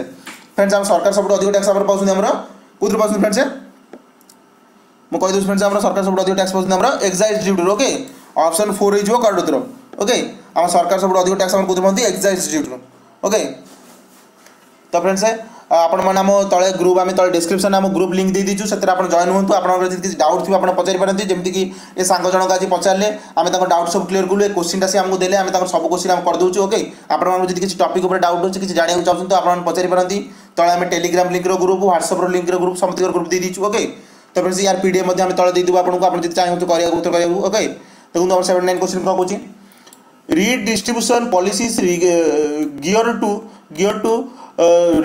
फ्रेंड्स हम सरकार सबडु अधिक टैक्स हमरो पाउसुन हमरो कोथरु पाउसुन फ्रेंड्स ମୁଁ କହିଦେଉଛି ଫ୍ରେଣ୍ଡସ୍ ଆମର ସରକାର ସବୁଠୁ ଅଧିକ ଟ୍ୟାକ୍ସ ପାଉଛନ୍ତି ଆମର ओके ଡ୍ୟୁଟିରୁ ଓକେ ଅପସନ୍ ଫୋର୍ ହେଇଯିବ କାର୍ଡ଼ ଉତ୍ତର ଓକେ ଆମ ସରକାର ସବୁଠୁ ଅଧିକ ଟ୍ୟାକ୍ସ ଆମର କୋଉଥିରୁ ପାଆନ୍ତି ଏକ୍ସାଇଜ୍ ଡ୍ୟୁଟିରୁ ଆପଣମାନେ ଆମ ତଳେ ଗ୍ରୁପ୍ ଆମେ ତଳେ ଡିସ୍କ୍ରିପ୍ସନ୍ରେ ଆମ ଗ୍ରୁପ୍ ଲିଙ୍କ୍ ଦେଇଦେଇଛୁ ସେଥିରେ ଆପଣ ଜଏନ୍ ହୁଅନ୍ତୁ। ଆପଣଙ୍କର ଯଦି କିଛି ଡାଉଟ୍ ଥିବ ଆପଣ ପଚାରିପାରନ୍ତି ଯେମିତିକି ଏ ସାଙ୍ଗ ଜଣକ ଆଜି ପଚାରିଲେ ଆମେ ତାଙ୍କ ଡାଉଟ୍ ସବୁ କ୍ଲିୟର୍ କଲୁ ଏ କୋଶ୍ଚିନ୍ଟା ସେ ଆମକୁ ଦେଲେ ଆମେ ତାଙ୍କର ସବୁ କୋଶ୍ଚିନ୍ ଆମେ କରିଦେଉଛୁ ଓକେ ଆପଣମାନଙ୍କୁ ଯଦି କିଛି ଟପିକ୍ ଉପରେ ଡାଉଟ୍ ଅଛି କିଛି ଜାଣିବାକୁ ଚାହୁଁଛନ୍ତି ତ ଆପଣମାନେ ପଚାରିପାରନ୍ତି ତଳେ ଆମେ ଟେଲିଗ୍ରାମ ଲିଙ୍କ୍ର ଗ୍ରୁପ୍ ହ୍ୱାଟ୍ସଆପ୍ର ଲିଙ୍କ୍ର ଗ୍ରୁପ୍ ସମସ୍ତଙ୍କର ଗ୍ରୁପ୍ ଦେଇଦେଇଛୁ ଓକେ ତ ଫ୍ରେଣ୍ଡସ୍ ୟାର ପି ଡି ଏଫ୍ ମଧ୍ୟ ଆମେ ତଳେ ଦେଇଦେବୁ ଆପଣଙ୍କୁ ଆପଣ ଯଦି ଚାହିଁବେ କରିବାକୁ ଉତ୍ତର କରିବାକୁ ଓକେ ଦେଖନ୍ତୁ ଆମର ସେଭେନ୍ ନାଇନ୍ କ୍ୱେଶ୍ଚିନ୍ କ'ଣ କହୁଛି redistribution policies gear to gear to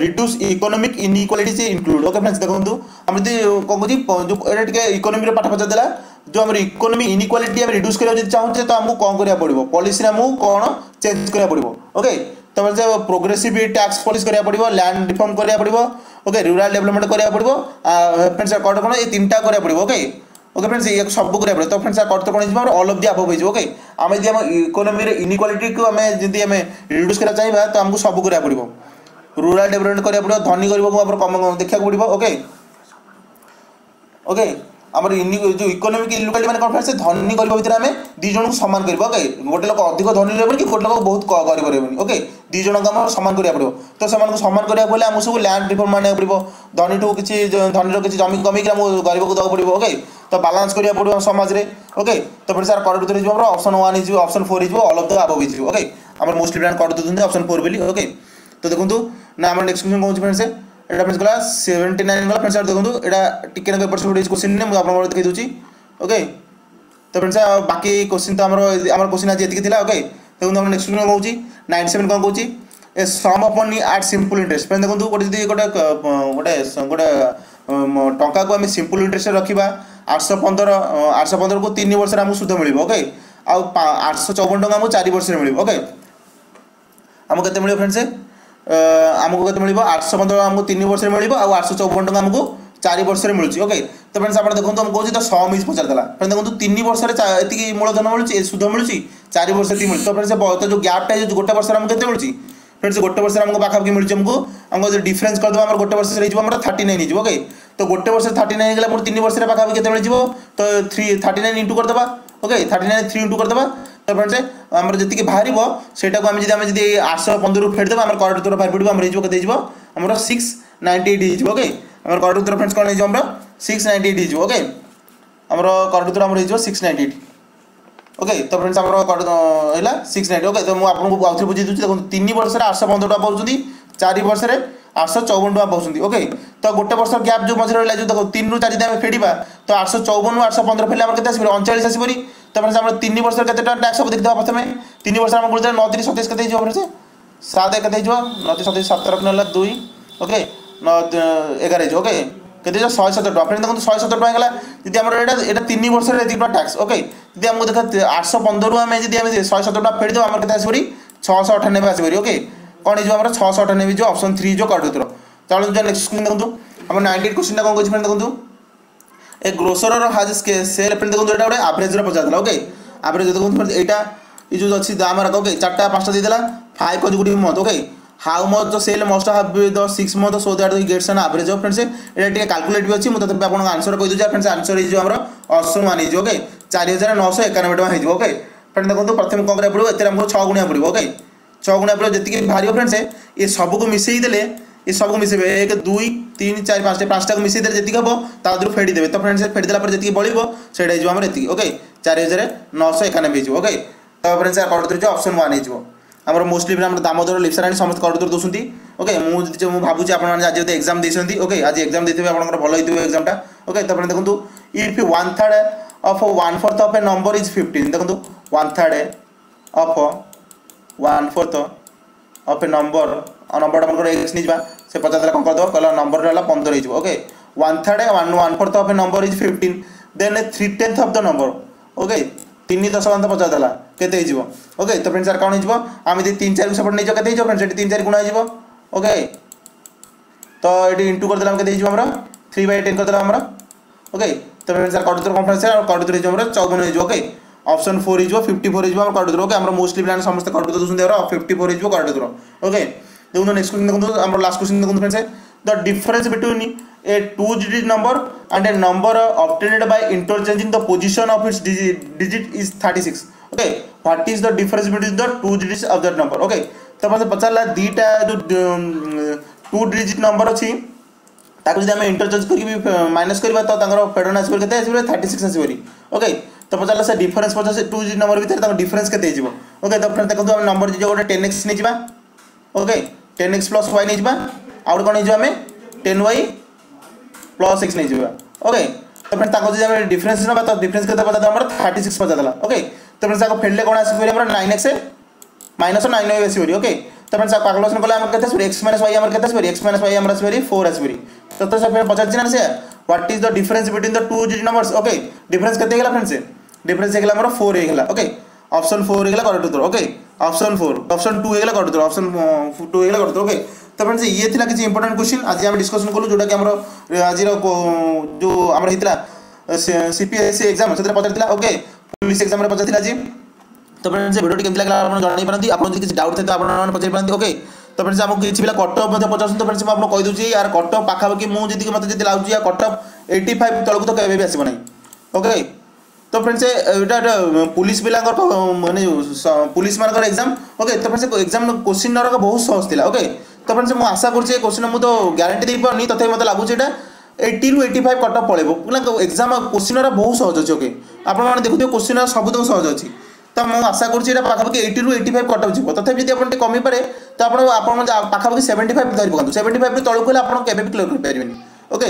reduce economic inequality ସେ ଇନକ୍ଲୁଡ୍ ଓକେ ଫ୍ରେଣ୍ଡସ୍ ଦେଖନ୍ତୁ ଆମେ ଯଦି କ'ଣ କହୁଛି ଯେଉଁ ଏଇଟା ଟିକେ ଇକୋନୋମିରେ ପାଠ ପଚାରିଦେଲା ଯେଉଁ ଆମର ଇକୋନୋମି ଇନ୍ଇକ୍ୱାଲିଟି ଆମେ ରିଡ୍ୟୁସ୍ କରିବାକୁ ଯଦି ଚାହୁଁଛେ ତ ଆମକୁ କ'ଣ କରିବାକୁ ପଡ଼ିବ ପଲିସିରେ ଆମକୁ କ'ଣ ଚେଞ୍ଜ କରିବାକୁ ପଡ଼ିବ ଓକେ ତାପରେ ସେ ପ୍ରୋଗ୍ରେସିଭ୍ ଟ୍ୟାକ୍ସ ପଲିସି କରିବାକୁ ପଡ଼ିବ ଲ୍ୟାଣ୍ଡ ରିଫର୍ମ କରିବାକୁ ପଡ଼ିବ ଓକେ ରୁରାଲ ଡେଭଲପମେଣ୍ଟ କରିବାକୁ ପଡ଼ିବ ଫ୍ରେଣ୍ଡସ୍ କ'ଣ କ'ଣ ଏଇ ତିନିଟା କରିବାକୁ ପଡ଼ିବ ଓକେ ওকে ফ্রেন্ডস ইয়াকে সবু করা পড়ে তো ফ্রেন্ডস আর করতে কোন আমার অল অফ দি আবভ হয়ে ওকে আমি যদি আমার ইকোনমির ইনইক্বালিটি কু আমি যদি আমি রিডিউস করা চাইবা তো আমাকে সবু করা পড়ব रूराल डेभलपमेंट करा पड़ो धनी गरीब देखा पड़ो ओके ओके आम जो इकोनोमिक इनइक्वालिटी मैंने कौन से धनी गरीब भितर आम दी जन को सामान कर ओके गोटे लोक अधिक धनी रही कि गोटे लोक बहुत गरीब रही ओके दी जन को आम सामान करा पड़ो तो से सामान करा पड़े आम सब लैंड रिफर्म आने पड़ो धनी ठू किसी धनी किसी जमी कमिक गरीब को देवा पड़ो ओके तो बालांस करा पड़ो समाज में ओके तो फिर सार कट उत्तर हो ऑप्शन वन हो ऑप्शन फोर हो ऑल ऑफ द अबव हो ओके आम मोस्टली प्लान कट दूसरी ऑप्शन फोर ନା ଆମର ନେକ୍ସଟ କ୍ୱେଶ୍ଚନ କ'ଣ ହେଉଛି ଫ୍ରେଣ୍ଡସ୍ এটা ফ্রেন্ডস গলা সেভেন্টি নাইন গলা ফ্রেন্ডস আর দেখুন এটা টিকে না এপট সেপট কোশ্চিন নে মু আপনার দেখাই দেছি ওকে তো ফ্রেন্ডস বাকি কোশ্চিন তো আমার আমার কোশ্চিন আজ এতিকি লা ওকে দেখুন আমার নেক্সট কোশ্চিন কোচি নাইন সেভেন কোন কোচি এ সম অপন আট সিম্পল ইন্টারেস্ট ফ্রেন্ড দেখুন গোটে যদি গোটে গোটে গোটে টঙ্কাকে আমি সিম্পল ইন্টারেস্ট রাখবা আটশো পনেরো আটশো পনেরোকে তিন বর্ষের আমি সুদ মিলব ওকে আটশো চৌবন টাকা আমি চারি বর্ষের মিলব ওকে আমি কেতে মিলব ফ্রেন্ডস ଆମକୁ କେତେ ମିଳିବ ଆଠଶହ ପନ୍ଦର ଆମକୁ ତିନି ବର୍ଷରେ ମିଳିବ ଆଉ ଆଠଶହ ଚଉବନ ଟଙ୍କା ଆମକୁ ଚାରି ବର୍ଷରେ ମିଳୁଛି ଓକେ ତ ଫ୍ରେଣ୍ଡସ୍ ଆପଣ ଦେଖନ୍ତୁ ଆମକୁ କହୁଛି ତ ସମ୍ ଇଜ୍ ପଚାରିଦେଲା ଫ୍ରେଣ୍ଡ ଦେଖନ୍ତୁ ତିନି ବର୍ଷରେ ଏତିକି ମୂଳଧନ ମିଳୁଛି ଏ ସୁଧ ମିଳୁଛି ଚାରି ବର୍ଷ ଏତିକି ମିଳୁଛି ତ ଫ୍ରେଣ୍ଡ ସେ ଯେଉଁ ଗ୍ୟାପ୍ଟା ହେଇଯାଉଛି ଗୋଟେ ବର୍ଷରେ ଆମକୁ କେତେ ମିଳୁଛି ফ্রেন্ডস ଗୋଟେ ବର୍ଷରେ ଆମକୁ ପାଖାପାଖି ମିଳୁଛି ଆମକୁ আমার যদি ডিফরেন্স করে দেবো আমার গোটে বর্ষের হয়ে আমার থার্টি নাইন হয়ে ওকে তো গোটে বর্ষের থার্টি নাইন গেলে আমার তিন বর্ষের পাখাপাখি কেতে মিলে তো থ্রি থার্টি নাইন କରିଦେବା okay thirty nine three nine କରିଦେବା फ्रेंड्स आम जी बाहर से जी आठशह पंद्रह फेटदेव आम कर उत्तर बाहर पड़ो आम के आम सिक्स नाइंटी एट हो ओके आम कर उत्तर फ्रेंड्स कौन हो सिक्स नाइंटी एट हो ओके आम कर उत्तर आम सिक्स नाइंटी एट ओके तो फ्रेंड्स आम है सिक्स नाइट ओके तो मुझे आपको आउे बुझे दूसरी देखो तीन वर्ष आठश पंद्रह टाँग पाँच चार वर्ष आठश चौवन टाँग पाँच ओके तो गोटे वर्ष गैप जो मझे रहा जो देखो तीन रु चार आम फेड़ा तो आठश चौवन आठश তারপরে আমরা তিন বর্ষের কেতে ট্যাক্স একশো দেখি দেওয়া প্রথমে। তিন বর্ষের আমার বলছে নদী সতেজ সতেইশ কেতে হয়ে যাবে সাত এক কেতে হয়ে যাব নয় তিরিশ সাত তারিখ নেলা দুই ওকে ন এগার ওকে কেতে হয়ে শহে সতেরো টাকা ফ্রেন্ড দেখুন শহে সতেরো টাকা গেলা যদি আমরা এটা এটা তিন বর্ষের এদিক টাকা ট্যাক্স ওকে যদি আমাকে দেখা আটশো পনেরো আমি যদি আমি শহে সতেরো টাকা ফেরি দেবো আমার কেতে আসবে ছশো আঠানব্বই আসবে ওকে কোণ হয়ে আমার ছশো আঠানব্বই অঠানবে অপশন থ্রি যে কার্ড উত্তর তাহলে নেক্সট কোশ্চিন দেখুন আমার নাইনটি এইট কোশ্চিনটা কোন করছি ফ্রেন্ড দেখুন ଏ ଗ୍ରୋସରର ହାଜ୍ ସେଲ୍ ଫ୍ରେଣ୍ଡ ଦେଖନ୍ତୁ ଏଇଟା ଗୋଟେ ଆଭରେଜର ପଚାରିଥିଲା ଓକେ ଆଭରେଜ ଦେଖନ୍ତୁ friend, ଏଇଟା এই যে ଅଛି দাম আর ওকে চারটা পাঁচটা ଦେଇଦେଲା five consecutive month okay how much the sale must have the six month so that he gets an average of friends এটা ଟିକେ ক্যালকুলেট ବି ଅଛି ମୁଁ ତଥାପି ଆପଣଙ୍କ ଆନ୍ସର କହିଦେଉଛି ଫ୍ରେଣ୍ଡସ୍ ଆନ୍ସର ହେଇଯିବ ଆମର ଅପସନ୍ ୱାନ୍ ହେଇଯିବ ଓକେ ଚାରି ହଜାର ନଅଶହ ଏକାନବେ ଟଙ୍କା ହେଇଯିବ ଓକେ ଫ୍ରେଣ୍ଡ ଦେଖନ୍ତୁ ପ୍ରଥମେ କ'ଣ କରିବାକୁ ପଡ଼ିବ ଏଥିରେ ଆମକୁ ଛଅ ଗୁଣିଆ ପଡ଼ିବ ଓକେ ଛଅ ଗୁଣିଆ ପଡ଼ିବ ଯେତିକି ବାହାରିବ ଫ୍ରେଣ୍ଡସ୍ ଏ ସବୁକୁ ମିଶେଇ ଦେଲେ ଏ ସବୁକୁ ମିଶେଇବେ ଏକ ଦୁଇ ତିନି ଚାରି ପାଞ୍ଚଟା ପାଞ୍ଚଟାକୁ ମିଶେଇ ଦେଲେ ଯେତିକି ହେବ ତା ଦେହରୁ ଫେଡ଼ି ଦେବେ ତ ଫ୍ରେଣ୍ଡସ୍ ଫେଡ଼ି ଦେଲା ପରେ ଯେତିକି ବଳିବ ସେଇଟା ହେଇଯିବ ଆମର ଏତିକି ଓକେ ଚାରି ହଜାର ନଅଶହ ଏକାନବେ ହେଇଯିବ ଓକେ ତ ଫ୍ରେଣ୍ଡସ୍ କରୁଥିରେ ଯେ ଅପସନ୍ ୱାନ୍ ହେଇଯିବ ଆମର ମୋଷ୍ଟଲି ଆମର ଦାମୋଦର ଲିପ୍ସାରାଣୀ ସମସ୍ତେ କରୁଥିରେ ଦେଉଛନ୍ତି ଓକେ ମୁଁ ଯଦି ମୁଁ ଭାବୁଛି ଆପଣମାନେ ଆଜି ଯଦି ଏକ୍ଜାମ୍ ଦେଇଛନ୍ତି ଓକେ ଆଜି ଏକ୍ଜାମ୍ ଦେଇଥିବେ ଆପଣଙ୍କର ଭଲ ହେଇଥିବ ଏକ୍ଜାମ୍ଟା ଓକେ ତାପରେ ଦେଖନ୍ତୁ if one third of one fourth of a number is fifteen ଦେଖନ୍ତୁ one third of one fourth of a number ନମ୍ବରଟା ଆପଣଙ୍କର ଏକ୍ସ ନେଇଯିବା ସେ ପଚାରିଦେଲା କ'ଣ କରିଦେବ କହିଲା ନମ୍ବରଟା ହେଲା ପନ୍ଦର ହେଇଯିବ okay one third one one fourth of a number is fifteen then three tenth of the number okay ତିନି ଦଶମାନ୍ତ ପଚାରିଦେଲା କେତେ ହେଇଯିବ ଓକେ ତ ଫ୍ରେଣ୍ଡ ସାର୍ କ'ଣ ହେଇଯିବ ଆମେ ଯଦି ତିନି ଚାରିକୁ ସେପଟେ ନେଇଯିବ କେତେ ହେଇଯିବ ଫ୍ରେଣ୍ଡ ସେଠି ତିନି ଚାରି ଗୁଣା ହେଇଯିବ ଓକେ ତ ଏଠି ଇଣ୍ଟୁ କରିଦେଲେ ଆମେ କେତେ ହେଇଯିବ ଆମର থ্রি বাই টেন କରିଦେଲା ଆମର ଓକେ ତ ଫ୍ରେଣ୍ଡ ସାର୍ କଡ଼ୁତର କନଫରେନ୍ସ ଆଉ କଡ଼ୁତର ହେଇଯିବ ଆମର ଚଉବନ ହେଇଯିବ ଓକେ ଅପସନ୍ ଫୋର୍ ହେଇଯିବ ଫିଫ୍ଟି ଫୋର୍ ହେଇଯିବ ଆମର କଡ଼ୁତର ଓକେ ଆମର ମୋଷ୍ଟଲି ପିଲାମାନେ ସମସ୍ତେ କଡ଼ୁତର ଦେଉଛନ୍ତି ଆମର ଫିଫ୍ଟି ଫୋର୍ ହେଇଯିବ କଡ଼ୁତର দেখুন নেক্সট কোশ্চিন দেখুন আমার লাস্ট কোশ্চিন দেখুন friends the difference between a two digit number and a number obtained by interchanging the position of its digit, digit is 36 okay what is the difference between the two digits of that number okay तो मतलब पचार ला दीटा जो two digit number अच्छी ताकि जब हमें interchange करके minus करवा तो तांगर पेडन आसी केते आसी 36 आसी बरी ओके तो पचार ला से डिफरेंस पचार से टू डिजिट नंबर भीतर तांगर डिफरेंस केते जीवो ओके तो फ्रेंड देखो हम नंबर जे जो 10x ने जीवा okay ten x plus y नहीं आउट कौन आम टेन वाई प्लस एक्स नहीं ओके तो फ्रेंड्स ताको जदि हम डिफरेंस नबा तो डिफरेंस केते बता हमर 36 बता दला ओके तो फ्रेंड्स ताको फेडले कोन आसी परे हमर 9x माइनस 9 होय बेसी ओके तो फ्रेंड्स ताको कैलकुलेशन करले हमर केते x y हमर केते सॉरी x y आस फोर 4 तो तो सब फिर पचार चिना से what is the difference between the two digit numbers okay difference केते फ्रेंड्स डिफरेंस हे फोर हमर 4 हे ओके অপশন ফোর এগুলো করেক্ট উত্তর okay option four option two এগুলো করেক্ট উত্তর অপশন টু এগুলো করেক্ট উত্তর ওকে তো ফ্রেন্ডস ইয়ে লা কিছু ইম্পর্টাট কোশ্চিন আজ আমি ডিসকসন কলু যেটা কি আমার আজ যে আমার হয়েছিল সিপিএসসি এক্সাম সেটা পচারিলা ওকে পুলিশ এক্সাম পচারিলা আজ তো ফ্রেন্ডস ভিডিওটি কেমন লাগলা আপনার জনাই পারতে আপনার যদি কিছু ডাউট থাকে আপনার পচারি পারতে ওকে তো ফ্রেন্ডস আমাকে কিছু পিলা কটক মধ্যে পচারছেন তো ফ্রেন্ডস মু আপনাকে কইদেছি আর কটক পাখাপাখি মু যদি মতো যদি লাগুছি আর কটক এইটি ফাইভ তলকু তো কেবে বি আসব না ওকে ଓକେ ତ ଫ୍ରେଣ୍ଡସ୍ ଏଇଟା ପୁଲିସ୍ ପିଲାଙ୍କର ମାନେ ପୁଲିସ୍ ମାନଙ୍କର ଏକ୍ଜାମ୍ ଓକେ ତ ଫ୍ରେଣ୍ଡସ୍ ଏକ୍ଜାମ୍ କୋଶ୍ଚିନ୍ ଗୁଡ଼ାକ ବହୁତ ସହଜ ଥିଲା ଓକେ ତ ଫ୍ରେଣ୍ଡସ୍ ମୁଁ ଆଶା କରୁଛି ଏ କୋଶ୍ଚିନ୍ ମୁଁ ତ ଗ୍ୟାରେଣ୍ଟି ଦେଇପାରୁନି ତଥାପି ମୋତେ ଲାଗୁଛି ଏଇଟା এইটিরু এইটি ফাইভ কট অফ୍ পড়ব না এক্সাম কোশ্চিন বহু সহজ ଅଛି ওকে ଆପଣମାନେ ଦେଖୁଥିବେ କୋଶ୍ଚିନ୍ ସବୁତକ ସହଜ ଅଛି ତ ମୁଁ ଆଶା କରୁଛି ଏଇଟା ପାଖାପାଖି ଏଇଟିରୁ ଏଇଟି ଫାଇଭ୍ କଟ୍ ଅଫ୍ ଯିବ ତଥାପି ଯଦି ଆପଣ ଟିକେ କମିପାରେ ତ ଆପଣ ଆପଣ ପାଖାପାଖି ସେଭେଣ୍ଟି ଫାଇଭ୍ ଧରି ପକାନ୍ତୁ ସେଭେଣ୍ଟି ଫାଇଭ୍ରୁ ତଳକୁ ହେଲେ ଆପଣ କେବେ ବି କ୍ଲିୟର୍ କରିପାରିବେନି ଓକେ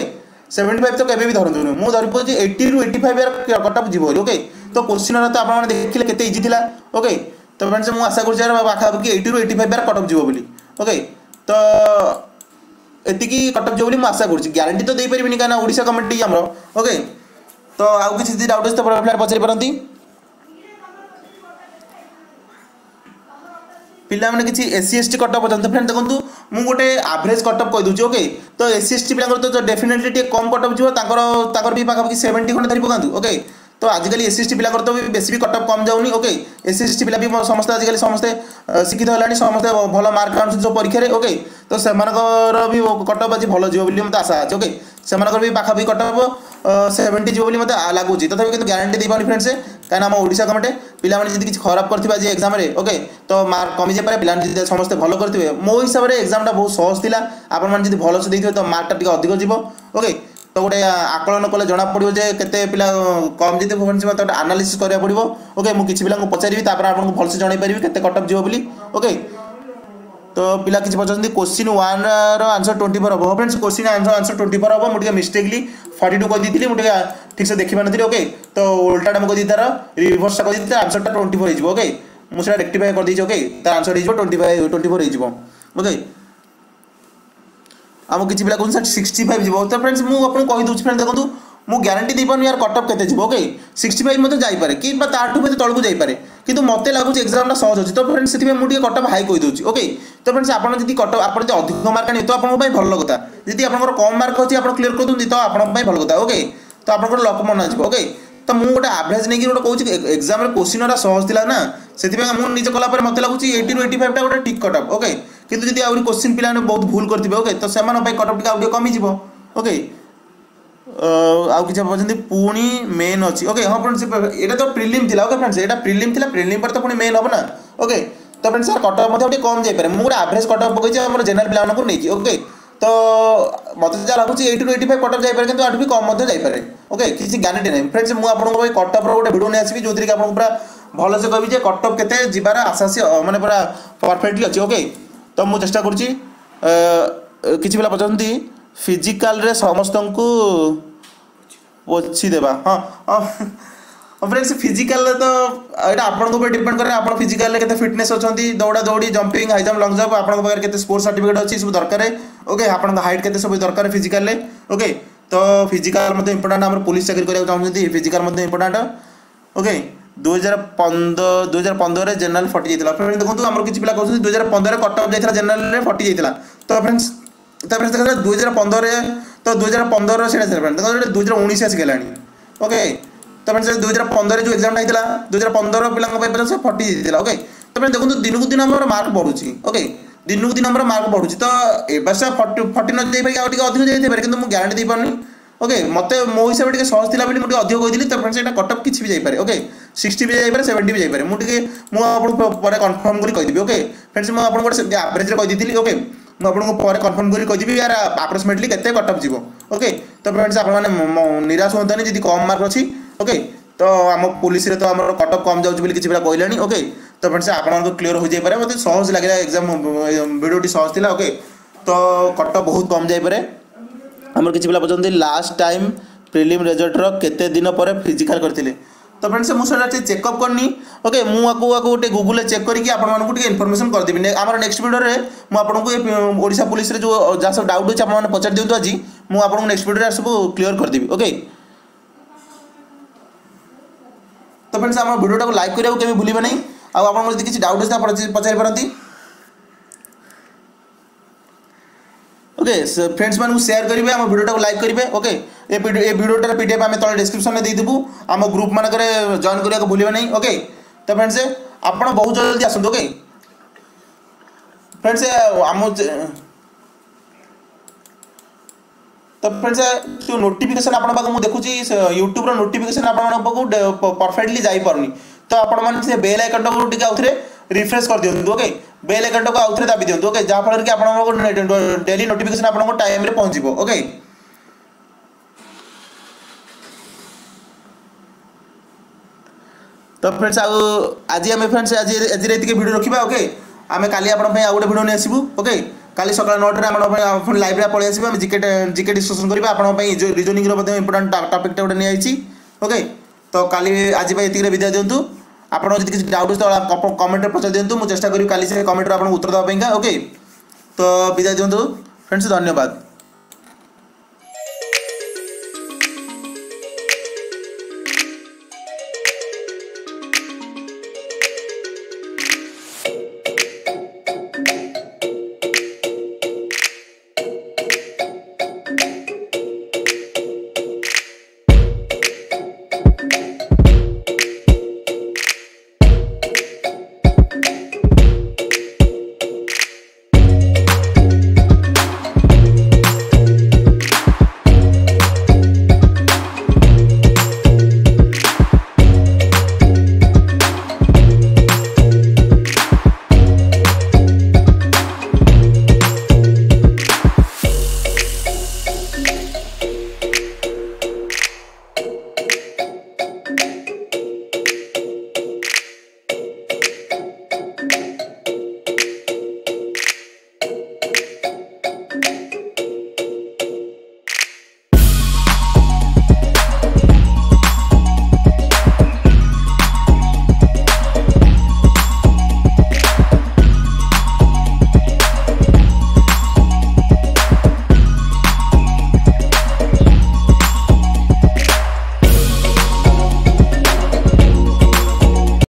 সেভেন্টি ফাইভ তো কেবে বি ধরতু নুহে মু ধরি পড়ছি এইটি রু eighty five year caught of যাব ওকে তো কোশ্চিন তো আপনার দেখলে কেতে ইজি লা ওকে তো ফ্রেন্ডস মু আশা করছি পাখাপাখি এইটি রু eighty five year caught of যাব বলি ওকে তো এতিকি কট অফ যাব বলি মু আশা করছি গ্যারেন্টি তো দেই পারিবিনি কারণ ওড়িশা কমিটি আমার ওকে তো আউ কিছু যদি ডাউট আছে তো পচারি পারতি ପିଲାମାନେ କିଛି S C S T cutoff ଅଛନ୍ତି। ଫ୍ରେଣ୍ଡ ଦେଖନ୍ତୁ ମୁଁ ଗୋଟେ ଆଭରେଜ୍ କଟଅଫ୍ କହିଦେଉଛି ଓକେ ତ ଏସ୍ ସି ଏସ୍ ଟି ପିଲାଙ୍କର ତ ଡେଫିନେଟଲି ଟିକେ କମ୍ କଟଅଫ୍ ଯିବ ତାଙ୍କର ତାଙ୍କର ବି ପାଖାପାଖି ସେଭେଣ୍ଟି ଖଣ୍ଡେ ଧରି ପକାନ୍ତୁ ଓକେ ତ ଆଜିକାଲି ଏସ୍ ସି ଏସ୍ ଟି ପିଲାଙ୍କର ତ ବେଶୀ ବି କଟଅଫ୍ କମ୍ ଯାଉନି okay S C S T ପିଲା ବି ସମସ୍ତେ ଆଜିକାଲି ସମସ୍ତେ ଶିକ୍ଷିତ ହେଲାଣି ସମସ୍ତେ ଭଲ ମାର୍କ ଆଣୁଛନ୍ତି ସବୁ ପରୀକ୍ଷାରେ ଓକେ ତ ସେମାନଙ୍କର ବି କଟଅଫ୍ ଆଜି ଭଲ ଯିବ ବୋଲି ମୋତେ ଆଶା ଅଛି ଓକେ ସେମାନଙ୍କର ବି ପାଖାପାଖି କଟଅଫ୍ ସେଭେଣ୍ଟି ଯିବ ବୋଲି ମୋତେ ଲାଗୁଛି। ତଥାପି କିନ୍ତୁ ଗ୍ୟାରେଣ୍ଟି ଦେଇପାରୁନି ଫ୍ରେଣ୍ଡସ୍ କାହିଁକିନା ଆମ ଓଡ଼ିଶା ଗଭର୍ଣ୍ଣମେଣ୍ଟ ପିଲାମାନେ ଯଦି କିଛି ଖରାପ କରିଥିବେ ଆଜି ଏକ୍ଜାମ୍ରେ ଓକେ ତ ମାର୍କ କମିଯାଇପାରେ ପିଲାମାନେ ଯଦି ସମସ୍ତେ ଭଲ କରିଥିବେ ମୋ ହିସାବରେ ଏକ୍ଜାମ୍ଟା ବହୁତ ସହଜ ଥିଲା। ଆପଣମାନେ ଯଦି ଭଲସେ ଦେଇଥିବେ ତ ମାର୍କଟା ଟିକେ ଅଧିକ ଯିବ ଓକେ ତ ଗୋଟେ ଆକଳନ କଲେ ଜଣାପଡ଼ିବ ଯେ କେତେ ପିଲା କମ୍ ଯଦି ଭୁବନେଶ୍ୱର ମୋତେ ଗୋଟେ ଆନାଲିସିସ୍ କରିବାକୁ ପଡ଼ିବ ଓକେ ମୁଁ କିଛି ପିଲାଙ୍କୁ ପଚାରିବି ତାପରେ ଆପଣଙ୍କୁ ଭଲସେ ଜଣାଇ ପାରିବି କେତେ କଟଅଫ୍ ଯିବ ବୋଲି ଓକେ ତ ପିଲା କିଛି ପଚାରୁଛନ୍ତି କୋଶ୍ଚିନ୍ ୱାନ୍ର ଆନ୍ସର୍ ଟ୍ୱେଣ୍ଟି ଫୋର୍ ହେବ friends question answer answer twenty four ହେବ ମୁଁ ଟିକେ ମିଷ୍ଟେକଲି ଫର୍ଟି ଟୁ କହିଦେଇଥିଲି ମୁଁ ଟିକେ ଠିକ୍ସେ ଦେଖିପାରିନଥିଲି ଓକେ ତ ଓଲ୍ଟାଟା ମୁଁ କହିଦେଇ ତାର ରିଭର୍ସଟା କହିଦେଇଥିଲି ତାର ଆନ୍ସର୍ଟା ଟ୍ୱେଣ୍ଟି ଫୋର୍ ହେଇଯିବ ଓକେ ମୁଁ ସେଟା ରେକ୍ଟିଫାଏ କରିଦେଇଛି ଓକେ ତାର ଆନ୍ସର୍ ହେଇଯିବ ଟ୍ୱେଣ୍ଟି ଫାଇଭ୍ ଟ୍ୱେଣ୍ଟି ଫୋର୍ ହେଇଯିବ ଓକେ ଆମକୁ କିଛି ପିଲା କହୁଛନ୍ତି ସାର୍ ସିକ୍ସଟି ଫାଇଭ୍ ଯିବ ତ ଫ୍ରେଣ୍ଡସ୍ ମୁଁ ଆପଣଙ୍କୁ କହିଦେଉଛି ଫ୍ରେଣ୍ଡ ଦେଖନ୍ତୁ ମୁଁ ଗ୍ୟାରେଣ୍ଟି ଦେଇପାରୁନି ୟାର କଟଅଫ୍ କେତେ ଯିବ ଓକେ ସିକ୍ସଟି ଫାଇଭ୍ ମଧ୍ୟ ଯାଇପାରେ କିମ୍ବା ତାଠୁ ମଧ୍ୟ ତଳକୁ ଯାଇପାରେ। କିନ୍ତୁ ମୋତେ ଲାଗୁଛି ଏକ୍ଜାମ୍ଟା ସହଜ ଅଛି। ତ ଫ୍ରେଣ୍ଡସ୍ ସେଥିପାଇଁ ମୁଁ ଟିକେ କଟଅଫ୍ ହାଇ କହିଦେଉଛି ଓକେ ତ ଫ୍ରେଣ୍ଡସ୍ ଆପଣ ଯଦି କଟଅଫ୍ ଆପଣ ଯଦି ଅଧିକ ମାର୍କ ଆଣିବେ ତ ଆପଣଙ୍କ ପାଇଁ ଭଲ କଥା। ଯଦି ଆପଣଙ୍କର କମ୍ ମାର୍କ ଅଛି ଆପଣ କ୍ଲିୟର କରିଦିଅନ୍ତି ତ ଆପଣଙ୍କ ପାଇଁ ଭଲ କଥା ଓକେ ତ ଆପଣଙ୍କର ଲକ୍ ମନେ ଆସିବ ଓକେ ତ ମୁଁ ଗୋଟେ ଆଭରେଜ ନେଇକି ଗୋଟେ କହୁଛି ଏକ୍ଜାମ୍ରେ କୋଶ୍ଚିନ୍ ଗୁଡ଼ା ସହଜ ଥିଲା ନା ସେଥିପାଇଁ ମୁଁ ନିଜେ କଲା ପରେ ମୋତେ ଲାଗୁଛି ଏଇଟିରୁ ଏଇଟି ଫାଇଭ୍ଟା ଗୋଟେ ଠିକ୍ କଟଅଫ୍ ଓକେ କିନ୍ତୁ ଯଦି ଆହୁରି କୋଶ୍ଚିନ୍ ପିଲାମାନେ ବହୁତ ଭୁଲ କରିଥିବେ ଓକେ ତ ସେମାନଙ୍କ ପାଇଁ କଟଅଫ୍ ଟିକେ ଆଉ ଟିକେ କମିଯିବ ଓକେ ଆଉ କିଛି ପଚାରୁଛନ୍ତି ପୁଣି ମେନ୍ ଅଛି। ଓକେ ହଁ ଫ୍ରେଣ୍ଡସ୍ ଏଇଟା ତ ପ୍ରିଲିମ୍ ଥିଲା। ଓକେ ଫ୍ରେଣ୍ଡସ୍ ଏଇଟା ପ୍ରିଲିମ୍ ଥିଲା। ପ୍ରିଲିମ୍ ପରେ ତ ପୁଣି ମେନ୍ ହେବ ନା? ଓକେ ତ ଫ୍ରେଣ୍ଡସ୍ ସାର୍ କଟଅଫ୍ ମଧ୍ୟ ଟିକେ କମ୍ ଯାଇପାରେ। ମୁଁ ଗୋଟେ ଆଭରେଜ କଟଅଫ୍ ପକାଇଛି ଆମର ଜେନେରାଲ ପିଲାମାନଙ୍କୁ ନେଇକି ଓକେ ତ ମୋତେ ଯାହା ଲାଗୁଛି ଏଇଟିରୁ ଏଇଟି ଫାଇଭ୍ କଟଅଫ୍ ଯାଇପାରେ କିନ୍ତୁ ଆଠୁ ବି କମ୍ ମଧ୍ୟ ଯାଇପାରେ। ଓକେ କିଛି ଗ୍ୟାରେଣ୍ଟି ନାହିଁ। ଫ୍ରେଣ୍ଡସ୍ ମୁଁ ଆପଣଙ୍କ ପାଇଁ କଟଅଫ୍ର ଗୋଟେ ଭିଡ଼ିଓ ନେଇ ଆସିବି ଯେଉଁଥିରେ କି ଆପଣଙ୍କୁ ପୁରା ଭଲସେ କହିବି ଯେ କଟଅଫ୍ କେତେ ଯିବାର ଆଶାସୀ ମାନେ ପୁରା ପରଫେକ୍ଟଲି ଅଛି। ଓକେ ତ ମୁଁ ଚେଷ୍ଟା କରୁଛି। କିଛି ପିଲା ପଚାରୁଛନ୍ତି ଫିଜିକାଲରେ ସମସ୍ତଙ୍କୁ ପୋଛି ଦେବା ହଁ ହଁ ଫ୍ରେଣ୍ଡସ୍ ଫିଜିକାଲରେ ତ ଏଇଟା ଆପଣଙ୍କ ଉପରେ ଡିପେଣ୍ଡ କରେ। ଆପଣ ଫିଜିକାଲରେ କେତେ ଫିଟନେସ୍ ଅଛନ୍ତି ଦୌଡ଼ା ଦୌଡ଼ି jumping high jump long jump ଆପଣଙ୍କ ପାଖରେ କେତେ ସ୍ପୋର୍ଟ ସାର୍ଟିଫିକେଟ୍ ଅଛି ସବୁ ଦରକାର। ଓକେ ଆପଣଙ୍କ ହାଇଟ୍ କେତେ ସବୁ ଦରକାର ଫିଜିକାଲରେ ଓକେ ତ ଫିଜିକାଲ ମଧ୍ୟ ଇମ୍ପୋର୍ଟାଣ୍ଟ ଆମର ପୋଲିସ ଚାକିରି କରିବାକୁ ଚାହୁଁଛନ୍ତି ଫିଜିକାଲ ମଧ୍ୟ ଇମ୍ପୋର୍ଟାଣ୍ଟ ଓକେ ଦୁଇହଜାର ପନ୍ଦର ଦୁଇହଜାର ପନ୍ଦରରେ ଜେନେରାଲ ଫଟି ଯାଇଥିଲା ଫ୍ରେଣ୍ଡ ଦେଖନ୍ତୁ ଆମର କିଛି ପିଲା କହୁଛନ୍ତି ଦୁଇହଜାର ପନ୍ଦରରେ କଟଅଫ୍ ଯାଇଥିଲା ଜେନେରାଲରେ ଫଟି ଯାଇଥିଲା ତ ଫ୍ରେଣ୍ଡସ୍ ତାପରେ ଦେଖା ଦୁଇହଜାର ପନ୍ଦରରେ ତ ଦୁଇହଜାର ପନ୍ଦରର ସେଇଟା ଥିଲା ଫ୍ରେଣ୍ଡ ଦେଖନ୍ତୁ ଦୁଇହଜାର ଉଣେଇଶ ଆସିଗଲାଣି। ଓକେ ତାପରେ ସେ ଦୁଇହଜାର ପନ୍ଦରରେ ଯେଉଁ ଏକ୍ଜାମ୍ଟା ହେଇଥିଲା ଦୁଇହଜାର ପନ୍ଦର ପିଲାଙ୍କ ପାଇଁ ସେ ଫଟି ଯାଇଥିଲା ଓକେ ତାପରେ ଦେଖନ୍ତୁ ଦିନକୁ ଦିନ ଆମର ମାର୍କ ବଢ଼ୁଛି ଓକେ ଦିନକୁ ଦିନ ଆମର ମାର୍କ ବଢ଼ୁଛି। ତ ଏ ବର୍ଷ ଫଟି ଫଟି ନ ଯାଇପାରିକି ଆଉ ଟିକେ ଅଧିକ ଯାଇଥାଇପାରେ କିନ୍ତୁ ମୁଁ ଗ୍ୟାରେଣ୍ଟି ଦେଇପାରୁନି ଓକେ ମୋତେ ମୋ ହିସାବରେ ଟିକେ ସହଜ ଥିଲା ବୋଲି ମୁଁ ଟିକେ ଅଧିକ କହିଥିଲି ତାପରେ ସେଇଟା କଟଅଫ୍ କିଛି ବି ଯାଇପାରେ ଓକେ ସିକ୍ସଟି ବି ଯାଇପାରେ ସେଭେଣ୍ଟି ବି ଯାଇପାରେ। ମୁଁ ଟିକେ ମୁଁ ଆପଣଙ୍କୁ ପରେ କନଫର୍ମ କରି କହିଦେବି ଓକେ ଫ୍ରେଣ୍ଡସ୍ ମୁଁ ଆପଣଙ୍କୁ ଗୋଟେ ଆଭରେଜରେ କହିଦେଇଥିଲି ଓକେ ମୁଁ ଆପଣଙ୍କୁ ପରେ କନଫର୍ମ କରି କହିଦେବି ୟାର ଆପ୍ରୋକ୍ସିମେଟଲି କେତେ କଟଅଫ୍ ଯିବ। ଓକେ ତ ଫ୍ରେଣ୍ଡସ୍ ଆପଣମାନେ ନିରାଶ ହୁଅନ୍ତନି ଯଦି କମ୍ ମାର୍କ ଅଛି ଓକେ ତ ଆମ ପୋଲିସରେ ତ ଆମର କଟଅଫ୍ କମ୍ ଯାଉଛି ବୋଲି କିଛି ପିଲା କହିଲେଣି ଓକେ ତ ଫ୍ରେଣ୍ଡସ୍ ଆପଣଙ୍କ କ୍ଲିୟର ହୋଇଯାଇପାରେ। ମୋତେ ସହଜ ଲାଗିଲା ଏକ୍ଜାମ୍ ଭିଡ଼ିଓଟି ସହଜ ଥିଲା ଓକେ ତ କଟଅଫ୍ ବହୁତ କମ୍ ଯାଇପାରେ। ଆମର କିଛି ପିଲା ପଚାରନ୍ତି ଲାଷ୍ଟ ଟାଇମ୍ ପ୍ରିଲିମ୍ ରେଜଲ୍ଟର କେତେ ଦିନ ପରେ ଫିଜିକାଲ୍ କରିଥିଲେ? ତ ଫ୍ରେଣ୍ଡସ୍ ମୁଁ ସେଇଟା ଟିକେ ଚେକଅପ୍ କରିନି। ଓକେ ମୁଁ ଆକୁ ଆକୁ ଗୋଟେ ଗୁଗୁଲରେ ଚେକ୍ କରିକି ଆପଣମାନଙ୍କୁ ଟିକେ ଇନଫର୍ମେସନ୍ କରିଦେବି। ଆମର ନେକ୍ସଟ ଭିଡ଼ିଓରେ ମୁଁ ଆପଣଙ୍କୁ ଏ ଓଡ଼ିଶା ପୋଲିସରେ ଯେଉଁ ଯାହା ସବୁ ଡାଉଟ୍ ଅଛି ଆପଣମାନେ ପଚାରି ଦିଅନ୍ତୁ ଆଜି। ମୁଁ ଆପଣଙ୍କୁ ନେକ୍ସଟ ଭିଡ଼ିଓରେ ସବୁ କ୍ଲିୟର କରିଦେବି ଓକେ ତ ଫ୍ରେଣ୍ଡସ୍ ଆମ ଭିଡ଼ିଓଟାକୁ ଲାଇକ୍ କରିବାକୁ କେବେ ଭୁଲିବେ ନାହିଁ। ওকে ফ্রেন্ডস মানুষ সেয়ার করবে আমার ভিডিওটাকে লাইক করবে ওকে এ ভিডিওটার পিডিএফ আমি তলে ডিসক্রিপশনে দেইদেবু আম গ্রুপ মানকরে জয়েন করিয়া ভুলবে না ওকে তো ফ্রেন্ডস আপনার বহু জলদি আসন্তু ওকে ফ্রেন্ডস আম তো ফ্রেন্ডস যে নোটিফিকেশন আপনার পাখ দেখুছি ইউট্যুব্র নোটিফিকেশন আপনার পাখ পরফেক্টলি যাইপারুনি তো আপনার বেল আইকনটাকে টিকে আউথরে রিফ্রেশ করে দিও ওকে ବେଲ୍ ଆଇକନ୍ଟାକୁ ଆଉଥରେ ଦାବି ଦିଅନ୍ତୁ ଓକେ ଯାହାଫଳରେ କି ଆପଣଙ୍କ ଡେଲି ନୋଟିଫିକେସନ୍ ଆପଣଙ୍କ ଟାଇମ୍ରେ ପହଞ୍ଚିବ ଓକେ ତ ଫ୍ରେଣ୍ଡସ୍ ଆଉ ଆଜି ଆମେ ଫ୍ରେଣ୍ଡସ୍ ଆଜି ଆଜିରେ ଏତିକି ଭିଡ଼ିଓ ରଖିବା ଓକେ ଆମେ କାଲି ଆପଣଙ୍କ ପାଇଁ ଆଉ ଗୋଟେ ଭିଡ଼ିଓ ନେଇ ଆସିବୁ ଓକେ କାଲି ସକାଳ ନଅଟାରେ ଆପଣଙ୍କ ପାଇଁ ପୁଣି ଲାଇଭ୍ରେ ପଳେଇ ଆସିବା ଆମେ ଜିକେ ଜିକେ ଡିସ୍କସନ୍ କରିବା ଆପଣଙ୍କ ପାଇଁ ରିଜନିଂର ମଧ୍ୟ ଇମ୍ପୋର୍ଟାଣ୍ଟ ଟପିକ୍ଟା ଗୋଟେ ନିଆଯାଇଛି ଓକେ ତ କାଲି ଆଜି ପାଇଁ आपको किसी डाउट हो कमेंट पचार दिखाँ मुझे चेस्ट करी कल से कमेंट आपको उत्तर देवाई ओके तो विदाई दिंतु फ्रेंड्स धन्यवाद